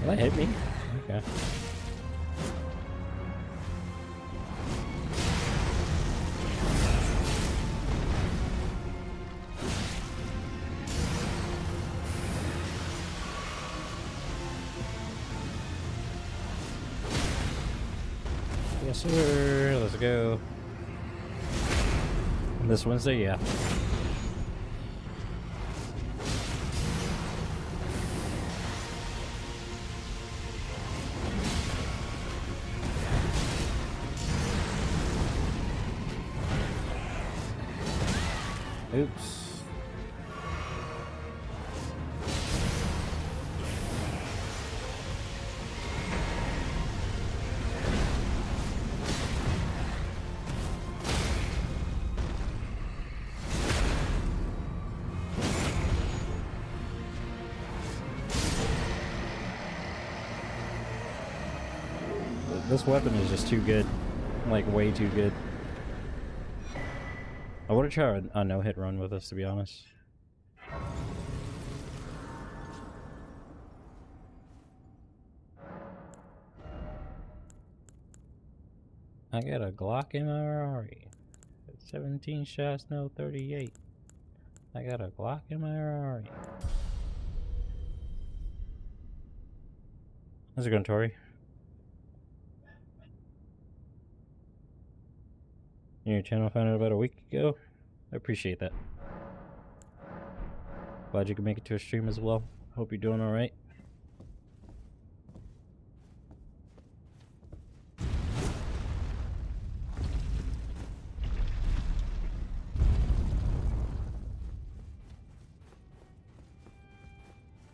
Will that hit me? Okay. Wednesday, yeah. This weapon is just too good. Like, way too good. I want to try a, a no-hit run with this, to be honest. I got a Glock in my Ferrari. 17 shots, no 38. I got a Glock in my Ferrari. How's it going, Tori? Your channel found out about a week ago. I appreciate that. Glad you could make it to a stream as well. Hope you're doing alright.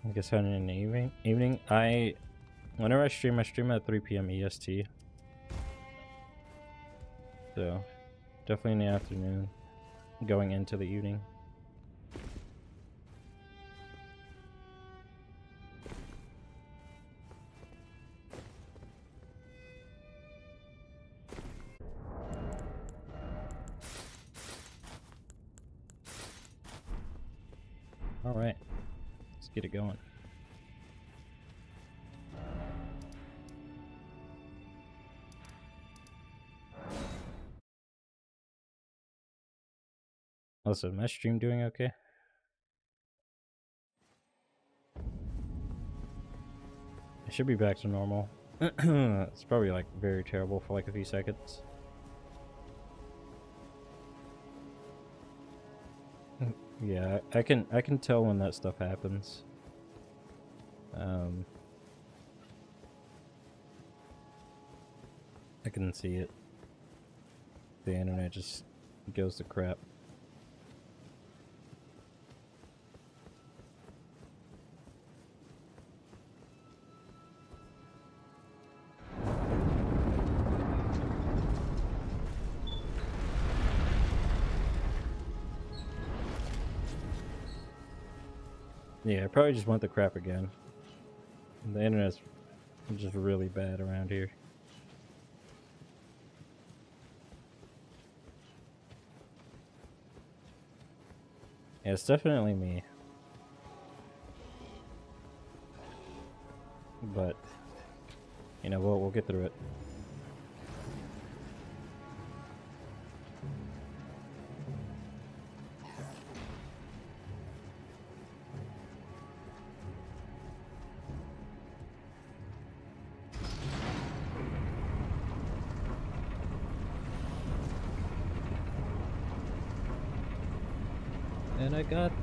I guess having in the evening. Evening, I whenever I stream, I stream at 3 p.m. EST. So, definitely in the afternoon, going into the evening. Also, my stream doing okay? I should be back to normal. it's probably like very terrible for like a few seconds. yeah, I can I can tell when that stuff happens. Um I can see it. The internet just goes to crap. Yeah, I probably just want the crap again. The internet's just really bad around here. Yeah, it's definitely me. But, you know, we'll, we'll get through it.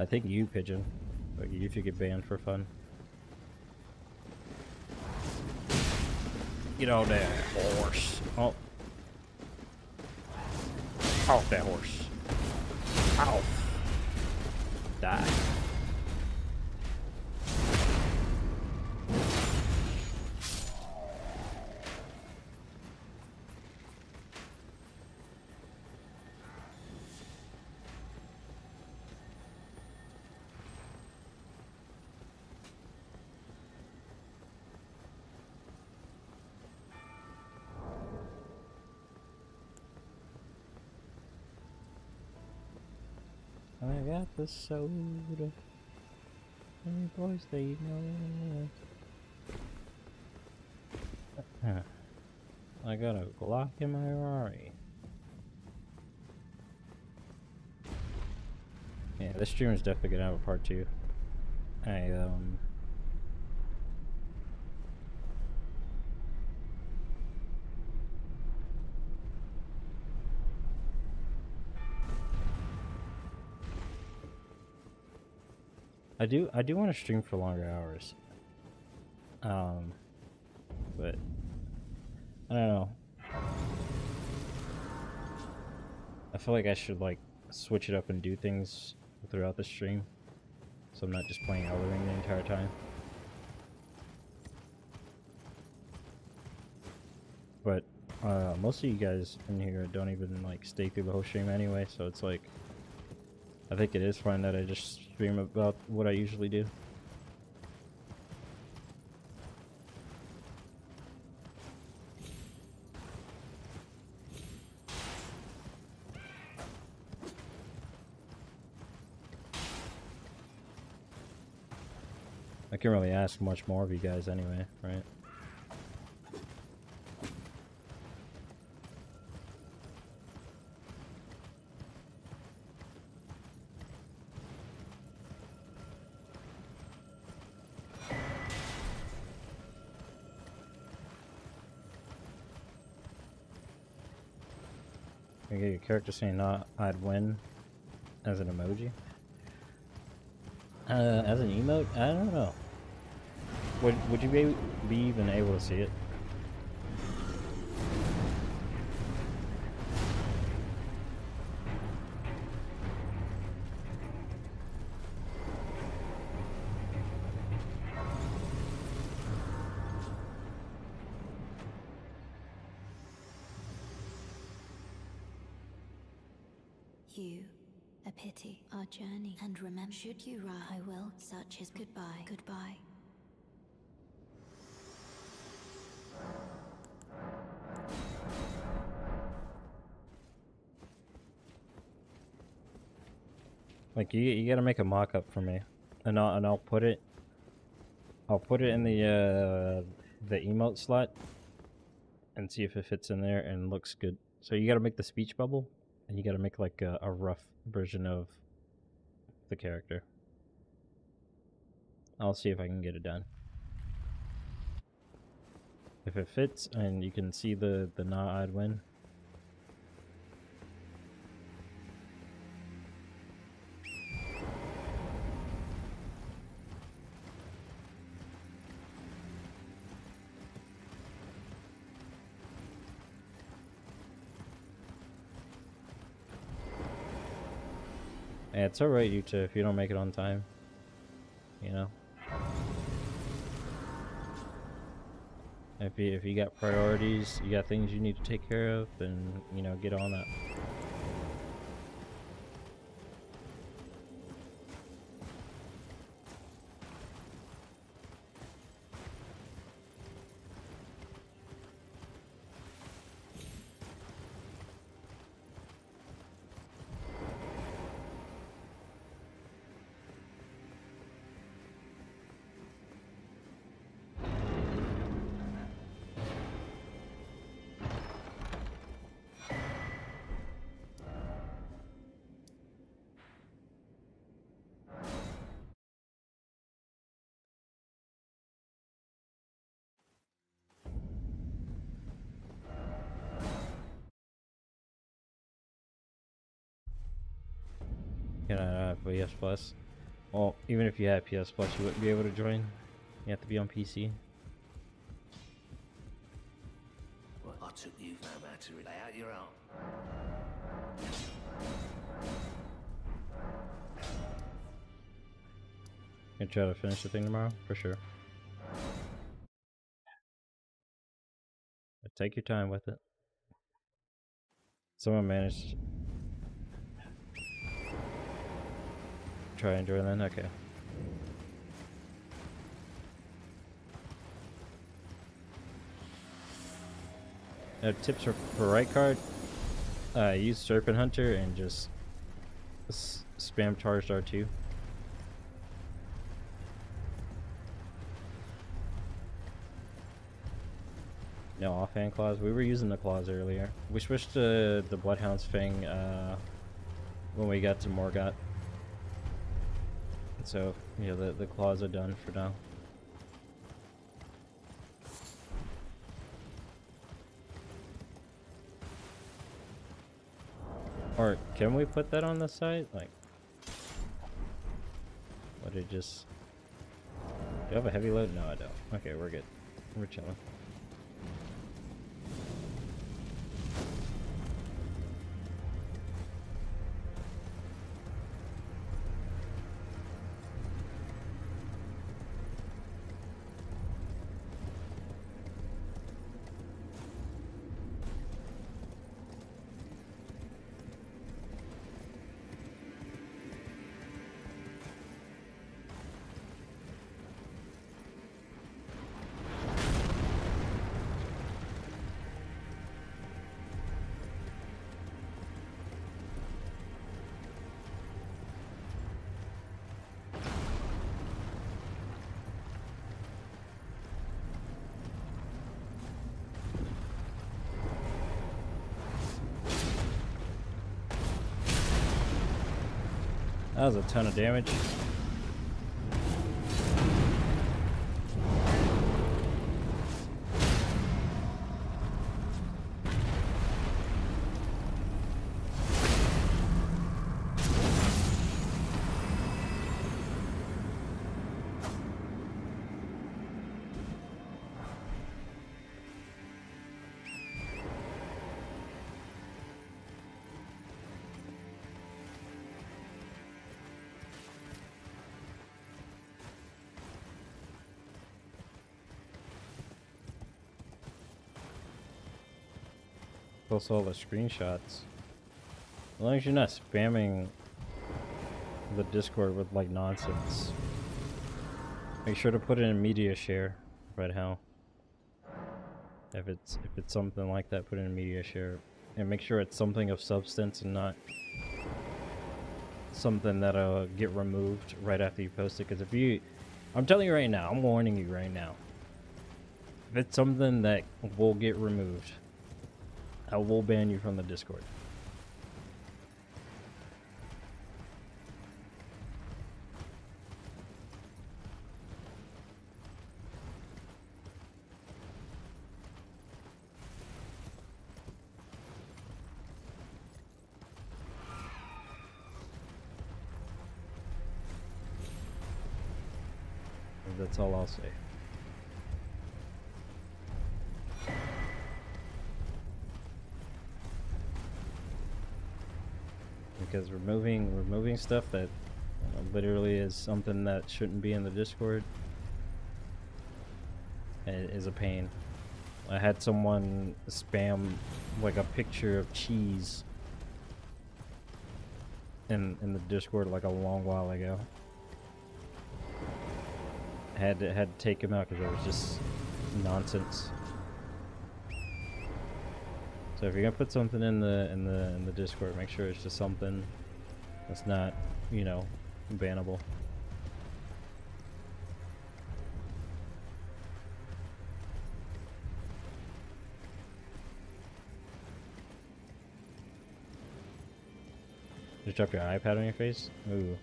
I think you, Pigeon. But you should get banned for fun. Get on that horse. Oh. Off that horse. Off. Die. The boys they know. I got a Glock in my Rari. Yeah, this stream is definitely gonna have a part two. I um I do I do want to stream for longer hours. Um but I don't know. I feel like I should like switch it up and do things throughout the stream. So I'm not just playing Elden Ring the entire time. But uh, most of you guys in here don't even like stay through the whole stream anyway, so it's like I think it is fine that I just stream about what I usually do. I can't really ask much more of you guys anyway, right? Character saying not I'd win as an emoji? Uh, as an emote? I don't know. Would would you be, be even able to see it? Like you, you gotta make a mock-up for me, and I'll and I'll put it. I'll put it in the uh, the emote slot, and see if it fits in there and looks good. So you gotta make the speech bubble, and you gotta make like a, a rough version of the character. I'll see if I can get it done. If it fits and you can see the the nah I'd win. It's alright, you two, if you don't make it on time. You know? If you, if you got priorities, you got things you need to take care of, then, you know, get on that. Plus. Well, even if you had PS Plus, you wouldn't be able to join. You have to be on PC. Well, I took you no matter lay out your own. Gonna try to finish the thing tomorrow, for sure. But take your time with it. Someone managed. Try and join then? Okay. Tips for, for Rykard. Uh, use Serpent Hunter and just spam charged R2. No offhand claws. We were using the claws earlier. We switched to the Bloodhound's Fang uh, when we got to Morgott. So, yeah, the, the claws are done for now. Or can we put that on the site? Like, would it just... Do I have a heavy load? No, I don't. Okay, we're good. We're chilling. Was a ton of damage. Post all the screenshots. As long as you're not spamming the Discord with like nonsense. Make sure to put it in media share, Red Hell. If it's if it's something like that, put it in media share. And make sure it's something of substance and not something that'll uh, get removed right after you post it. Because if you, I'm telling you right now, I'm warning you right now. If it's something that will get removed, I will ban you from the Discord. That's all I'll say. Because removing removing stuff that uh, literally is something that shouldn't be in the Discord is a pain. I had someone spam like a picture of cheese in in the Discord like a long while ago had to had to take him out because it was just nonsense. So if you're gonna put something in the in the in the Discord, make sure it's just something that's not, you know, bannable. Just drop your iPad on your face? Ooh.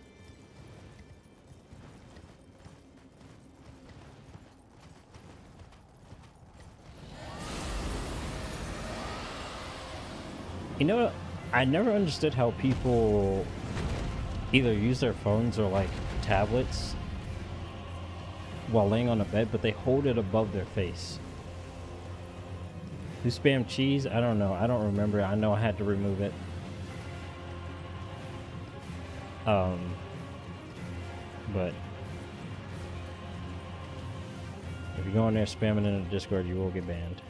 You know, I never understood how people either use their phones or like tablets while laying on a bed, but they hold it above their face. Who spam cheese? I don't know. I don't remember. I know I had to remove it. Um, but if you go in there spamming in the Discord, you will get banned.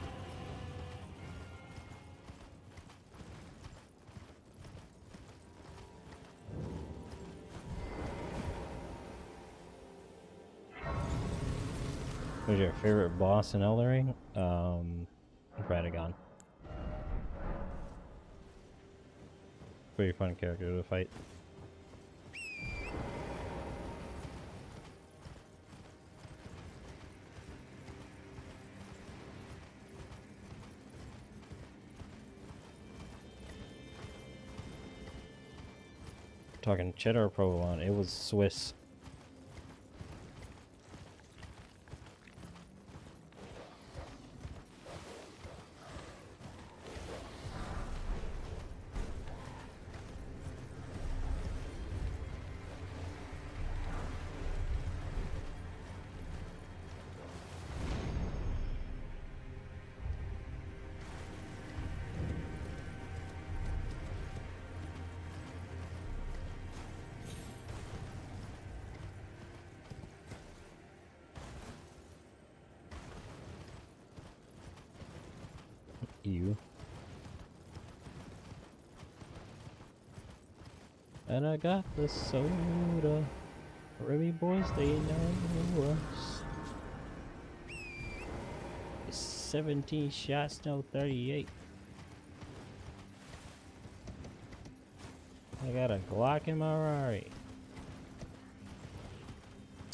Who's your favorite boss in Elden Ring? Um, Radagon. Pretty fun character to fight. Talking cheddar provolone, it was Swiss. And I got the soda. Remy boys, they know us. 17 shots, no 38. I got a Glock in my Rari.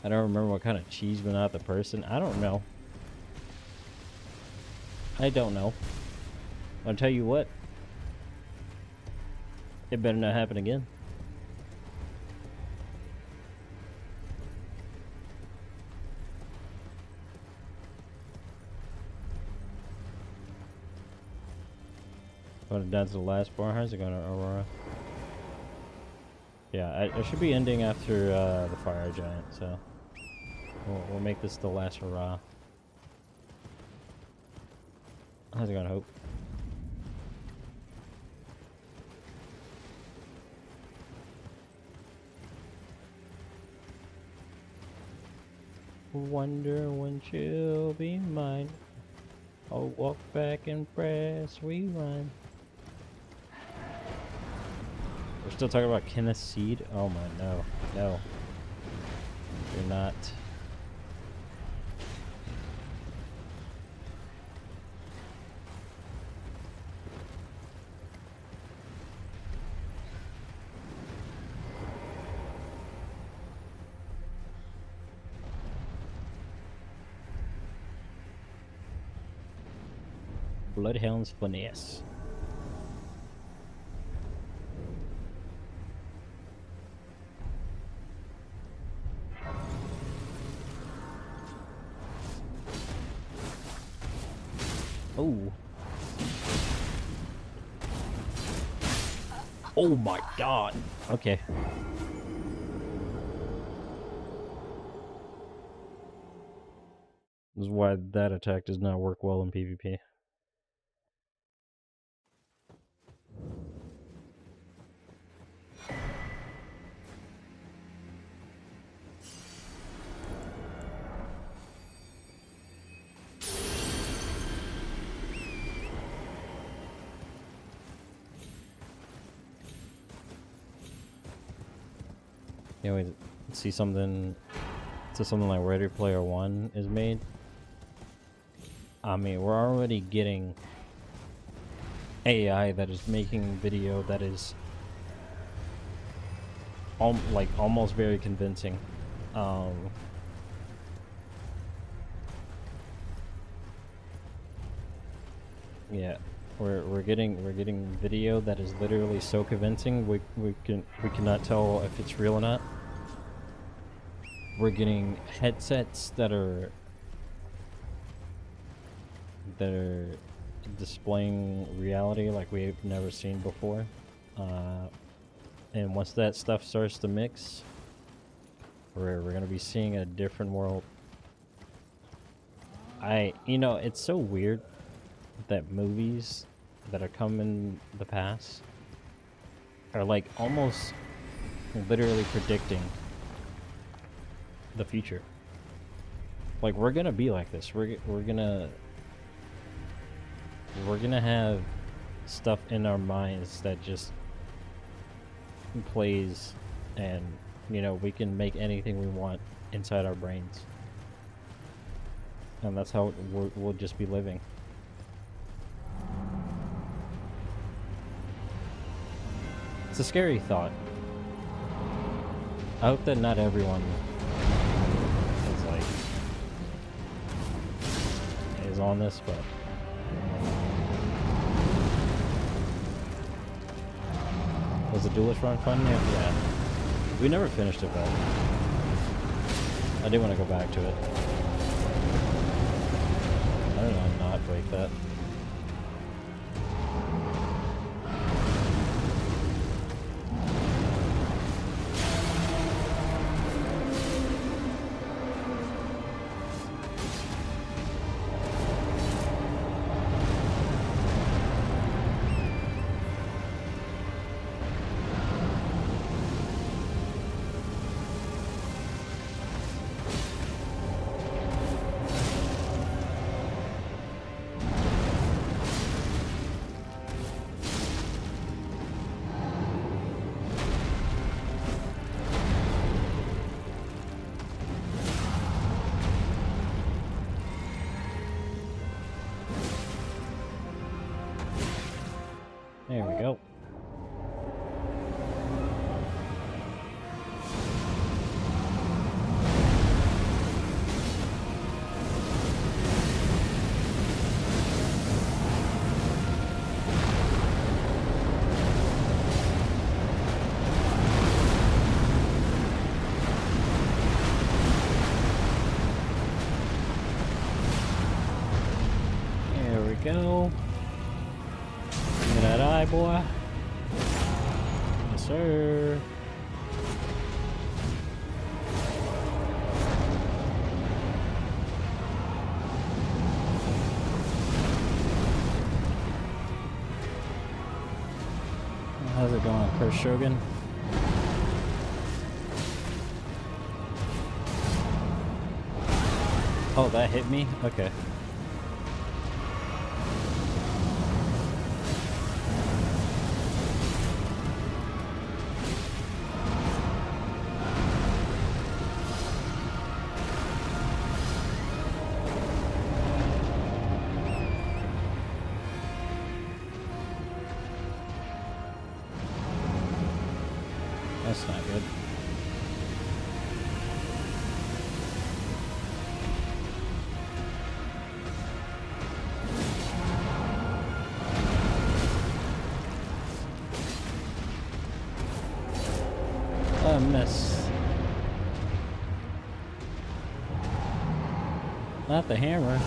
I don't remember what kind of cheese went out the person. I don't know. I don't know. I'll tell you what. It better not happen again. To the last bar. How's it going, Aurora? Yeah, I, I should be ending after uh, the fire giant, so we'll, we'll make this the last hurrah. How's it going, Hope? Wonder when she'll be mine. I'll walk back and press rewind. We're still talking about Kenneth Seed? Oh my, no. No. You're not. Bloodhound's Finesse. My god. Okay. This is why that attack does not work well in PvP. See something to something like Ready Player One is made. I mean, we're already getting AI that is making video that is al like almost very convincing. Um, yeah, we're we're getting we're getting video that is literally so convincing we we can we cannot tell if it's real or not. We're getting headsets that are that are displaying reality like we've never seen before. Uh, and once that stuff starts to mix, we're, we're gonna be seeing a different world. I, you know, it's so weird that movies that are come in the past are like almost literally predicting the future. Like we're gonna be like this. We're we're gonna we're gonna have stuff in our minds that just plays and you know we can make anything we want inside our brains and that's how we'll, we'll just be living it's a scary thought I hope that not everyone on this but Was the duelist run fun? Yeah. yeah. We never finished it, but I did want to go back to it. I don't know, not break that. It Shogun? Oh, that hit me? Okay. Not the hammer.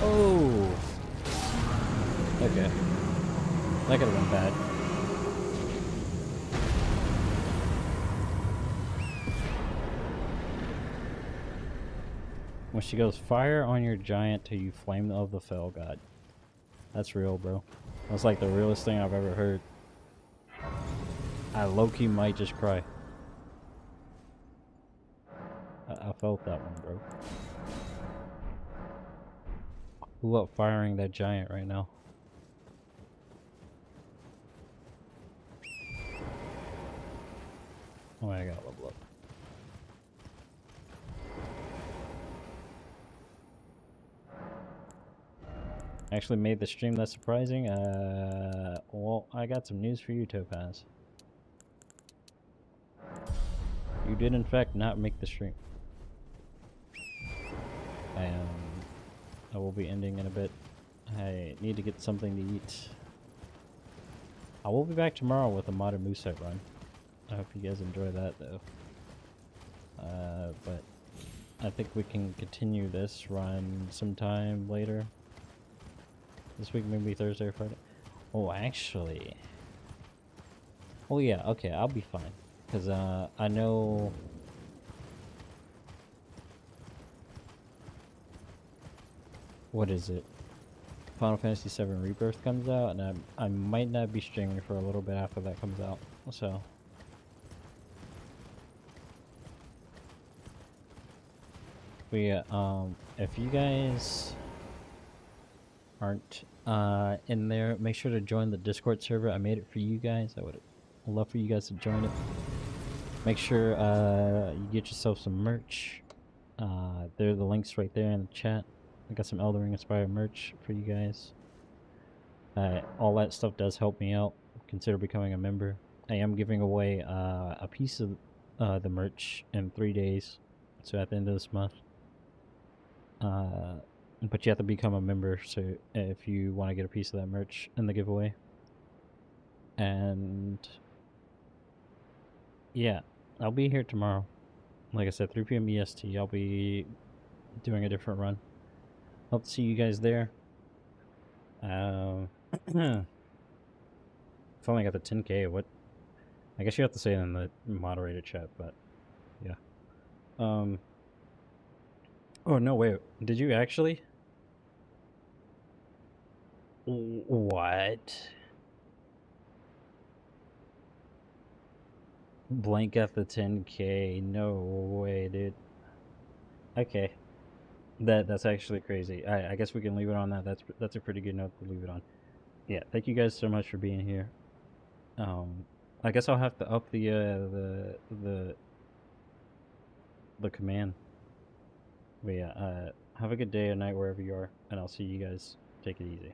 Oh. Okay. That could have been bad. When she goes, fire on your giant till you flame of the fell god. That's real, bro. That's like the realest thing I've ever heard. I low-key might just cry. I, I felt that one, bro. Who up firing that giant right now? Oh, I got level up. Actually made the stream less surprising. Uh, well, I got some news for you, Topaz. You did in fact not make the stream. I um, I will be ending in a bit. I need to get something to eat. I will be back tomorrow with a modded moveset run. I hope you guys enjoy that though. Uh, but I think we can continue this run sometime later. This week, maybe Thursday or Friday. Oh, actually. Oh yeah, okay, I'll be fine. Because uh, I know... What is it? Final Fantasy VII Rebirth comes out, and I, I might not be streaming for a little bit after that comes out. So... Yeah, um, if you guys aren't uh, in there, make sure to join the Discord server. I made it for you guys. I would love for you guys to join it. Make sure uh, you get yourself some merch. Uh, there are the links right there in the chat. I got some Elden Ring inspired merch for you guys. Uh, all that stuff does help me out. Consider becoming a member. I am giving away uh, a piece of uh, the merch in three days. So at the end of this month. Uh, but you have to become a member so if you want to get a piece of that merch in the giveaway and yeah i'll be here tomorrow like i said 3 p.m est i'll be doing a different run hope to see you guys there um i've only got the 10k what i guess you have to say it in the moderator chat but yeah um oh no wait did you actually what? Blank at the 10k. No way, dude. Okay. That that's actually crazy. I I guess we can leave it on that. That's that's a pretty good note to leave it on. Yeah, thank you guys so much for being here. Um I guess I'll have to up the uh the the the command. But yeah, uh have a good day or night wherever you are, and I'll see you guys. Take it easy.